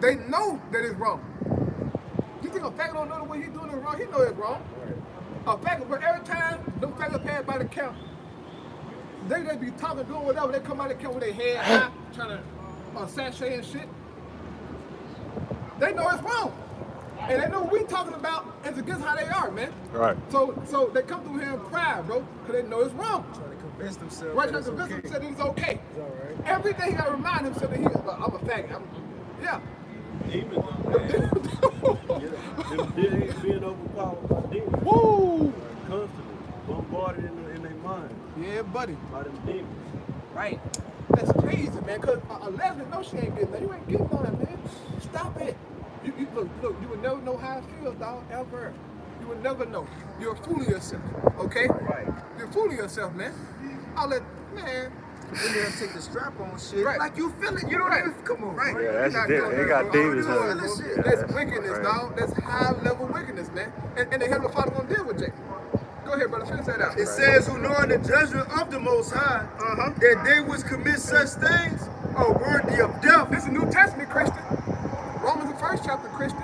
They know that it's wrong. You think a faggot don't know what he's doing is wrong? He know it's wrong. A faggot, but every time them faggots pass by the camp, they they be talking, doing whatever. They come out of the camp with their head high, trying to uh, sashay and shit. They know it's wrong. And they know what we talking about is against how they are, man. Right. So so they come through here in pride, bro, because they know it's wrong. Trying to convince themselves Right, that trying to convince okay. himself that it's okay. Every day he gotta remind himself that he, I'm a faggot. I'm, yeah. Demons, though, man. Yeah, demons being overpowered by demons. Woo! Constantly bombarded in, the, in their mind Yeah, buddy. by them demons. Right. That's crazy, man. Cause a, a lesbian knows she ain't getting that. You ain't getting on that, man. Stop it. You, you look, look. You would never know how it feels, dog. Ever. You would never know. You're fooling yourself. Okay. Right. You're fooling yourself, man. I'll let, man. Then they'll take the strap on shit. Right. Like you feel it. You don't Right. even come on. Right. Yeah, that's You're not different. They got bro. demons You're on doing it. that. That's wickedness, Right. dog. That's high level wickedness, man. And, and the Heavenly Father gonna deal with Jake. Go ahead, brother. Finish that out. It says, who knowing the judgment of the Most High, Uh-huh. that they which commit such things are worthy of death. This is New Testament Christian. Romans the first chapter Christian.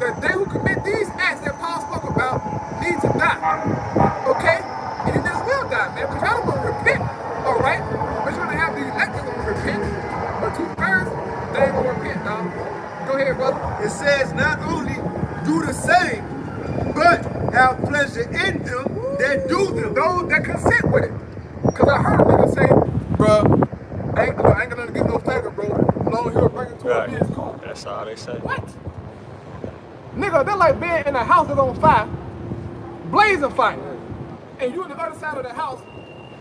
That they who commit these acts that Paul spoke about need to die. Okay? And you just will die, man. Because Go ahead, brother. It says, not only do the same, but have pleasure in them that do them. Those that consent with it. Because I heard a nigga say, bro, I ain't, I ain't to give no faggot, bro. Long he'll bring it to a Right. cool. That's all they say. What? Nigga, they're like being in a house that's on fire, blazing fire. And you on the other side of the house,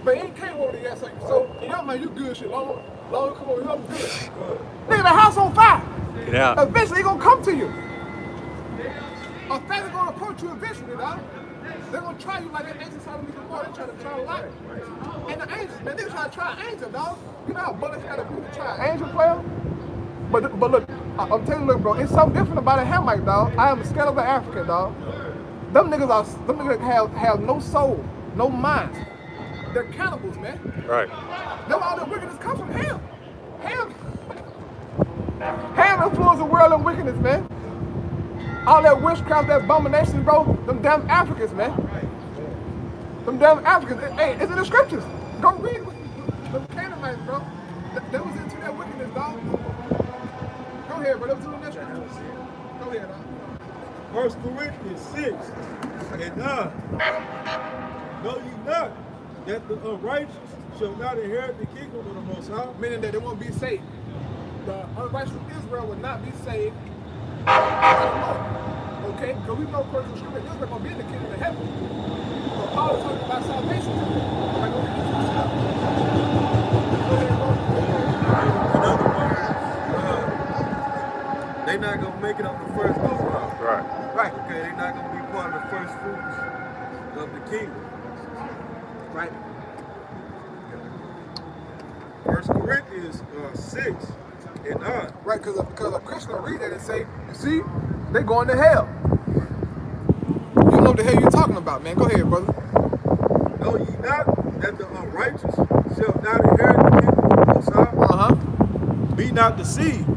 but ain't came over yet. So, so in your mind, you good shit. Long, long, come I'm. Nigga, the house on fire. Get out. Eventually, he gonna come to you. A faggot gonna approach you eventually, dog. They're gonna try you like an angel trying to make a boy. They try to try a lot. And the angels, man, they try to try an angel, dog. You know how bullets gotta be to try an angel player? But but look, I- I'm telling you, look, bro, it's something different about a Hamite, dog. I am scared of an African, dog. Them niggas are, them niggas have, have no soul, no mind. They're cannibals, man. Right. Them all the wickedness come from Ham. Ham. Ham influenced the world in wickedness, man. All that witchcraft, that abomination, bro. Them damn Africans, man. Them damn Africans. Hey, it's in the scriptures. Go read. Them Canaanites, bro. Th- They was into that wickedness, dog. Go ahead, bro. Was doing that scriptures. Go ahead, dog. First Corinthians 6 and 9. Know ye not that the unrighteous shall not inherit the kingdom of the Most High? Meaning that they won't be saved. The unrighteous Israel will not be saved. Okay? Because we know according to the scripture, Israel going to be in the kingdom of heaven. So Paul is talking about salvation. Like, go read this stuff. Go ahead, bro. In other words, uh, they not gonna make it on the first go round. Right. Right. Okay, they're not gonna be part of the first fruits of the kingdom. Right. First Corinthians uh, 6 and 9. Right, because a, because a Christian will read that and say, you see, they going to hell. You know what the hell you're talking about, man. Go ahead, brother. Know ye not that the unrighteous shall not inherit the kingdom of the Most High? Uh-huh. Be not deceived,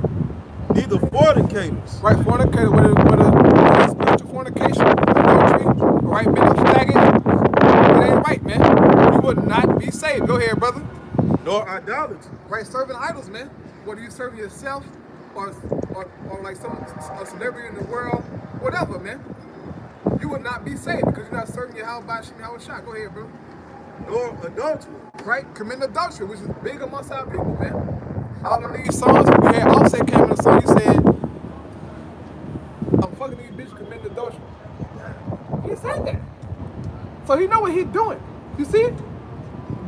neither fornicators, Right, fornicator, with a, with a, with a spiritual fornication, adultery, right, being a faggot, it ain't right, man. You would not be saved. Go ahead, brother. Nor idolatry. Right, serving idols, man. Whether you serving yourself or, or, or like some a celebrity in the world, whatever, man. You would not be saved because you're not serving your house by Shimmy Shot. Go ahead, bro. nor adultery, Right, committing adultery, which is big amongst our people, man. All of these songs, we had Offset came in the song, he said, I'm fucking these bitches committing adultery. He said that. So he know what he's doing. You see?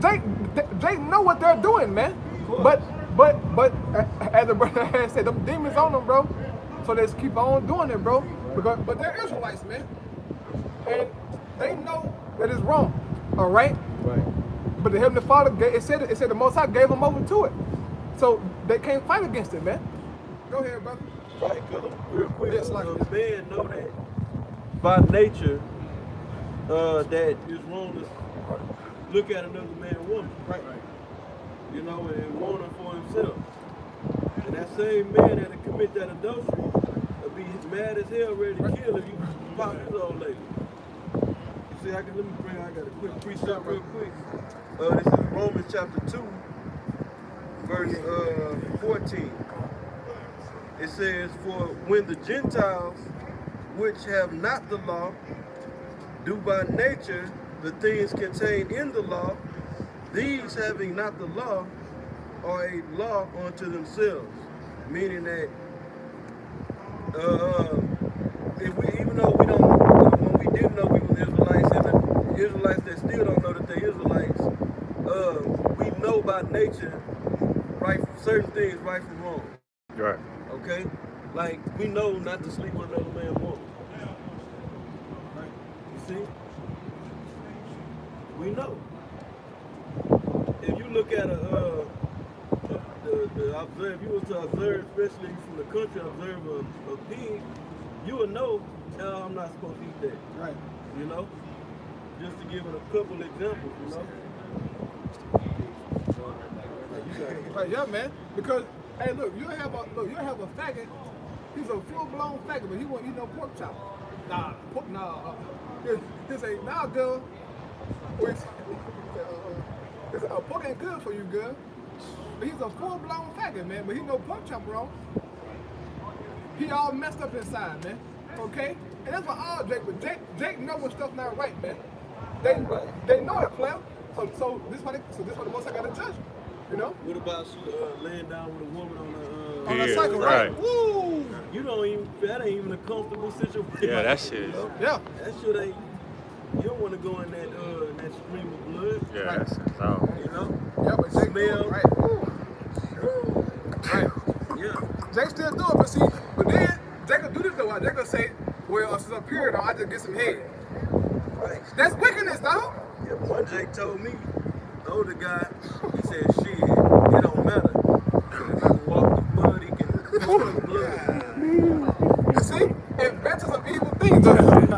They, they, they know what they're doing, man. But, but, but, as the brother had said, them demons on them, bro. So they just keep on doing it, bro. Because, but they're Israelites, man. And they know that it's wrong. All right? right? But the Heavenly Father, gave, it said it said the Most High gave them over to it, so they can't fight against it, man. Go ahead, brother. Right, because real quick, Yes, like- a man know that by nature uh, that it's wrong to look at another man woman. Right. right. You know, and want her for himself. And that same man that'll commit that adultery will be mad as hell ready to kill if you pop his old lady. You see, I can let me bring I got a quick precept real quick. Uh, this is Romans chapter 2, verse uh, 14. It says, For when the Gentiles, which have not the law, do by nature the things contained in the law, these having not the law are a law unto themselves. Meaning that uh, if we even though we don't when we didn't know we was Israelites and the Israelites that still don't know that they're Israelites, uh, we know by nature right certain things right from wrong. Right. Okay? Like we know not to sleep with another man woman. Right? You see? We know. If you look at a uh the, the observe, you was to observe, especially from the country, observe a, a pig, you would know, oh, I'm not supposed to eat that. Right. You know? Just to give it a couple examples, you know? Like, you got. Right, yeah, man. Because, hey, look, you have a look, you have a faggot. He's a full blown faggot, but he won't eat no pork chop. Nah, pork, nah. Uh, he's, he's a nah, girl. Which, uh, it's, uh, pork ain't good for you, girl. But he's a full blown faggot, man. But he no pork chop wrong. He all messed up inside, man. Okay, and that's what all Jake. But Jake, Jake know when stuff's not right, man. They, they know it, player. So, so this why they, so this why the most I got to judge. You know, What about she uh, laying down with a woman on the uh, on Yeah, the cycle, right? right. Woo! You don't even that ain't even a comfortable situation. Yeah, that shit is- Yeah. That shit ain't. You don't want to go in that uh in that stream of blood. Yeah, Right. that's it's. You know. Yeah, but Jake do Smell. it, right? Woo. Right. Yeah. Jake still do it, but see, but then Jake will do this though. Jake will say, "Well, since I'm period, I just get some head." Right. That's wickedness, though. Yeah, one Jake told me, the older guy, he said, shit, it don't matter. If he can walk the mud, he can walk the blood. You see, inventors of evil things.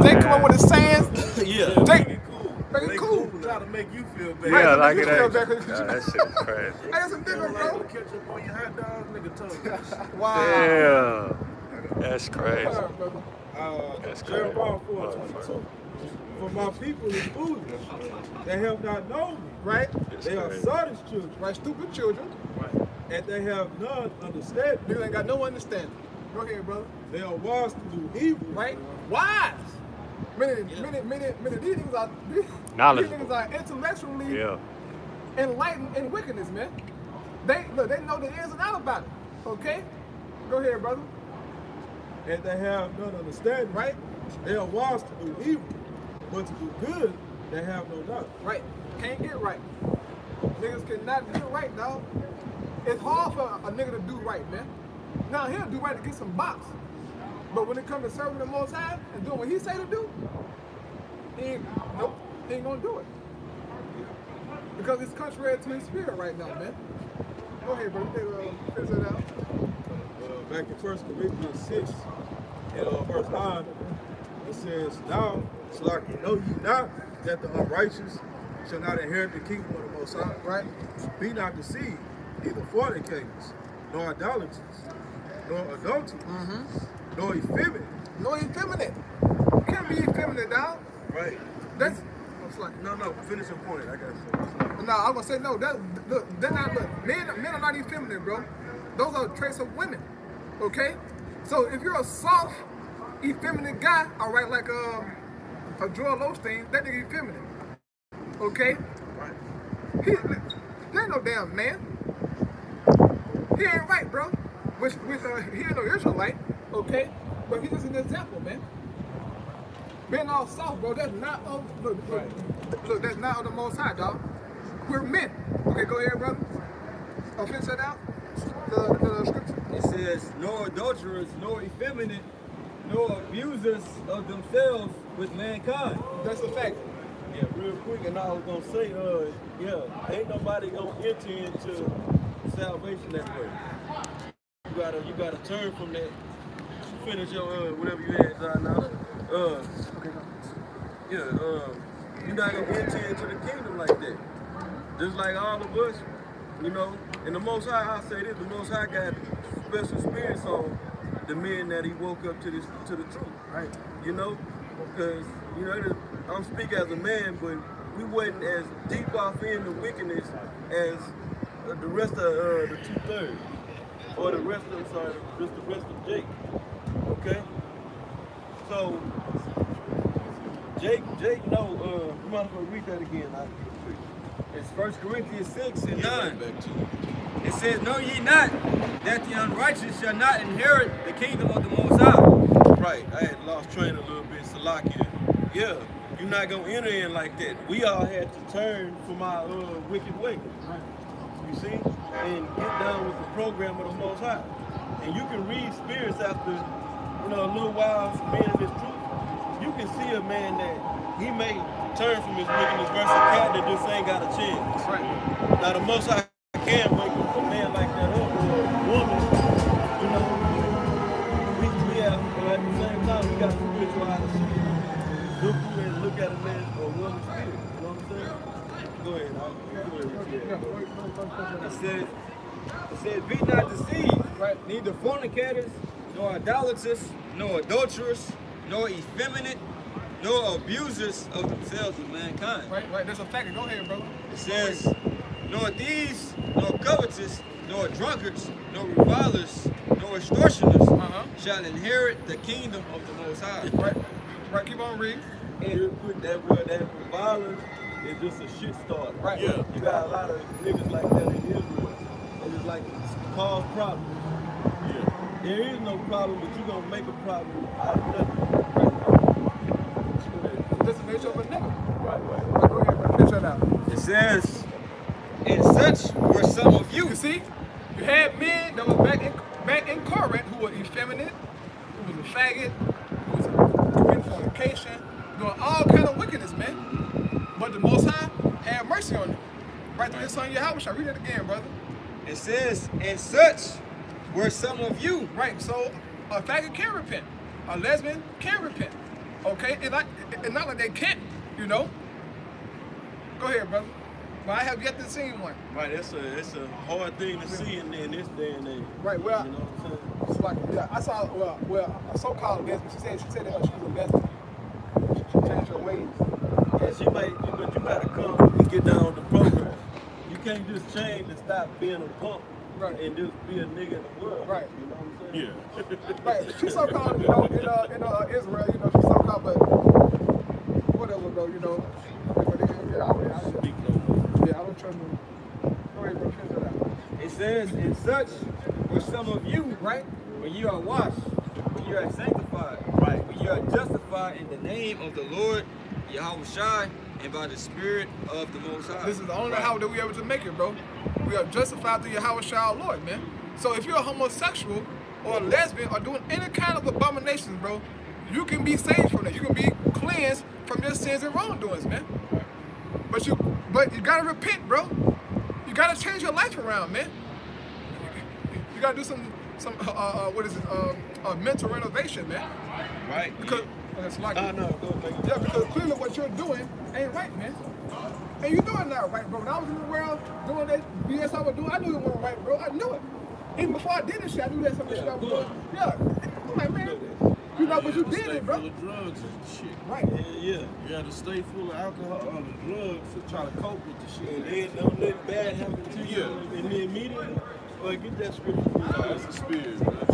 Jake come up with his sayings. Yeah. Jake, cool. make it cool. Try to make you feel bad. Yeah, so like it feel ain't. better. Yeah, that shit is crazy. Hey, that's some different, Like bro. to catch on your hot dog, nigga tongue. Wow. Damn. That's crazy. All right. Uh, That's Jeremiah crazy. 4 22. For my people is foolish. They have not known me. Right, It's They are crazy. sottish children, right. Stupid children. Right. And they have none understanding. Niggas ain't got no understanding. Go ahead, brother. They are wise to do evil. Right? Wise. Many, many, many, many. These niggas are. These, Knowledgeable. These niggas are intellectually Yeah. enlightened in wickedness, man. They look. They know the ins and outs about it. Okay. Go ahead, brother. And they have none understanding. Right? They are wise to do evil, but to do good, they have no knowledge. Right. Can't get right. Niggas cannot get right, dog. It's hard for a nigga to do right, man. Now he'll do right to get some box. But when it comes to serving the Most High and doing what He say to do, he ain't, nope, he ain't gonna do it. Because it's contrary to His spirit right now, man. Go ahead, bro. You uh, finish it out. uh, back in First Corinthians 6, and uh, verse 9, it says, Now, so like you know ye not that the unrighteous shall not inherit the kingdom of the Most High, right? Be not deceived, neither fornicators, nor idolaters, nor adulterers, nor effeminate, No effeminate. You can't be effeminate, dog. Right. That's. Like, No, no, finish your point. I got you. No, I'm gonna say no. That look, they're not. Look, men, men are not effeminate, bro. Those are traits of women. Okay. So if you're a soft, effeminate guy, all right, like um, a Joel Osteen, that nigga effeminate. Okay. Right. He, he ain't no damn man. He ain't right, bro. Which, which uh, he ain't no Israelite. Okay. But he's just an example, man. Being all soft, bro, that's not of look, look, look, that's not of the most high, dog. We're men. Okay, go ahead, brother. I'll finish that out. The, the scripture. It says, nor adulterers, nor effeminate, nor abusers of themselves with mankind. That's a fact. Yeah, real quick, and I was gonna say, uh, yeah, ain't nobody gonna enter into salvation that way. You gotta, you gotta turn from that finish your uh, whatever you had, John. Now, uh, yeah, um, you're not gonna enter into the kingdom like that. Just like all of us, you know. And the Most High, I say this: the Most High got special experience on the men that He woke up to this to the truth. Right. You know, because you know, I'm speaking as a man, but we wasn't as deep off in the wickedness as uh, the rest of uh, the two thirds, or the rest of sorry, just the rest of Jake. Okay. So Jake, Jake, no, uh, you might as well read that again. I, It's 1 Corinthians 6 and 9. It. Says, Know ye not that the unrighteous shall not inherit the kingdom of the Most High? Right, I had lost train a little bit, Salakia. Yeah, you're not gonna enter in like that. We all had to turn from our uh, wicked way. You see? And get down with the program of the Most High. And you can read spirits after, you know, a little while being in this truth. You can see a man that he may turn from his wickedness versus a cat that just ain't got a chance. Right. Now the Most I can wake a man like that up or a woman, you know. We, we have, but at the same time, we got spirituality. Look through and look at a man or a woman's spirit. You know what I'm saying? Go ahead. I'll, go ahead. Yeah. It says, it says, Be not deceived, right? Neither fornicators, nor idolaters, nor adulterers, nor effeminate, nor abusers of themselves with mankind. Right, right. That's a factor. Go ahead, bro. It says, nor thieves, nor covetous, nor drunkards, nor revilers, nor extortioners Uh-huh. shall inherit the kingdom of the Most High. Right, right. Keep on reading. Real quick, that word, that violence is just a shit start. Right. Yeah. You got a lot of niggas like that in Israel. They just like to cause problems. There is no problem, but you gonna make a problem out of nothing. That's the nature of a nigga. Right, right. Go ahead, bro. Finish that out. It says, And such were some of you. You see, you had men that was back in back in Corinth who were effeminate, who was a faggot, who was committing fornication, doing all kind of wickedness, man. But the Most High had mercy on them. Right through His Son Yahweh. Read it again, brother. It says, And such were some of you. Right. So a faggot can repent. A lesbian can repent. Okay. It's not, it's not like they can't. You know. Go ahead, brother. But I have yet to see one. Right, that's a it's a hard thing to see in, in this day and age. Right. Well. You know what I'm saying? It's like, yeah, I saw, well, well, a so-called lesbian. She said, she said that she was a lesbian. She, she changed her ways. Yeah, she might, but you gotta come and get down with the program. You can't just change and stop being a punk Right. and just be a nigga in the world. Right. You know what I'm saying? Yeah. Right. She's so-called, you know, in, uh, in uh, Israel, you know, she's so-called, but whatever, bro, you know. But, yeah, I, I, Speak no. yeah, I don't trust them. Go ahead, bro, finish that out. It says, And such were some of you, right? When you are washed, when you are sanctified, Right. when you are justified in the name of the Lord Yahawashi and by the Spirit of the Most High. This is the only how that we able to make it, bro. We are justified through Yahweh our Lord, man. So if you're a homosexual or a lesbian or doing any kind of abominations, bro, you can be saved from that. You can be cleansed from your sins and wrongdoings, man. But you, but you gotta repent, bro. You gotta change your life around, man. You gotta do some, some, uh, uh, what is it, um, uh, mental renovation, man. Right. Because, it's like, I know. Go make it. yeah, because clearly what you're doing ain't right, man. And you're doing that right, bro. When I was in the world doing that BS I was doing, I knew it wasn't right, bro. I knew it. Even before I did this shit, I knew that some of the shit I was doing. Yeah. I'm like, man, you know, but you did Stay it, bro. full of drugs and shit. Right. Yeah, yeah. You had to stay full of alcohol or the drugs to try to cope with the shit. And then don't let bad happen to you. Yeah. And then immediately, like, get that scripture. Oh, that's the spirit, man.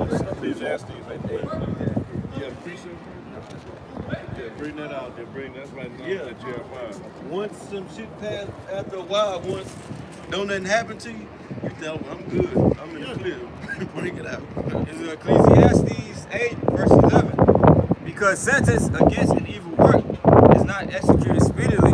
Ecclesiastes? Yeah, precinct. Yeah, bring that out there. Bring that's right now. Yeah. Jeremiah. Once some shit pass, after a while, once don't nothing happen to you, you tell them, I'm good. I'm in the clear. Bring it out. Is Ecclesiastes 8, verse 11. Because sentence against an evil work is not executed speedily,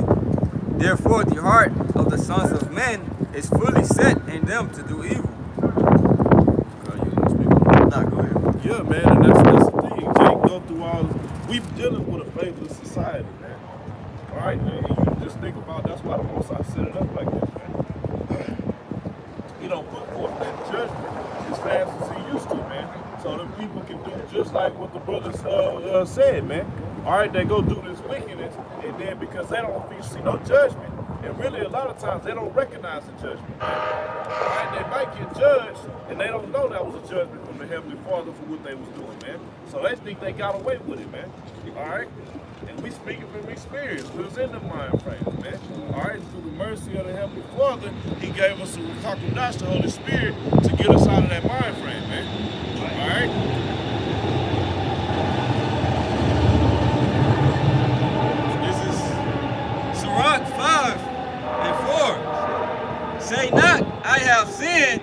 therefore the heart of the sons of men is fully set in them to do evil. God, you gonna speak on Nah, go ahead. Yeah, man, and that's, that's the thing. Jake go through all. We dealing with a faithless society, man. All right, man. And you just think about that's why the Most High set it up like this, man. You don't put forth that judgment as fast as he used to, man. So the people can do just like what the brothers uh, uh, said, man. All right, they go do this wickedness, and then because they don't see no judgment, and really a lot of times they don't recognize the judgment. Right, they might get judged, and they don't know that was a judgment from the Heavenly Father for what they was doing, man. So they think they got away with it, man. All right. And we speaking from experience. We was in the mind frame, man. All right, through the mercy of the Heavenly Father, He gave us the Kakudash, the Holy Spirit, to get us out of that mind frame, man. All right? This is Sirach 5 and 4. Say not, I have sinned,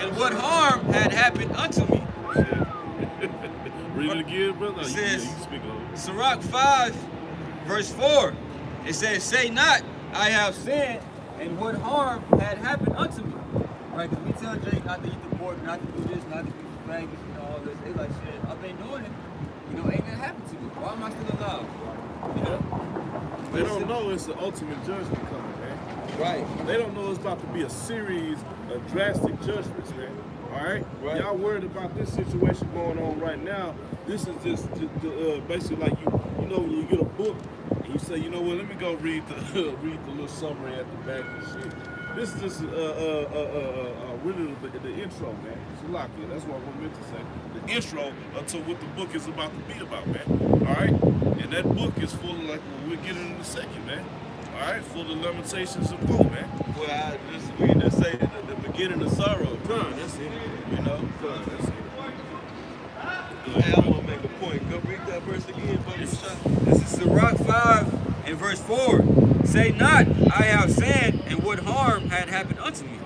and what harm had happened unto me. Read it again, brother. It says- on. Sirach 5, verse 4. It says, Say not, I have sinned, and what harm had happened unto me. Right? Because we tell Jake not to eat the pork, not to do this, not to be faggots, you know, all this. They like, shit, I've been doing it. You know, ain't that happened to me. Why am I still alive? You know? They don't know it's the ultimate judgment. Right. They don't know it's about to be a series of drastic judgments, man. All right? Right. Y'all worried about this situation going on right now. This is just uh, basically like you, you know, when you get a book and you say, you know what, let me go read the read the little summary at the back and shit. This is just uh, uh, uh, uh, uh, really the, the intro, man. It's a lot, That's what I meant to say. The intro to what the book is about to be about, man. All right? And that book is full of, like, well, we'll get it in a second, man. All right? Full of lamentations and woe, man. Well, I just, we just say the, the beginning of sorrow. Done. That's it. You know? Done. That's it. Hey, I'm gonna make a point. Go read that verse again, buddy. This is Sirach 5 and verse 4. Say not, I have sinned, and what harm had happened unto me.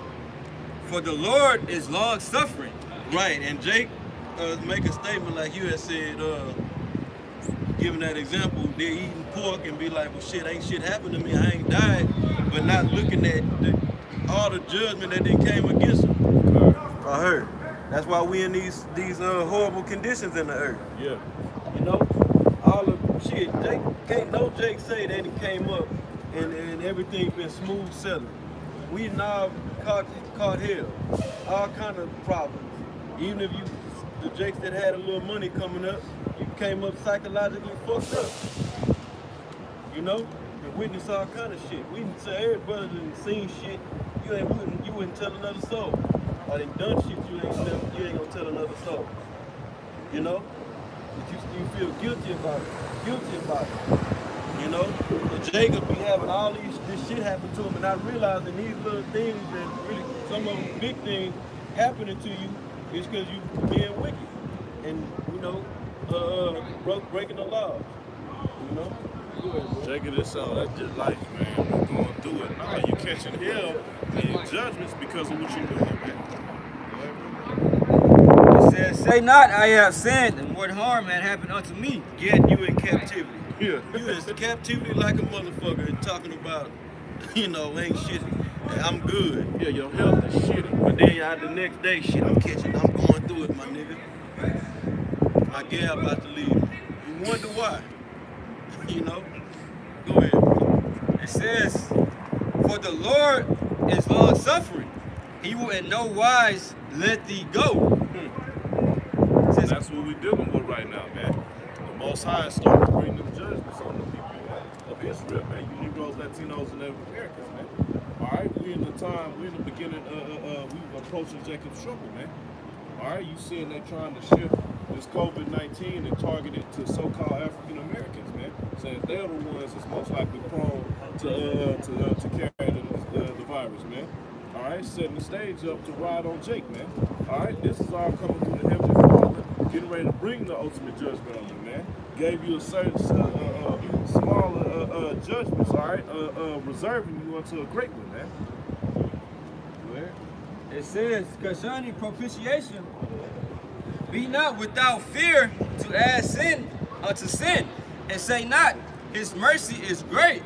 For the Lord is long suffering. Right, and Jake uh, make a statement like you had said, uh, giving that example, they're eating pork and be like, well, shit, ain't shit happened to me, I ain't died, but not looking at the, all the judgment that then came against them. I heard. That's why we in these these uh, horrible conditions in the earth. Yeah. You know, all of shit. Jake can't no Jake say that it came up and, and everything been smooth sailing. We now caught caught hell, all kind of problems. Even if you the Jakes that had a little money coming up, you came up psychologically fucked up. You know, and witness all kind of shit. We didn't say every brother done seen shit. You ain't wouldn't you wouldn't tell another soul. Or they done shit you ain't never, you ain't gonna tell another soul. You know? But you, you feel guilty about it. Guilty about it. You know? And Jacob be having all these this shit happen to him and not realizing these little things that really some of them big things happening to you is because you being wicked. And you know, uh broke breaking the law. You know? Bro. Checking this out. That's just life, man. We're going through it. Nah, you catching hell and judgments because of what you're doing, man. It Say not, I have sinned, and what harm had happened unto me. Yet you in captivity. Yeah. You in captivity like a motherfucker and talking about, you know, ain't shit. I'm good. Yeah, your health is shitty. But then y'all the next day, shit, I'm catching, I'm going through it, my nigga. My gal about to leave. You wonder why. You know? Go ahead. It says, For the Lord is long suffering. He will in no wise let thee go. It says, That's what we're dealing with right now, man. The Most High is starting to bring them judgments on the people of Israel, man. You Negroes, Latinos, and Native Americans, man. All right, we're in the time, we're in the beginning, uh, uh, uh, we approaching Jacob's trouble, man. All right, you seeing they're trying to shift this COVID-19 and target it to so-called African Americans, Saying they're the ones that's most likely prone to uh, to uh, to carry the, uh, the virus, man. All right, setting the stage up to ride on Jake, man. All right, this is all coming through the Heavenly Father, getting ready to bring the ultimate judgment on you, man. Gave you a certain uh, uh, uh, small uh, judgments, all right, reserving you unto a great one, man. It says, concerning propitiation, be not without fear to add sin unto sin, and say not, his mercy is great.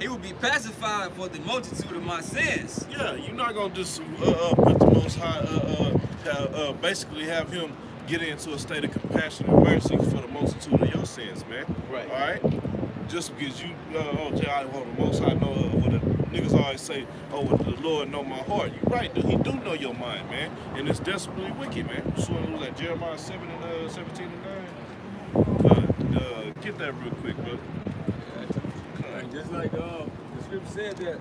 He will be pacified for the multitude of my sins. Yeah, you're not going to just uh, uh, put the Most High, uh, uh, uh, basically have him get into a state of compassion and mercy for the multitude of your sins, man. Right. All right? Just because you, uh, oh, okay, I want the Most High know uh, what the niggas always say, oh, the Lord know my heart. You're right, dude. He do know your mind, man. And it's desperately wicked, man. So it was at Jeremiah 7 and 17 and 9 get that real quick, bro. Like, just like uh, the scripture said that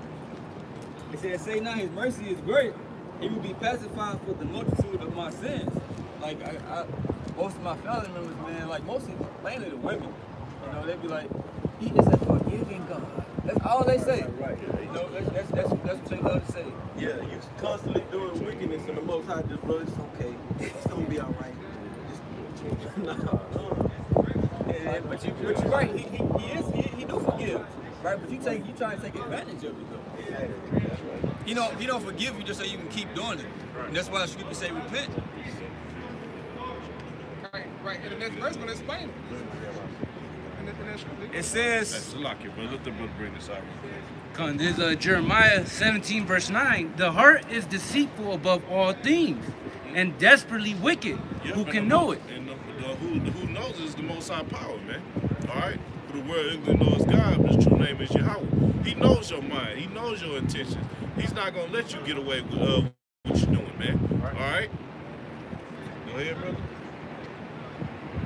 it said, "Say now, His mercy is great; He will be pacified for the multitude of my sins." Like I, I most of my family members, man, like mostly mainly the women, you know, they'd be like, "He is a forgiving God." That's all they say. Right. You know, that's that's that's, that's what they love to say. Yeah, you constantly doing wickedness, and the Most High just, bro, it's okay. It's gonna be all right. Just, nah, And, and- but you, but you're right. He, he, he is he, he do forgive, right? But you take you try to take advantage of it though. He don't he don't forgive you just so you can keep doing it. And that's why the scripture say repent. Right, right. In the next verse, gonna explain it. In the, in that scripture. It says, a lock. Let the brother bring this out. Come, There's uh, Jeremiah 17, verse 9. The heart is deceitful above all things and desperately wicked. Yeah, Who can the- know it? And the, the, who, the who knows is the Most High power, man. All right. For the word England knows God, but his true name is Yahweh. He knows your mind. He knows your intentions. He's not gonna let you get away with uh, what you're doing, man. All right. Go ahead, brother.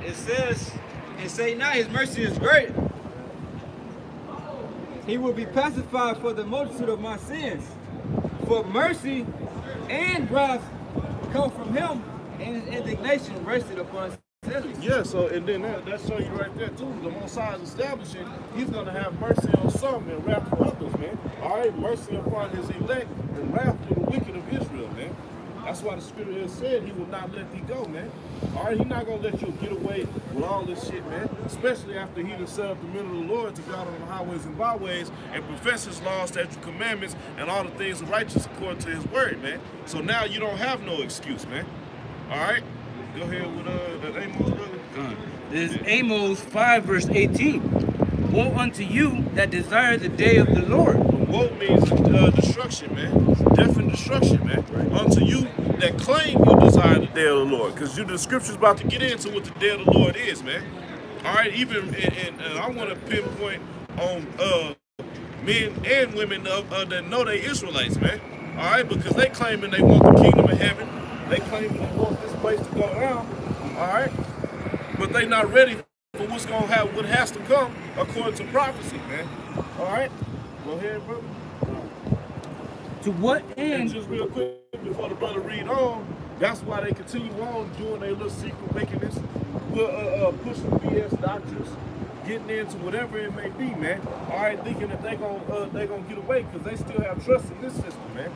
it says, and say now his mercy is great. He will be pacified for the multitude of my sins. For mercy and wrath come from him, and his indignation rested upon sinners. Yeah, so and then that, that show you right there too. The Most is establishing He's gonna have mercy on some and wrath on others, man. All right, mercy upon His elect and wrath to the wicked of Israel. That's why the Scripture has said He will not let thee go, man. All right, He's not gonna let you get away with all this shit, man. Especially after He done up the men of the Lord to go out on the highways and byways and profess His laws, statutes, commandments, and all the things righteous according to His word, man. So now you don't have no excuse, man. All right, go ahead with uh Amos brother. This is Amos 5, verse 18. Woe unto you that desire the day of the Lord. Woe means uh, destruction, man. Death and destruction, man. Unto you that claim you desire the day of the Lord. Because you the scripture's about to get into what the day of the Lord is, man. All right, even, and, and, and I want to pinpoint on uh, men and women of, uh, that know they Israelites, man. All right, because they claiming they want the kingdom of heaven. They claiming they want this place to go down. All right, but they not ready for what's gonna have, what has to come according to prophecy, man. All right, go ahead, brother. To what And end? just real quick before the brother read on, that's why they continue on doing their little secret wickedness, uh, uh, pushing BS doctrines, getting into whatever it may be, man. All right, thinking that they gonna uh, they gonna get away because they still have trust in this system, man.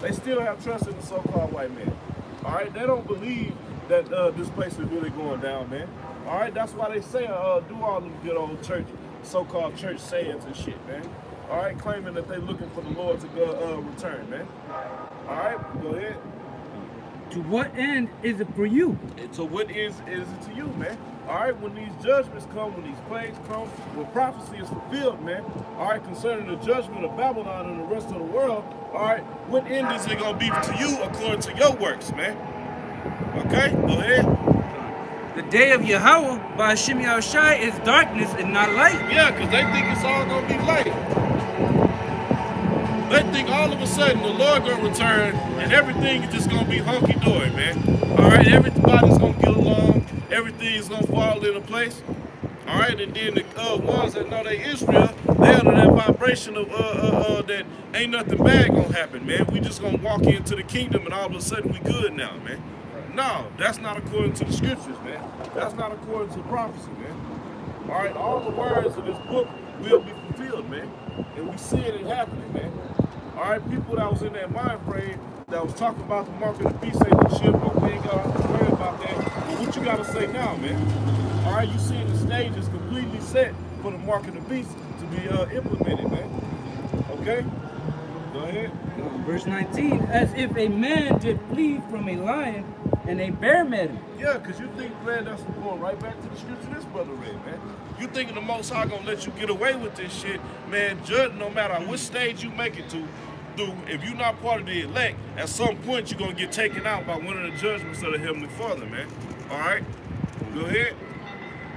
They still have trust in the so-called white man. All right, they don't believe that uh, this place is really going down, man. All right, that's why they say uh, do all them good old church, so-called church sayings and shit, man. All right, claiming that they're looking for the Lord to go, uh, return, man. All right, go ahead. To what end is it for you? And so what is is it to you, man? All right, when these judgments come, when these plagues come, when prophecy is fulfilled, man. All right, concerning the judgment of Babylon and the rest of the world. All right, what end is it gonna be to you according to your works, man? Okay, go ahead. The day of Yahweh by Hashem Yahushai is darkness and not light. Yeah, because they think it's all gonna be light. They think all of a sudden the Lord gonna return and everything is just gonna be hunky dory, man. All right, everybody's gonna get along, everything's gonna fall into place. All right, and then the uh, ones that know they Israel, they under that vibration of uh, uh, uh, that ain't nothing bad gonna happen, man. We just gonna walk into the kingdom and all of a sudden we good now, man. No, that's not according to the scriptures, man. That's not according to prophecy, man. All right, all the words of this book will be fulfilled, man. And we see it happening, man. All right, people that was in that mind frame that was talking about the mark of the beast ain't the ship, but we ain't got to worry about that. But what you got to say now, man? All right, you seeing the stage is completely set for the mark of the beast to be uh, implemented, man. Okay? Go ahead. Verse 19, as if a man did flee from a lion and a bear met him. Yeah, because you think, man, that's going right back to the scripture this brother read, man. You thinking the Most High gonna let you get away with this shit, man, judge, no matter what stage you make it to, do, if you're not part of the elect, at some point you're gonna get taken out by one of the judgments of the Heavenly Father, man. All right? Go ahead.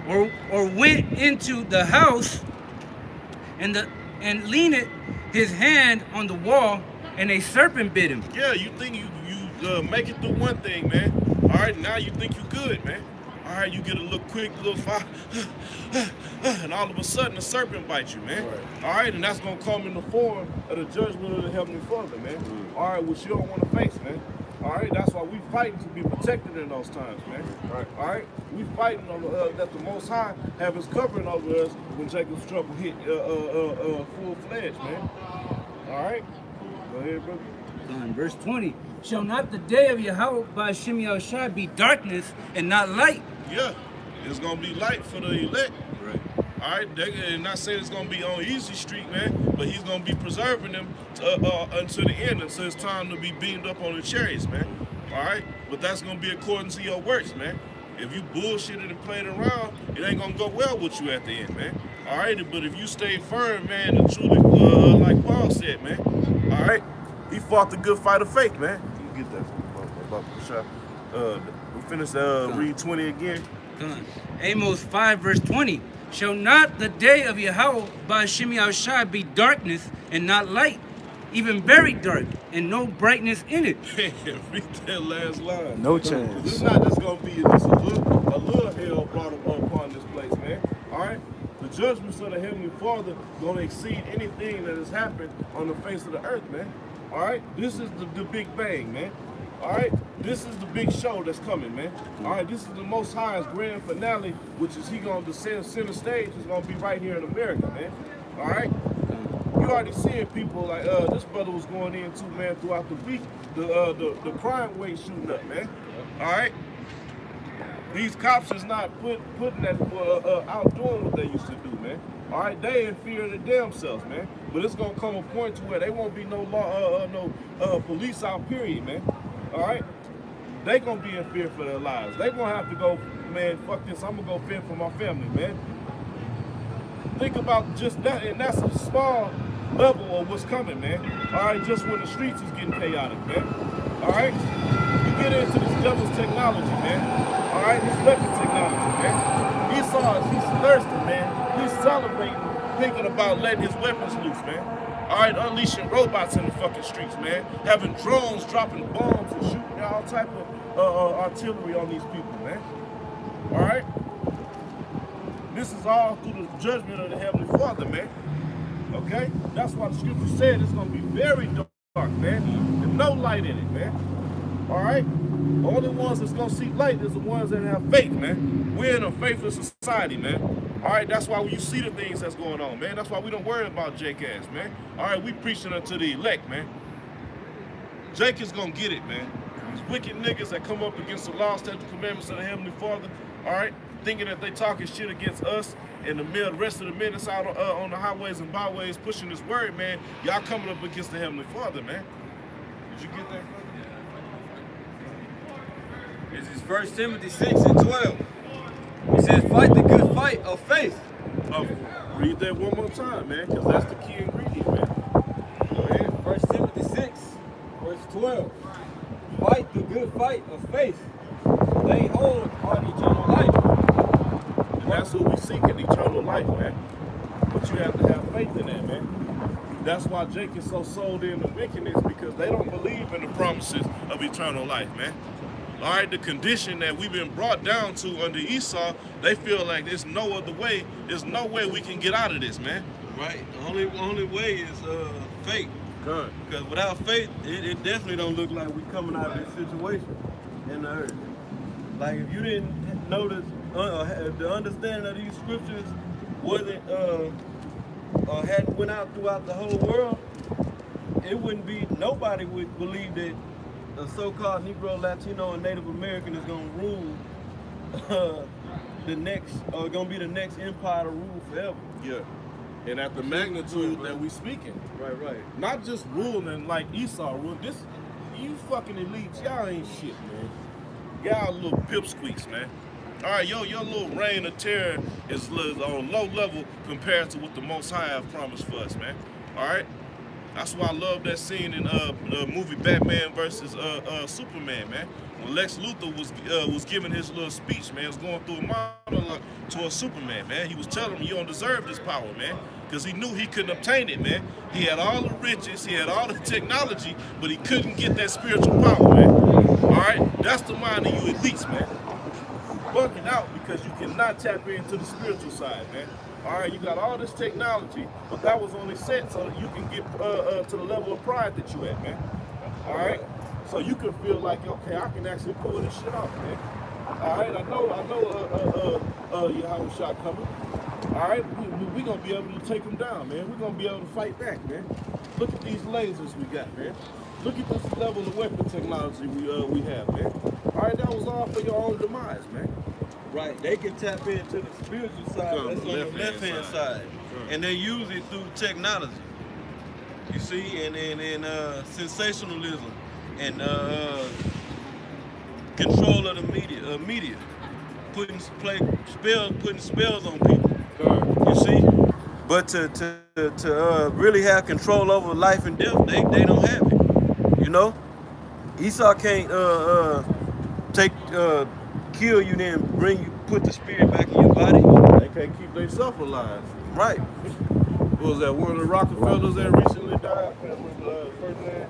or or went into the house and the and leaned his hand on the wall, and a serpent bit him. Yeah, you think you you uh, make it through one thing, man. All right, now you think you good, man. All right, you get a little quick, little fire, and all of a sudden a serpent bites you, man. All right, and that's gonna come in the form of the judgment of the heavenly Father, man. All right, which you don't want to face, man. All right, that's why we fighting to be protected in those times, man. All right, all right, we fighting on the, uh, that the Most High have His covering over us when Jacob's trouble hit uh, uh, uh, uh, full fledged, man. All right, go ahead, brother. Done. Verse 20. Shall not the day of Yahweh by Shem Shai be darkness and not light? Yeah, it's gonna be light for the elect. Right. All right, they, and not saying it's gonna be on easy street, man, but he's gonna be preserving them uh, uh, until the end, until it's time to be beamed up on the chariots, man. All right, but that's gonna be according to your works, man. If you bullshitted and played around, it ain't gonna go well with you at the end, man. All right, but if you stay firm, man, and truly, uh, like Paul said, man. All right, he fought the good fight of faith, man. You get that shot. Uh, we finished uh, read 20 again. Done. Amos 5 verse 20. Shall not the day of Yahweh by Shem Shai be darkness and not light, even very dark, and no brightness in it? Read that last line. No It's chance. not just gonna be just a little, a little hell brought upon this place, man. All right. The judgments of the heavenly Father gonna exceed anything that has happened on the face of the earth, man. All right. This is the, the big bang, man. All right. This is the big show that's coming, man. All right. This is the Most High's grand finale, which is he gonna descend center stage. is gonna be right here in America, man. All right. You already seeing people like uh this brother was going in too, man, throughout the week. The uh the, the crime rate shooting up, man. All right. These cops is not put putting that uh, uh, out doing what they used to do, man. All right, they in fear of the damn selves, man. But it's gonna come a point to where they won't be no law, uh, uh, no uh, police out, period, man. All right, they gonna be in fear for their lives. They gonna have to go, man. Fuck this. I'm gonna go fend for my family, man think about just that, and that's a small level of what's coming, man. All right, just when the streets is getting chaotic, man. All right, you get into this devil's technology, man. All right, this weapon technology, man. Esau, he's thirsty, man. He's celebrating, thinking about letting his weapons loose, man. All right, unleashing robots in the fucking streets, man. Having drones dropping bombs and shooting all type of uh, uh, artillery on these people, man. All right. This is all through the judgment of the Heavenly Father, man. Okay? That's why the scripture said it's going to be very dark, man. And no light in it, man. All right? The only ones that's going to see light is the ones that have faith, man. We're in a faithless society, man. All right? That's why when you see the things that's going on, man, that's why we don't worry about Jake ass, man. All right? We preaching unto the elect, man. Jake is going to get it, man. These wicked niggas that come up against the law, statutes, commandments of the Heavenly Father, all right? Thinking that they talking shit against us and the rest of the men that's out on, uh, on the highways and byways pushing this word, man. Y'all coming up against the Heavenly Father, man. Did you get that? This is 1 Timothy 6 and 12. He says, fight the good fight of faith. Oh, read that one more time, man, because that's the key ingredient, man. Go ahead. 1 Timothy 6, verse 12. Fight the good fight of faith. Lay hold on eternal life. And that's what we seek in eternal life, man. But you have to have faith in that, man. That's why Jake is so sold in the wickedness because they don't believe in the promises of eternal life, man. All right, the condition that we've been brought down to under Esau, they feel like there's no other way. There's no way we can get out of this, man. Right. The only only way is uh, faith. Good. Because without faith, it, it definitely don't look like we're coming out of this situation in the earth. Like if you didn't notice, uh, uh, if the understanding of these scriptures wasn't uh, uh, hadn't went out throughout the whole world, it wouldn't be nobody would believe that a so-called Negro, Latino, and Native American is gonna rule uh, the next, uh, gonna be the next empire to rule forever. Yeah. And at the magnitude that we speaking. Right, right. Not just ruling like Esau ruled. This, you fucking elites, y'all ain't shit, man. Y'all little pipsqueaks, man. All right, yo, your little reign of terror is on low level compared to what the Most High have promised for us, man. All right. That's why I love that scene in uh, the movie Batman versus uh, uh, Superman, man. When Lex Luthor was uh, was giving his little speech, man, was going through a monologue towards Superman, man. He was telling him you don't deserve this power, man, because he knew he couldn't obtain it, man. He had all the riches, he had all the technology, but he couldn't get that spiritual power, man. All right, that's the mind of you elites, man. Bucking out because you cannot tap into the spiritual side, man. All right, you got all this technology, but that was only set so that you can get uh, uh, to the level of pride that you at, man. All right, so you can feel like, okay, I can actually pull this shit off, man. All right, I know, I know, uh, uh, uh, uh, Yahawashi coming. All right, we, we, we gonna be able to take them down, man. We're gonna be able to fight back, man. Look at these lasers we got, man. Look at this level of weapon technology we uh we have, man. All right, that was all for your own demise, man. Right, they can tap into the spiritual side that's on the left-hand side. side, Right. and they use it through technology. You see, and and, and uh, sensationalism and uh, control of the media, uh, media, putting play spells, putting spells on people. You see, but to to to uh, really have control over life and death, they they don't have it. You know, Esau can't uh, uh, take uh, kill you, then bring you, put the spirit back in your body. They can't keep themselves alive. Right. What was that? One of the Rockefellers that recently died? Uh, Ferdinand?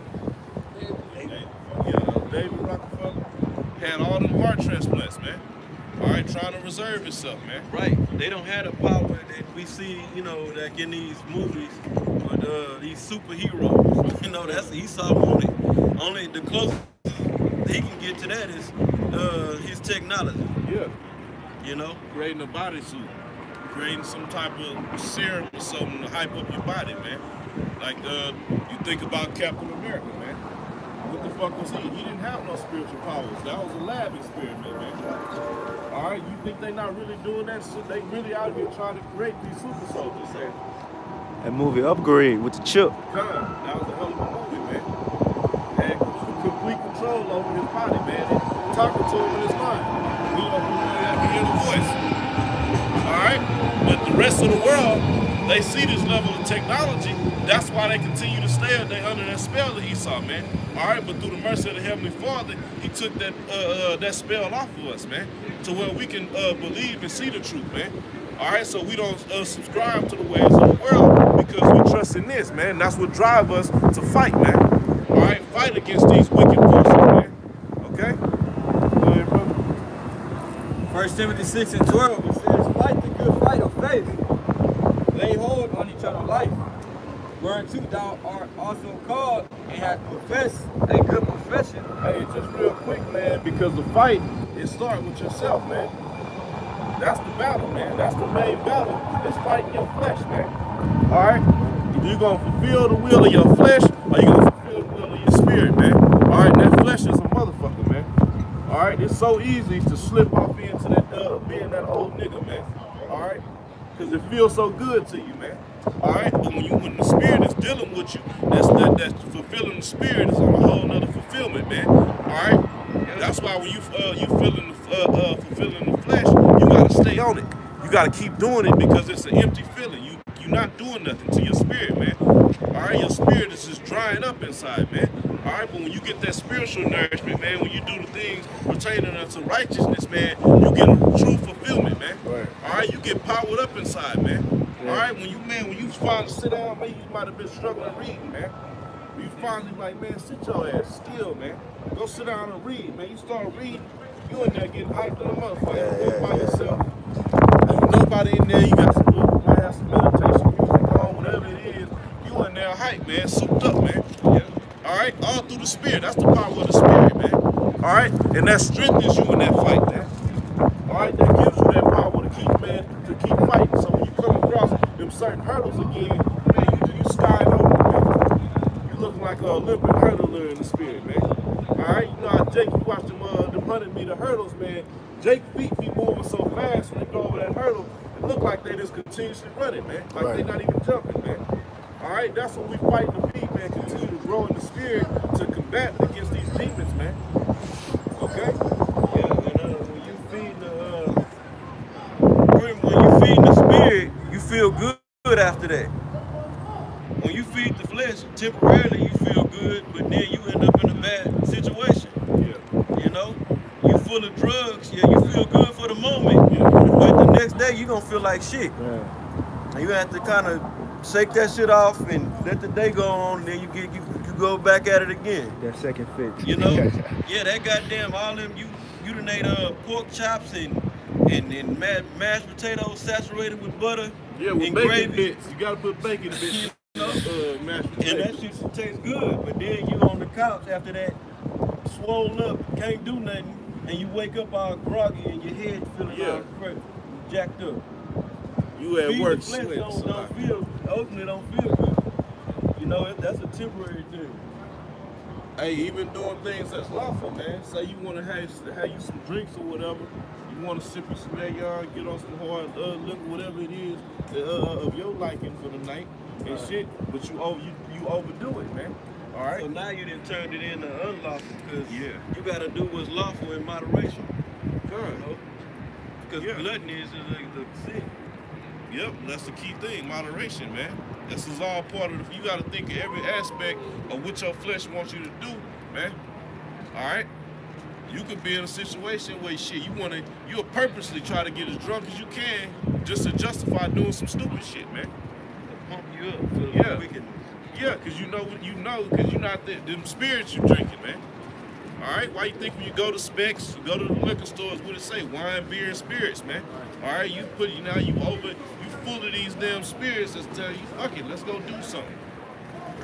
Yeah, uh, David Rockefeller had all them heart transplants, man. All right, trying to reserve himself, man. Right. They don't have the power that we see, you know, like in these movies with uh, these superheroes. You know, that's Esau wanted. Only the closest he can get to that is uh, his technology. Yeah, You know. creating a bodysuit, creating some type of serum or something to hype up your body, man. Like uh, you think about Captain America, man. What the fuck was he? He didn't have no spiritual powers. That was a lab experiment, man. All right, you think they not really doing that shit? They really out here trying to create these super soldiers, man. That movie Upgrade with the chip. Come, that was a hell of a movie, man. Had complete control over his body, man. Talking to him in his mind. We have to hear the voice. All right? But the rest of the world, they see this level of technology. That's why they continue to stay they under that spell of Esau, man. All right, but through the mercy of the Heavenly Father, He took that uh, uh, that spell off of us, man, to where we can uh, believe and see the truth, man. All right, so we don't uh, subscribe to the ways of the world because we trust in this, man. That's what drive us to fight, man. All right, fight against these wicked forces, man. Okay? Go ahead, brother. First Timothy 6 and 12, it says, Fight the good fight of faith. Lay hold on each other's life. Whereunto thou art also called and hast professed a good profession. Hey, just real quick, man, because the fight, it starts with yourself, man. That's the battle, man. That's the main battle. It's fighting your flesh, man. All right? You're going to fulfill the will of your flesh or you're going to fulfill the will of your spirit, man. All right? That flesh is a motherfucker, man. All right? It's so easy to slip off into that, uh, being that old nigga, man. All right? Because it feels so good to you, man. All right? But when you when the spirit is dealing with you, that's that, that's fulfilling the spirit is on a whole nother fulfillment, man. All right? That's why when you uh, you feeling the, uh, uh, fulfilling the flesh, you gotta stay on it. You gotta keep doing it because it's an empty feeling. You you're not doing nothing to your spirit, man. All right, your spirit is just drying up inside, man. All right, but when you get that spiritual nourishment, man, when you do the things pertaining unto righteousness, man, you get a true fulfillment, man. Right. All right, you get powered up inside, man. All right, when you man, when you finally sit down, man, you might have been struggling reading, man. You finally like, man, sit your ass still, man. Go sit down and read, man. You start reading, you in there getting hyped on the motherfucker. You by yourself. Ain't nobody in there. You got some little, some meditation music on, whatever it is. You in there hyped, man, souped up, man. All right, all through the spirit. That's the power of the spirit, man. All right, and that strengthens you in that fight, man. All right, that gives you that power to keep, man, to keep fighting. So when you come across them certain hurdles again, man, you you sky over, man. You looking like a Olympic hurdler in the spirit, man. All right, you know how Jake, you watch them, uh, them 100 meter hurdles, man. Jake feet be moving so fast when they go over that hurdle, it look like they just continuously running, man. Like they not even jumping, man. All right, that's what we fight to be, man. Continue to grow in the spirit to combat against these demons, man. Okay? Yeah, and uh, when you feed the uh, when, when you feed the spirit, you feel good after that. when you feed the flesh, temporarily you feel good, but then you end up in a bad situation. Yeah. You know, you full of drugs. Yeah, you feel good for the moment, yeah. but the next day you gonna feel like shit. Yeah. And you have to kind of shake that shit off and let the day go on. And then you get you, you go back at it again. That second fix. You know, yeah, that goddamn all them you you done ate uh, pork chops and and, and ma- mashed potatoes saturated with butter Yeah, with and bacon gravy. bits. You gotta put bacon bits in uh, mashed And that shit tastes good, but then you on the couch after that, swollen up, can't do nothing, and you wake up all groggy and your head feeling Yeah. all crazy, jacked up. You at work sweat. don't, don't feel, ultimately don't feel good. You know, that's a temporary thing. Hey, even doing things that's lawful, man. Say you want to have have you some drinks or whatever. You want to sip you some yard, get on some hard uh, liquor, whatever it is uh, uh, of your liking for the night and shit. But you over you, you overdo it, man. All right. So now you done turned it into unlawful because Yeah. you got to do what's lawful in moderation. You know? Because Yeah. gluttony is a, the sin. Yep, that's the key thing, moderation, man. This is all part of the, you gotta think of every aspect of what your flesh wants you to do, man. All right? You could be in a situation where shit, you wanna, you'll purposely try to get as drunk as you can just to justify doing some stupid shit, man. Pump you up for the Yeah. wickedness. Yeah, cause you know what you know, cause you're not the, them spirits you're drinking, man. All right, why you think when you go to Spec's, go to the liquor stores, what it say? Wine, beer, and spirits, man. All right, you put you now you over, full of these damn spirits that's tell you, fuck it, let's go do something.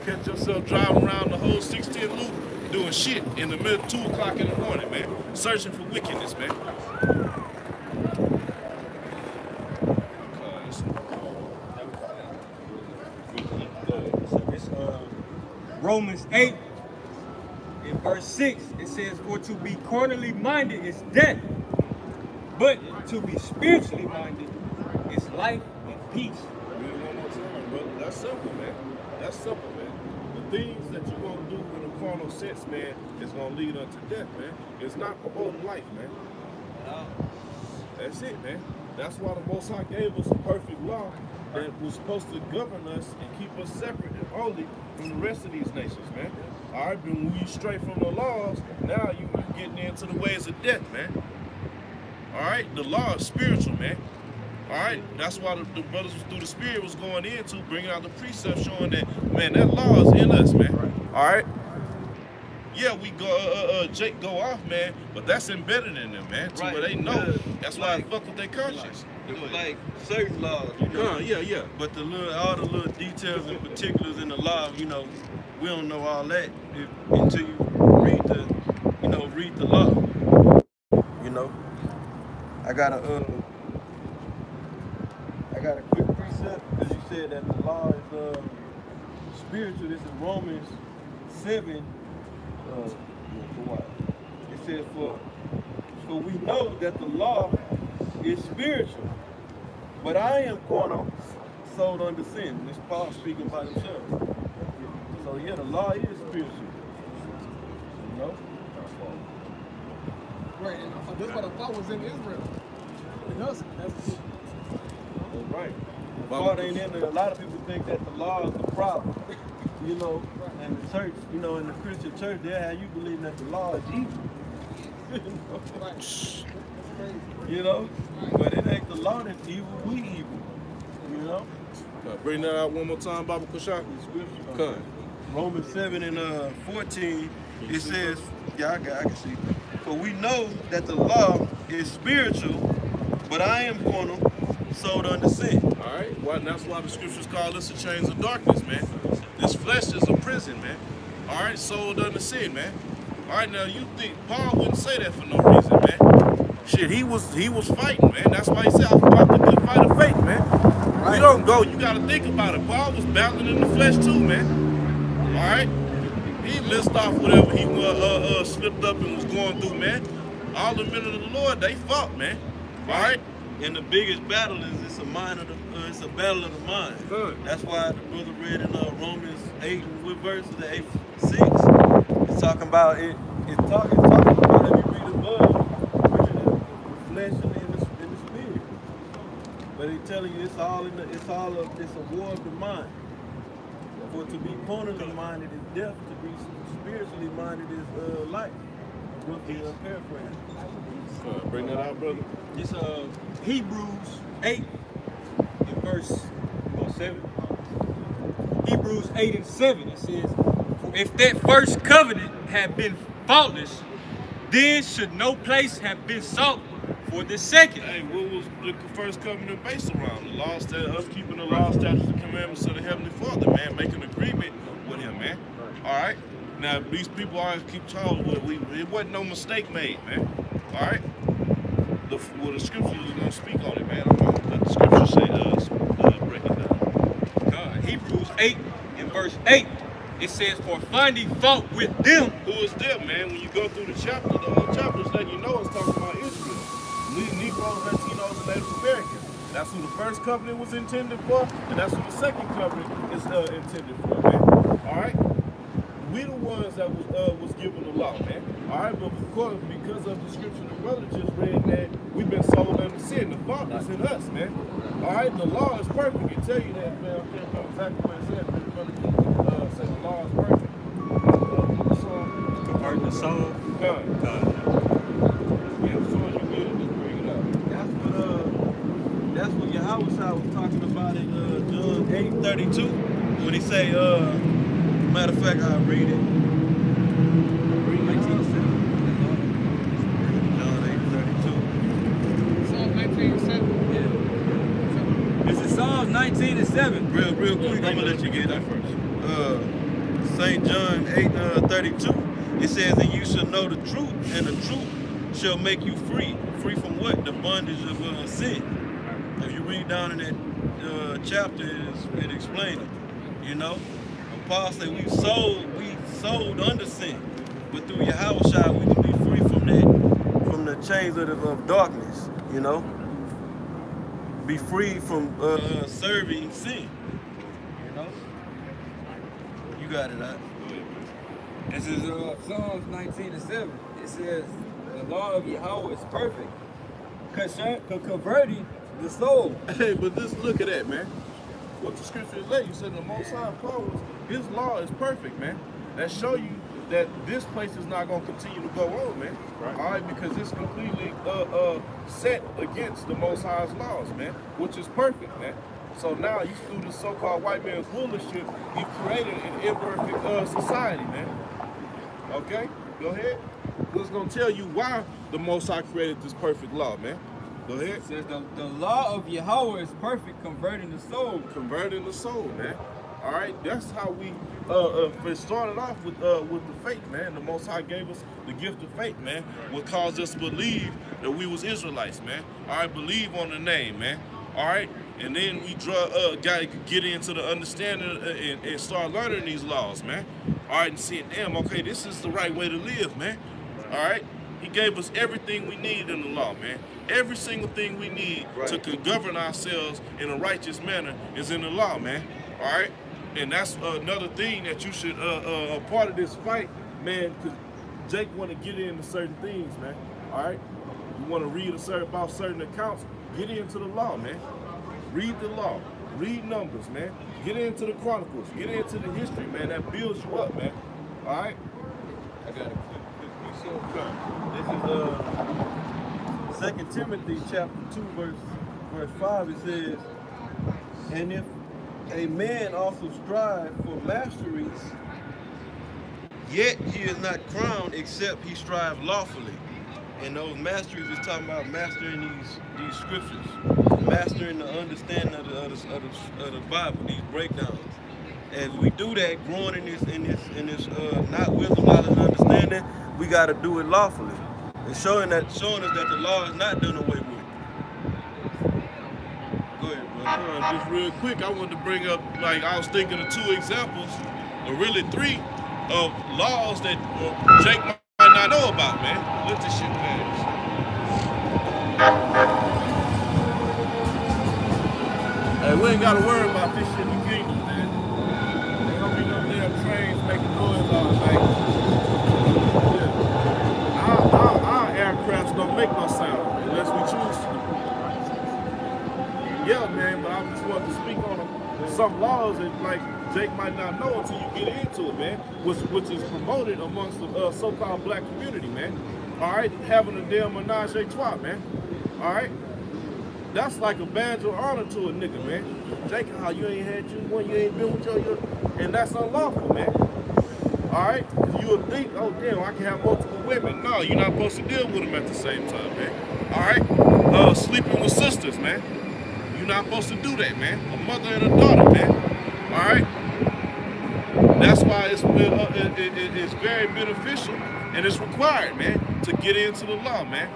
Catch yourself driving around the whole 16 loop doing shit in the middle two o'clock in the morning, man. Searching for wickedness, man. It's uh, Romans 8 in verse 6. It says, For to be carnally minded is death, but to be spiritually minded is life peace. One more time, brother. That's simple, man. That's simple, man. The things that you're gonna do in a carnal sense, man, is gonna lead unto death, man. It's not promoting life, man. That's it, man. That's why the Most High gave us a perfect law that was supposed to govern us and keep us separate and holy from the rest of these nations, man. All right, but when you stray from the laws, now you getting into the ways of death, man. All right, the law is spiritual, man. All right, that's why the, the brothers was through the spirit was going into bringing out the precept showing that man that law is in us, man. All right. Yeah, we go uh, uh, uh, Jake go off, man, but that's embedded in them, man. To where they know. yeah. That's why Like- I fuck with their conscience. It was like certain laws, you know. Uh, yeah, yeah. But the little, all the little details and particulars in the law, you know, we don't know all that if, until you read the, you know, read the law. You know, I got a, uh, I got a quick precept because you said that the law is uh, spiritual. This is Romans seven. Uh. It says for, for we know that the law is spiritual. But I am carnal, sold under sin. This Paul speaking by himself. So yeah, the law is spiritual. You know? Right, and uh, this is what I thought was in Israel. In us, that's right. Law ain't in there. A lot of people think that the law is the problem. You know, and the church, you know, in the Christian church, they have you believe that the law is evil. you know? But it ain't the law that's evil, we evil. You know? Uh, bring that out one more time, Baba Kushak. Cut. Romans 7 and uh, 14, it says, yeah, I, got, I can see. For we know that the law is spiritual, but I am carnal, sold under sin. All right. Well, that's why the scriptures call us the chains of darkness, man. This flesh is a prison, man. All right, sold under sin, man. All right, now you think Paul wouldn't say that for no reason, man? Shit, he was he was fighting, man. That's why he said, "I fought the good fight of faith, man." You don't go. You got to think about it. Paul was battling in the flesh too, man. All right. He list off whatever he uh, uh, uh, slipped up and was going through, man. All the men of the Lord, they fought, man. All right. And the biggest battle is it's a mind of the, uh, it's a battle of the mind. Good. That's why the brother read in uh, Romans 8, what verse is it? 8, 6. It's talking about it, it's talking, it's talking about if you read above, really the, the flesh and the, and the, spirit. But it's telling you it's all in the, it's all of, it's a war of the mind. For to be carnally minded is death, to be spiritually minded is uh, life. Roughly uh, paraphrase. Uh, bring that out, brother. It's uh, Hebrews 8 in verse well, 7. Uh, Hebrews 8 and 7. It says, if that first covenant had been faultless, then should no place have been sought for the second. Hey, what was the first covenant based around? The law, us keeping the law, statutes, and commandments of the Heavenly Father, man. Make an agreement with Him, man. All right. Now these people always keep talking. We it wasn't no mistake made, man. All right. The well, the scripture is gonna speak on it, man. I'm gonna let the scripture say uh, s- uh break it down. Uh, Hebrews 8 and verse 8. It says, For finding fault with them Who is them, man? When you go through the chapter, the whole chapter is letting you know it's talking about Israel. Ne- Negroes, Latinos, and Native Americans. That's who the first covenant was intended for, and that's who the second covenant is uh, intended for, man. All right? We the ones that was uh, was given the law, man. All right, but of course, because of the scripture the brother just read, man, we've been sold under sin. The fault is in us, man. All right, the law is perfect. It tell you that, man. I can't remember exactly what it said, but the brother uh, said the law is perfect. Uh, so, Convert the soul. God. Yeah, as soon as you get it, just bring it up. That's what uh, that's what Yahweh was talking about in uh, John 8:32 when he say uh, matter of fact I'll read it. John 8:32. Psalm 19 7. Yeah. This is Psalms 19 and 7. Real, real quick, I'm gonna let you get that first. Uh, St. John 8 uh, 32. It says, And you shall know the truth, and the truth shall make you free. Free from what? The bondage of uh, sin. If you read down in that uh, chapter, it's- it explains it. You know? Paul said we sold, we sold under sin. But through Yahweh we can be free from that, from the chains of, the, of darkness, you know? Be free from uh, serving sin. You know? You got it, out. This is uh, Psalms 19 and 7. It says, The law of Yahweh is perfect, concern- co- converting the soul. Hey, but just look at that, man. What the scripture is letting you said the Most High promise, His law is perfect, man. That show you that this place is not going to continue to go on, man. Right. All right, because it's completely uh, uh, set against the Most High's laws, man, which is perfect, man. So now you through the so-called white man's rulership, you created an imperfect uh, society, man. Okay, go ahead. Who's gonna tell you why the Most High created this perfect law, man? Go ahead. It says, the, the law of Yahweh is perfect, converting the soul. converting the soul, man. All right, that's how we uh, uh started off with uh with the faith, man. The Most High gave us the gift of faith, man. What caused us to believe that we was Israelites, man. All right, believe on the name, man. All right, and then we draw uh got to get into the understanding uh, and, and start learning these laws, man. All right, and seeing, damn, okay, this is the right way to live, man. All right. He gave us everything we need in the law, man. Every single thing we need to govern ourselves in a righteous manner is in the law, man. All right, and that's another thing that you should, uh, uh, a part of this fight, man. Because Jake want to get into certain things, man. All right, you want to read a certain about certain accounts, get into the law, man. Read the law, read numbers, man. Get into the chronicles, get into the history, man. That builds you up, man. All right. I got of This is uh Second Timothy chapter two verse verse five. It says, and if a man also strive for masteries, yet he is not crowned except he strive lawfully. And those masteries is talking about mastering these these scriptures, mastering the understanding of the, of the, of the, of the Bible, these breakdowns. As we do that, growing in this in this in this uh, not wisdom, knowledge, and understanding, we got to do it lawfully, and showing that showing us that the law is not done away with. Uh, just real quick, I wanted to bring up, like, I was thinking of two examples, or really three, of laws that uh, Jake might not know about, man. Let this shit pass. Hey, we ain't gotta worry about this shit in the kingdom, man. Ain't gonna be no damn trains making noise all night. Yeah. Our, our, our aircrafts don't make no sound unless we choose to. Yeah, man, to speak on some laws that like Jake might not know until you get into it, man. Which which is promoted amongst the uh, so-called black community, man. All right, having a damn menage a trois, man. All right. That's like a badge of honor to a nigga, man. Jake, how you ain't had you one, you ain't been with your, your and that's unlawful, man. All right, you would think, oh damn, I can have multiple women. No, you're not supposed to deal with them at the same time, man. All right, uh, sleeping with sisters, man. You're not supposed to do that, man. A mother and a daughter, man. All right. That's why it's uh, it, it, it, it's very beneficial and it's required, man, to get into the law, man.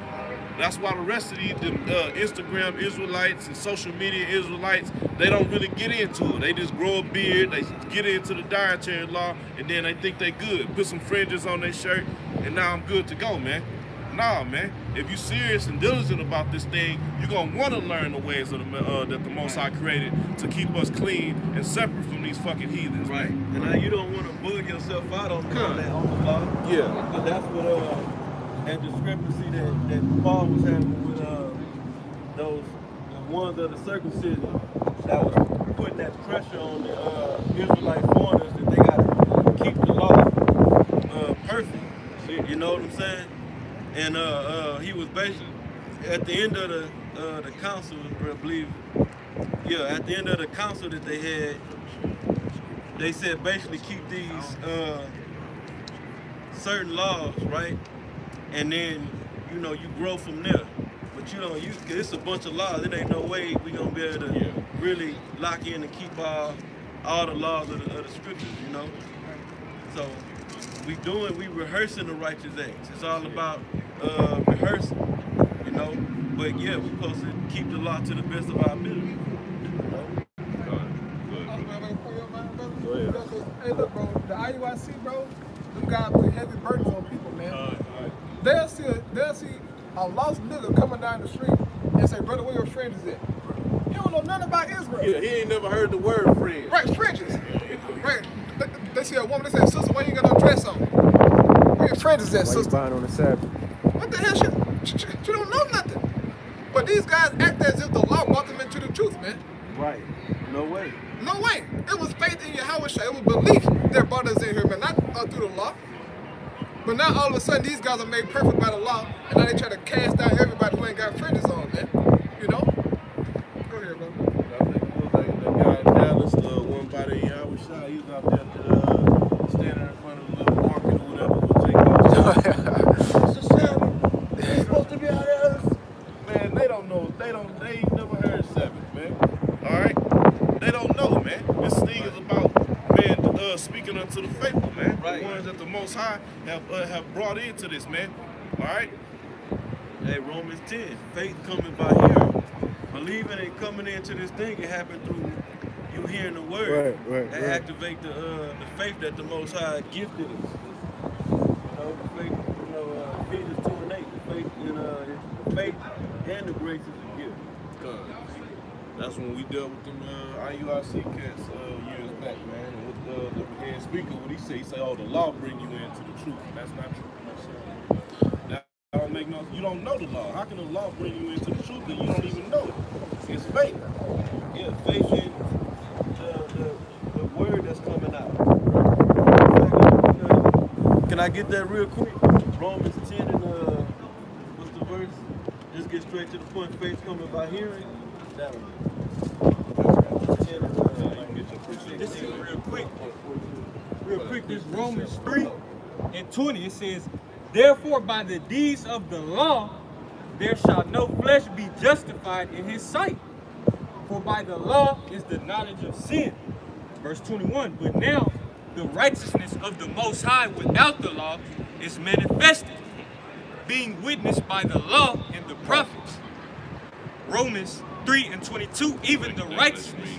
That's why the rest of these the, uh, Instagram Israelites and social media Israelites, they don't really get into it. They just grow a beard, they get into the dietary law, and then they think they're good. Put some fringes on their shirt, and now I'm good to go, man. Nah, man. If you're serious and diligent about this thing, you're gonna want to learn the ways of the uh, that the Most High created to keep us clean and separate from these fucking heathens. Right. Man. And now you don't want to bug yourself out on, that on the law. Yeah. But that's what uh that discrepancy that, that Paul was having with uh those the ones of the circumcision that was putting that pressure on the uh, Israelite foreigners that they gotta keep the law uh, perfect. You know what I'm saying? And uh, uh, he was basically at the end of the uh, the council, I believe. Yeah, at the end of the council that they had, they said basically keep these uh, certain laws, right? And then you know you grow from there. But you know, you it's a bunch of laws. It ain't no way we gonna be able to really lock in and keep all all the laws of the, of the scriptures, you know. So we doing, we rehearsing the righteous acts. It's all about uh, rehearsing, you know. But yeah, we supposed to keep the law to the best of our ability. You know? Go ahead. Hey, look, bro, the IUIC, bro, them guys put heavy burdens on people, man. They'll see, a, they'll see a lost nigga coming down the street and say, brother, where your friends is at? He don't know nothing about Israel. Yeah, he ain't never heard the word friend. Right, fringes. Right. They, they see a woman, they say, sister, why you ain't got no dress on? Where your friends is at, Why sister? on the Sabbath? What the hell? She, she, she, she don't know nothing. But these guys act as if the law brought them into the truth, man. Right. No way. No way. It was faith in Yahawashi. It was belief that brought us in here, man, not uh, through the law. But now all of a sudden these guys are made perfect by the law, and now they try to cast out everybody who ain't got fringes on, man. You know? Go ahead, bro. I think it was like the guy in Dallas, the one by the Yahweh Shai, he was out there uh, standing in front of the little market or whatever Paul. It's a Sabbath. They supposed to be out there. Man, they don't know. They don't. They never heard seven, man. All right, they don't know, man. This thing is about man uh, speaking unto the faithful, man. Right. The ones that the Most High have uh, have brought into this, man. All right. Hey, Romans 10, faith coming by hearing. Believing and coming into this thing, it happened through hearing the word. Right, right, That right. activate the uh, the faith that the Most High gifted us. You know, the faith, you know, uh, Ephesians 2 and 8, the faith, in, uh, the faith and the grace is a gift. Cause that's when we dealt with them uh, IUIC cats uh, years back, man. And with the, the head speaker, what he say, he say, "Oh, the law bring you into the truth." And that's not true. That don't make no. You don't know the law. How can the law bring you into the truth and you don't even know it? It's faith. Yeah, faith in the, the, the word that's coming out. Can I get that real quick? Romans 10 and uh, what's the verse? Just get straight to the point. Faith coming by hearing. That one. 10 and, uh, This is real quick. Real quick, this Romans 3 and 20, it says, Therefore by the deeds of the law, there shall no flesh be justified in his sight. For by the law is the knowledge of sin. Verse 21, but now the righteousness of the Most High without the law is manifested, being witnessed by the law and the prophets. Romans 3 and 22, even the righteousness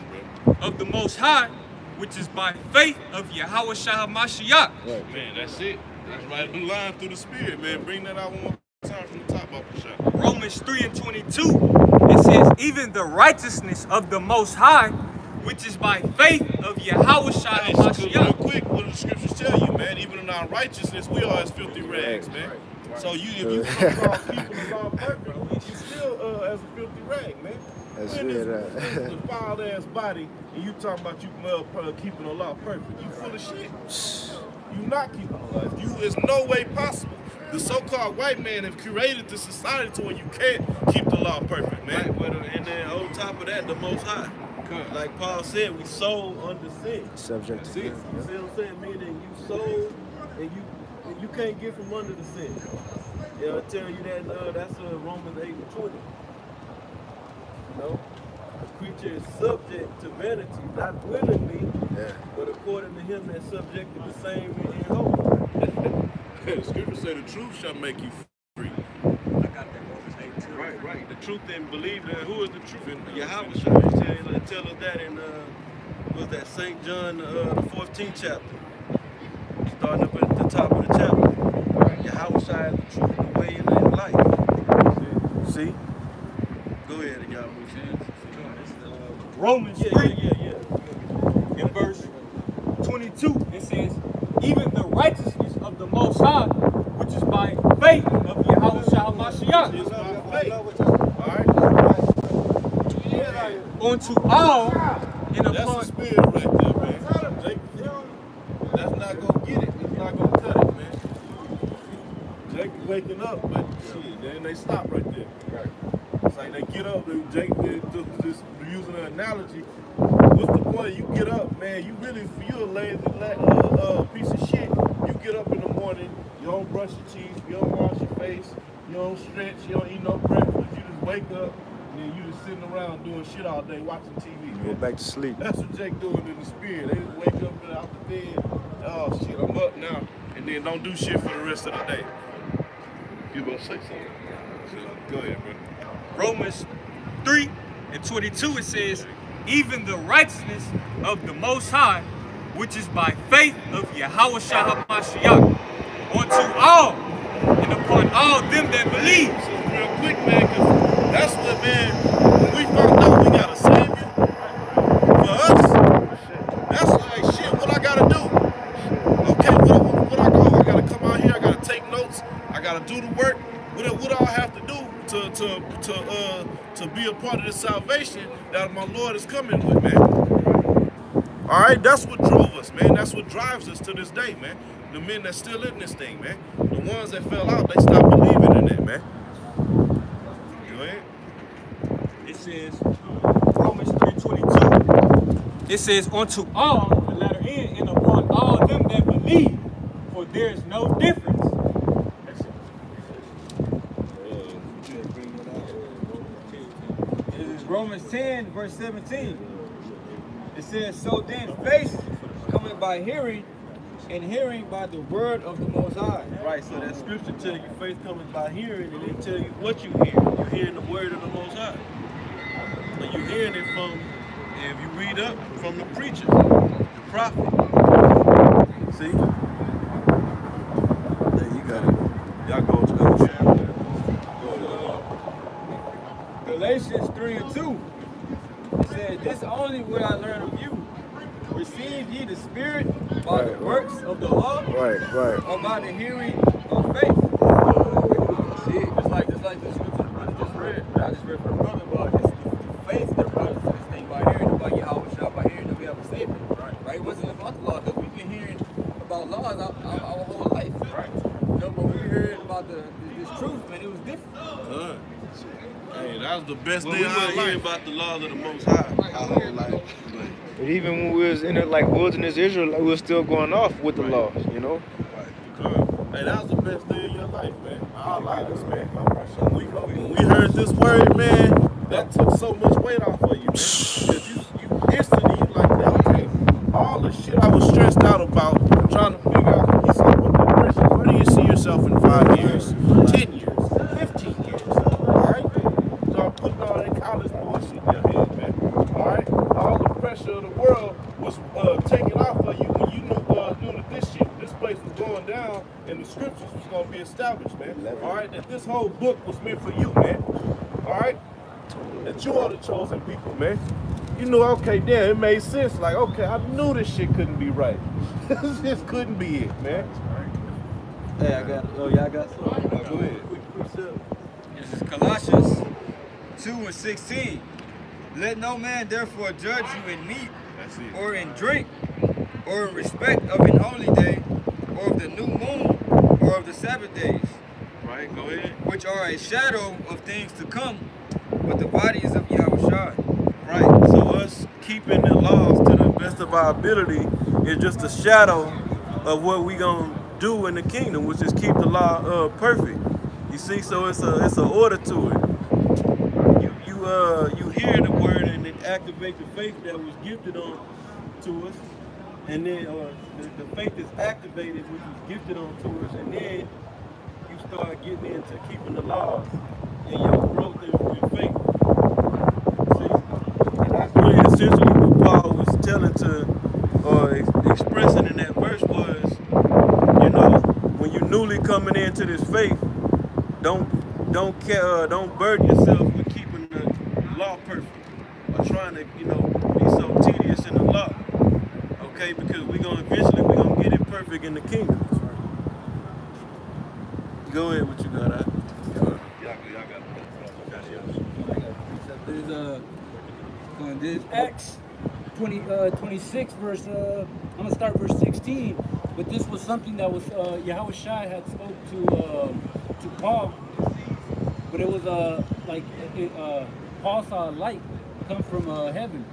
of the Most High, which is by faith of Yahawashi Mashiach. Man, that's it. That's right. The line through the spirit, man. Bring that out one more time from the top of the shot. Romans 3 and 22, it says, even the righteousness of the Most High, which is by faith of Yahawashi Hey, so real quick, what do the scriptures tell you, man? Even in our righteousness, we are as filthy rags, man. So you, if you come across people in law perfect, you still uh, as a filthy rag, man. That's when is, it, uh. when is the foul ass body and you talking about you uh, uh, keeping the law perfect? You full of shit. You not keeping the law. You is no way possible. The so-called white man have created the society to where you can't keep the law perfect, man. Right, but, uh, and then on top of that, the Most High. Like Paul said, we sold under sin. Subject to sin. you sin. see what I'm saying? Meaning you sold and you and you can't get from under the sin. Yeah, I tell you that uh, that's uh, Romans 8 and 20. You know? The creature is subject to vanity, not willingly, Yeah. but according to him that's subject to the same in, in hope. the scripture say the truth shall make you free. I got that Romans 8 too. Right, right. The truth and believe that who is the truth? And Yahawashi tell, tell us that in uh was that St. John uh, the 14th chapter. Starting up at the top of the chapter. Yahawashi is the truth, the way, and the life. See? Go ahead, Yahweh. Romans Yeah, 3 yeah, yeah, yeah. in verse 22, it says, even the righteousness of the Most High, which is by faith of Yahawashi Mashiach, Faith. All all and That's the spirit right there, man. Jacob, that's not gonna get it. It's not gonna cut it, man. Jacob waking up, but shit, then they stop right there. Right. It's like they get up, they, Jake, just, using an analogy. What's the point? You get up, man. You really, you a lazy la- uh, uh, piece of shit. You get up in the morning, you don't brush your teeth, you don't wash your face, you don't stretch, you don't eat no breakfast. You just wake up, and then you just sitting around doing shit all day, watching TV. Go back to sleep. That's what Jake doing in the spirit. They just wake up and out the bed. Oh shit, I'm up now, and then don't do shit for the rest of the day. You gonna say something? Go ahead, bro. Romans 3 and 22, it says, even the righteousness of the Most High, which is by faith of Yahawashi Mashiach, unto all and upon all them that believe. So real quick, man, cause that's what, man. When we found out we got a savior for us, that's like shit. What I gotta do? Okay, what, what, I go? I gotta come out here. I gotta take notes. I gotta do the work. What, what I have to do to to to uh to be a part of the salvation that my Lord is coming with, man. All right, that's what drove us, man. That's what drives us to this day, man. The men that's still in this thing, man. The ones that fell out, they stopped believing in it, man. Ahead. It says, Romans 3.22, it says, unto all, the letter N, and upon all them that believe, for there is no difference. This is Romans 10, verse 17. It says, So then faith coming by hearing, and hearing by the word of the Most High. Right, so that scripture tell you faith comes by hearing, and it tell you what you hear. You're hearing the word of the Most High. And you're hearing it from, if you read up, from the preacher, the prophet. See? There you got it. Y'all go to the Galatians 3 and 2. It says, This only will I learn of you. Receive ye the Spirit by the Right, right. works of the law, Right, right. or by the hearing of faith. See, just like just like the scripture the brother just read. I just read from the brother about it's the, the faith that runs this thing by hearing about Yahawashi, by hearing that we have a Savior. Right. Right? It wasn't about the law, because we've been hearing about laws our, our, our whole life. Right. You know, but we heard about the this truth, man, it was different. Uh, hey, that was the best Well, day we of weren't our hearing life. about the laws of the Most High our whole life. But But even when we was in it like wilderness Israel, like, we was still going off with the laws, you know? Hey, that was the best day of your life, man. Our lives, man. When we, when we heard this word, man, that took so much weight off of you, man. Because you, you instantly, you like, okay, all the shit I was stressed out about, trying to figure out, you said, what depression, where do you see yourself in five years, 10 years, 15 years, all right? So I'm putting all that college bullshit in your head, man, all right? All the pressure of the world was uh, taken off of you when you knew, uh, knew that this shit, this place was going down and the scriptures was going to be established, man. All right, that this whole book was meant for you, man. All right? That you are the chosen people, man. You knew, okay, damn, it made sense. Like, okay, I knew this shit couldn't be right. this couldn't be it, man. hey, I got. it. Oh, y'all got some. Go ahead. This is Colossians 2 and 16. Let no man therefore judge you in meat or in drink, or in respect of an holy day, or of the new moon, or of the Sabbath days, Right, go ahead. which are a shadow of things to come, but the body is of Yahushua. Keeping the laws to the best of our ability is just a shadow of what we gonna do in the kingdom, which is keep the law uh, perfect. You see, so it's a it's an order to it. You you uh you hear the word and it activate the faith that was gifted on to us, and then uh, the, the faith is activated, which was gifted on to us, and then you start getting into keeping the laws and your growth in faith. See, and that's really essentially what Paul was telling to, or ex- expressing in that verse was, you know, when you're newly coming into this faith, don't don't care, uh, don't burden yourself with keeping the law perfect or trying to, you know, be so tedious in the law. Okay, because we're gonna eventually we're gonna get it perfect in the kingdom. Go ahead, what you got out. There's uh, uh, there's Acts 20, uh, 26 verse. Uh, I'm gonna start verse 16. But this was something that was uh, Yahawashi had spoke to uh, to Paul. But it was uh like it, uh, Paul saw a light come from uh, heaven.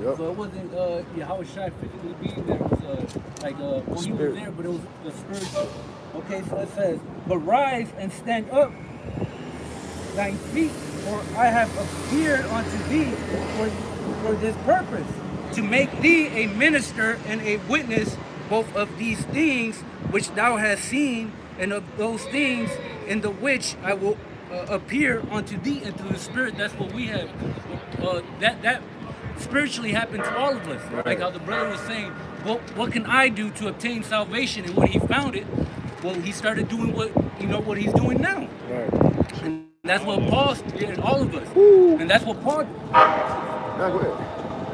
Yep. So it wasn't uh, Yahawashi physically being there. It was uh, like uh, well, he was there, but it was the spiritual. Okay, so it says, "But rise and stand up, thine feet, for I have appeared unto thee for, for this purpose, to make thee a minister and a witness both of these things which thou hast seen, and of those things in the which I will uh, appear unto thee and through the Spirit. That's what we have. Uh, that that spiritually happened to all of us. Like how the brother was saying, what what can I do to obtain salvation? And when he found it, well, he started doing what you know what he's doing now. Right. And that's what Paul did, all of us. And that's what Paul ahead.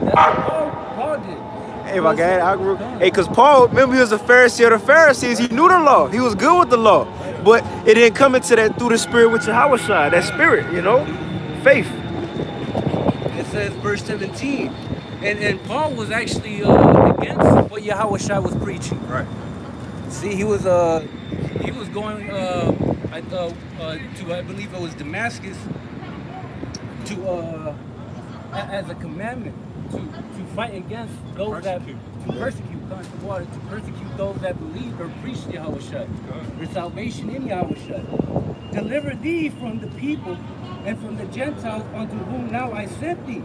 that's what Paul, Paul did. Hey, my guy, I grew. Hey, cause Paul, remember he was a Pharisee of the Pharisees. He knew the law. He was good with the law, but it didn't come into that through the spirit with Yahawashi, That spirit, you know, faith. It says verse 17. And, and Paul was actually uh, against what Yahawashi was preaching. Right. See, he was uh he was going uh, I, uh, uh to I believe it was Damascus to uh as a commandment to to fight against those that to persecute come to water to persecute those that believe or preach Yahawashi. Their salvation in Yahawashi. Deliver thee from the people and from the Gentiles unto whom now I sent thee.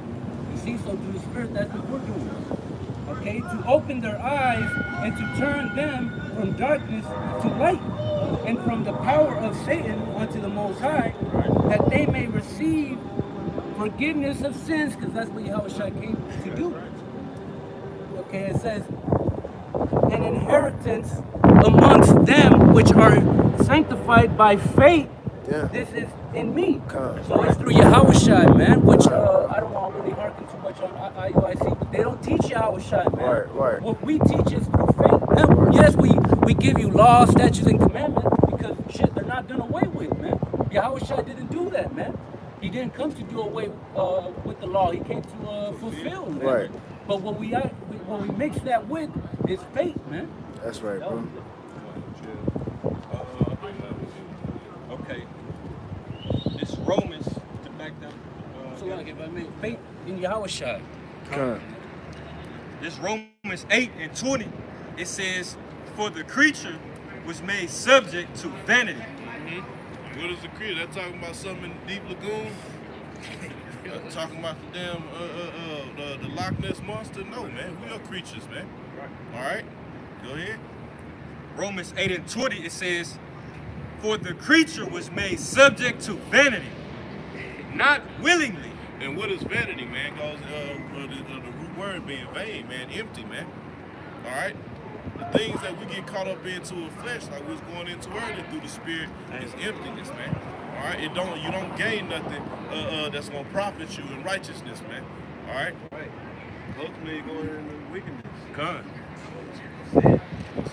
You see, so through the Spirit, that's what we're doing okay, to open their eyes and to turn them from darkness to light and from the power of Satan unto the Most High, that they may receive forgiveness of sins, because that's what Yahweh came to do. Okay, it says, an inheritance amongst them which are sanctified by faith. Yeah. This is in me. Come. So it's through Yahawashi, man, which uh, I don't want to really harken too much on I- IUIC, but they don't teach Yahawashi, man. Right, right. What we teach is through faith. Now, yes, we, we give you laws, statutes, and commandments because shit, they're not done away with, man. Yahawashi didn't do that, man. He didn't come to do away uh, with the law. He came to uh, fulfill, man. Right. But what we, what we mix that with is faith, man. That's right, bro. Okay. This Romans to back down. Uh, So like if I make faith in Yahweh Come. This Romans 8 and 20, it says, For the creature was made subject to vanity. What is the creature? That talking about something in Deep Lagoon? Uh, talking about the damn uh, uh, uh, the, the Loch Ness monster? No, man. We are creatures, man. All right. Go ahead. Romans 8 and 20, it says, For the creature was made subject to vanity, not willingly. And what is vanity, man? Goes uh, uh, the, uh, the root word being vain, man, empty, man. All right. The things that we get caught up into in flesh, like we was going into earlier through the spirit, is emptiness, man. All right. It don't you don't gain nothing uh, uh, that's gonna profit you in righteousness, man. All right. Right. Ultimately going into wickedness. Con.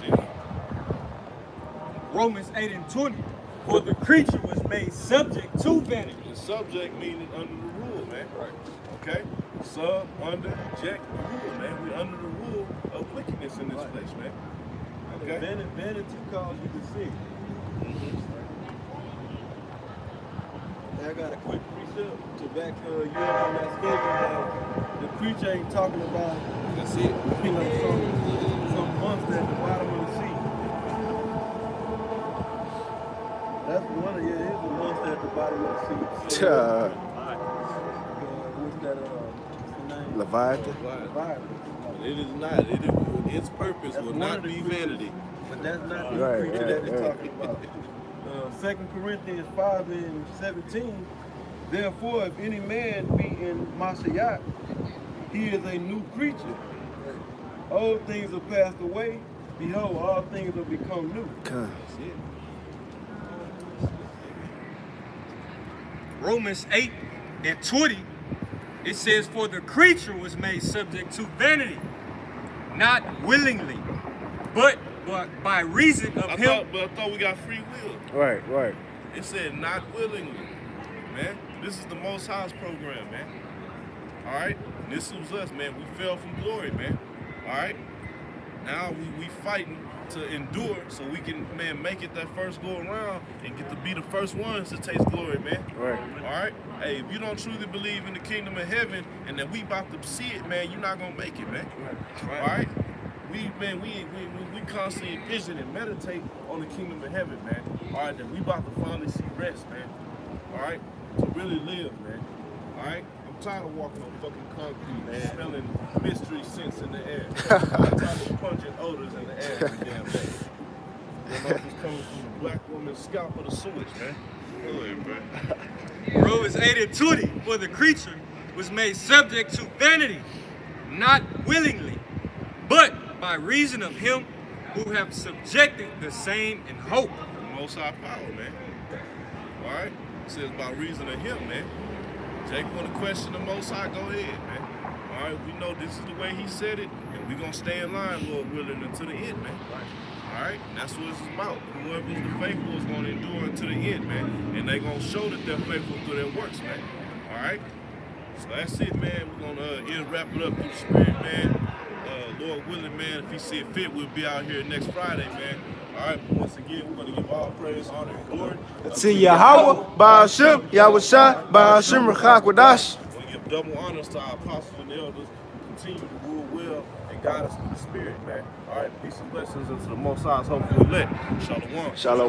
See? Romans 8 and 20, For the creature was made subject to vanity. The subject meaning under the rule, man. Right. Okay? Sub, under, jack, rule, man. We under the rule of wickedness in this place, man. Okay? Vanity, vanity calls you to sin. I got a quick precept to back uh, you up on that statement that the preacher ain't talking about, That's it. you know, some, some monster at the bottom of the sea. That's one of, yeah, it is a monster at the bottom of the sea. So, that, uh, the name? Leviathan. Leviathan. It is not. It is, its purpose That's will not be creatures. vanity. But that's not the Right, creature right, that it's right. talking about. Uh, 2 Corinthians 5 and 17. Therefore, if any man be in Mashiach, he is a new creature. Old things are passed away. Behold, all things have become new. Come. Romans 8 and 20, it says, For the creature was made subject to vanity, not willingly, but, but by reason of I him. thought, but I thought we got free will. Right, right. It said not willingly, man. This is the Most High's program, man. All right, and this was us, man. We fell from glory, man. All right. Now we we fighting to endure so we can, man, make it that first go around and get to be the first ones to taste glory, man. Right. All right. Hey, if you don't truly believe in the kingdom of heaven and that we about to see it, man, you're not gonna make it, man. Right. All right. We man, we we, we, we constantly vision and meditate on the kingdom of heaven, man. All right, that we about to finally see rest, man. All right, to really live, man. All right. I'm tired of walking on fucking concrete, man. Smelling mystery scents in the air. I'm tired of pungent odors in the air every damn day. You know, it's coming from the black woman's scalp of the sewage, man. Go ahead, man. Romans 8 and 20, for the creature was made subject to vanity, not willingly, but by reason of him who have subjected the same in hope. The Most High power, man. All right? It says by reason of him, man. Jake want to question the Most High, go ahead, man. All right, we know this is the way he said it, and we're going to stay in line, Lord willing, until the end, man. All right? That's what it's about. Whoever's the faithful is going to endure until the end, man. And they're going to show that they're faithful through their works, man. All right? So that's it, man. We're going to uh, wrap it up through the spirit, man. Uh, Lord willing, man, if he see it fit, we'll be out here next Friday, man. All right, once again, we're going to give all praise, honor, and glory. To Yahweh, Ba'ashim, Yahweh Ba'ashim, Rachak, Wadash. We give double honors to our apostles and elders who continue to rule well and guide us through the spirit, man. All right, peace and blessings unto the Most High's hopefully elect. Shalom. Shalom.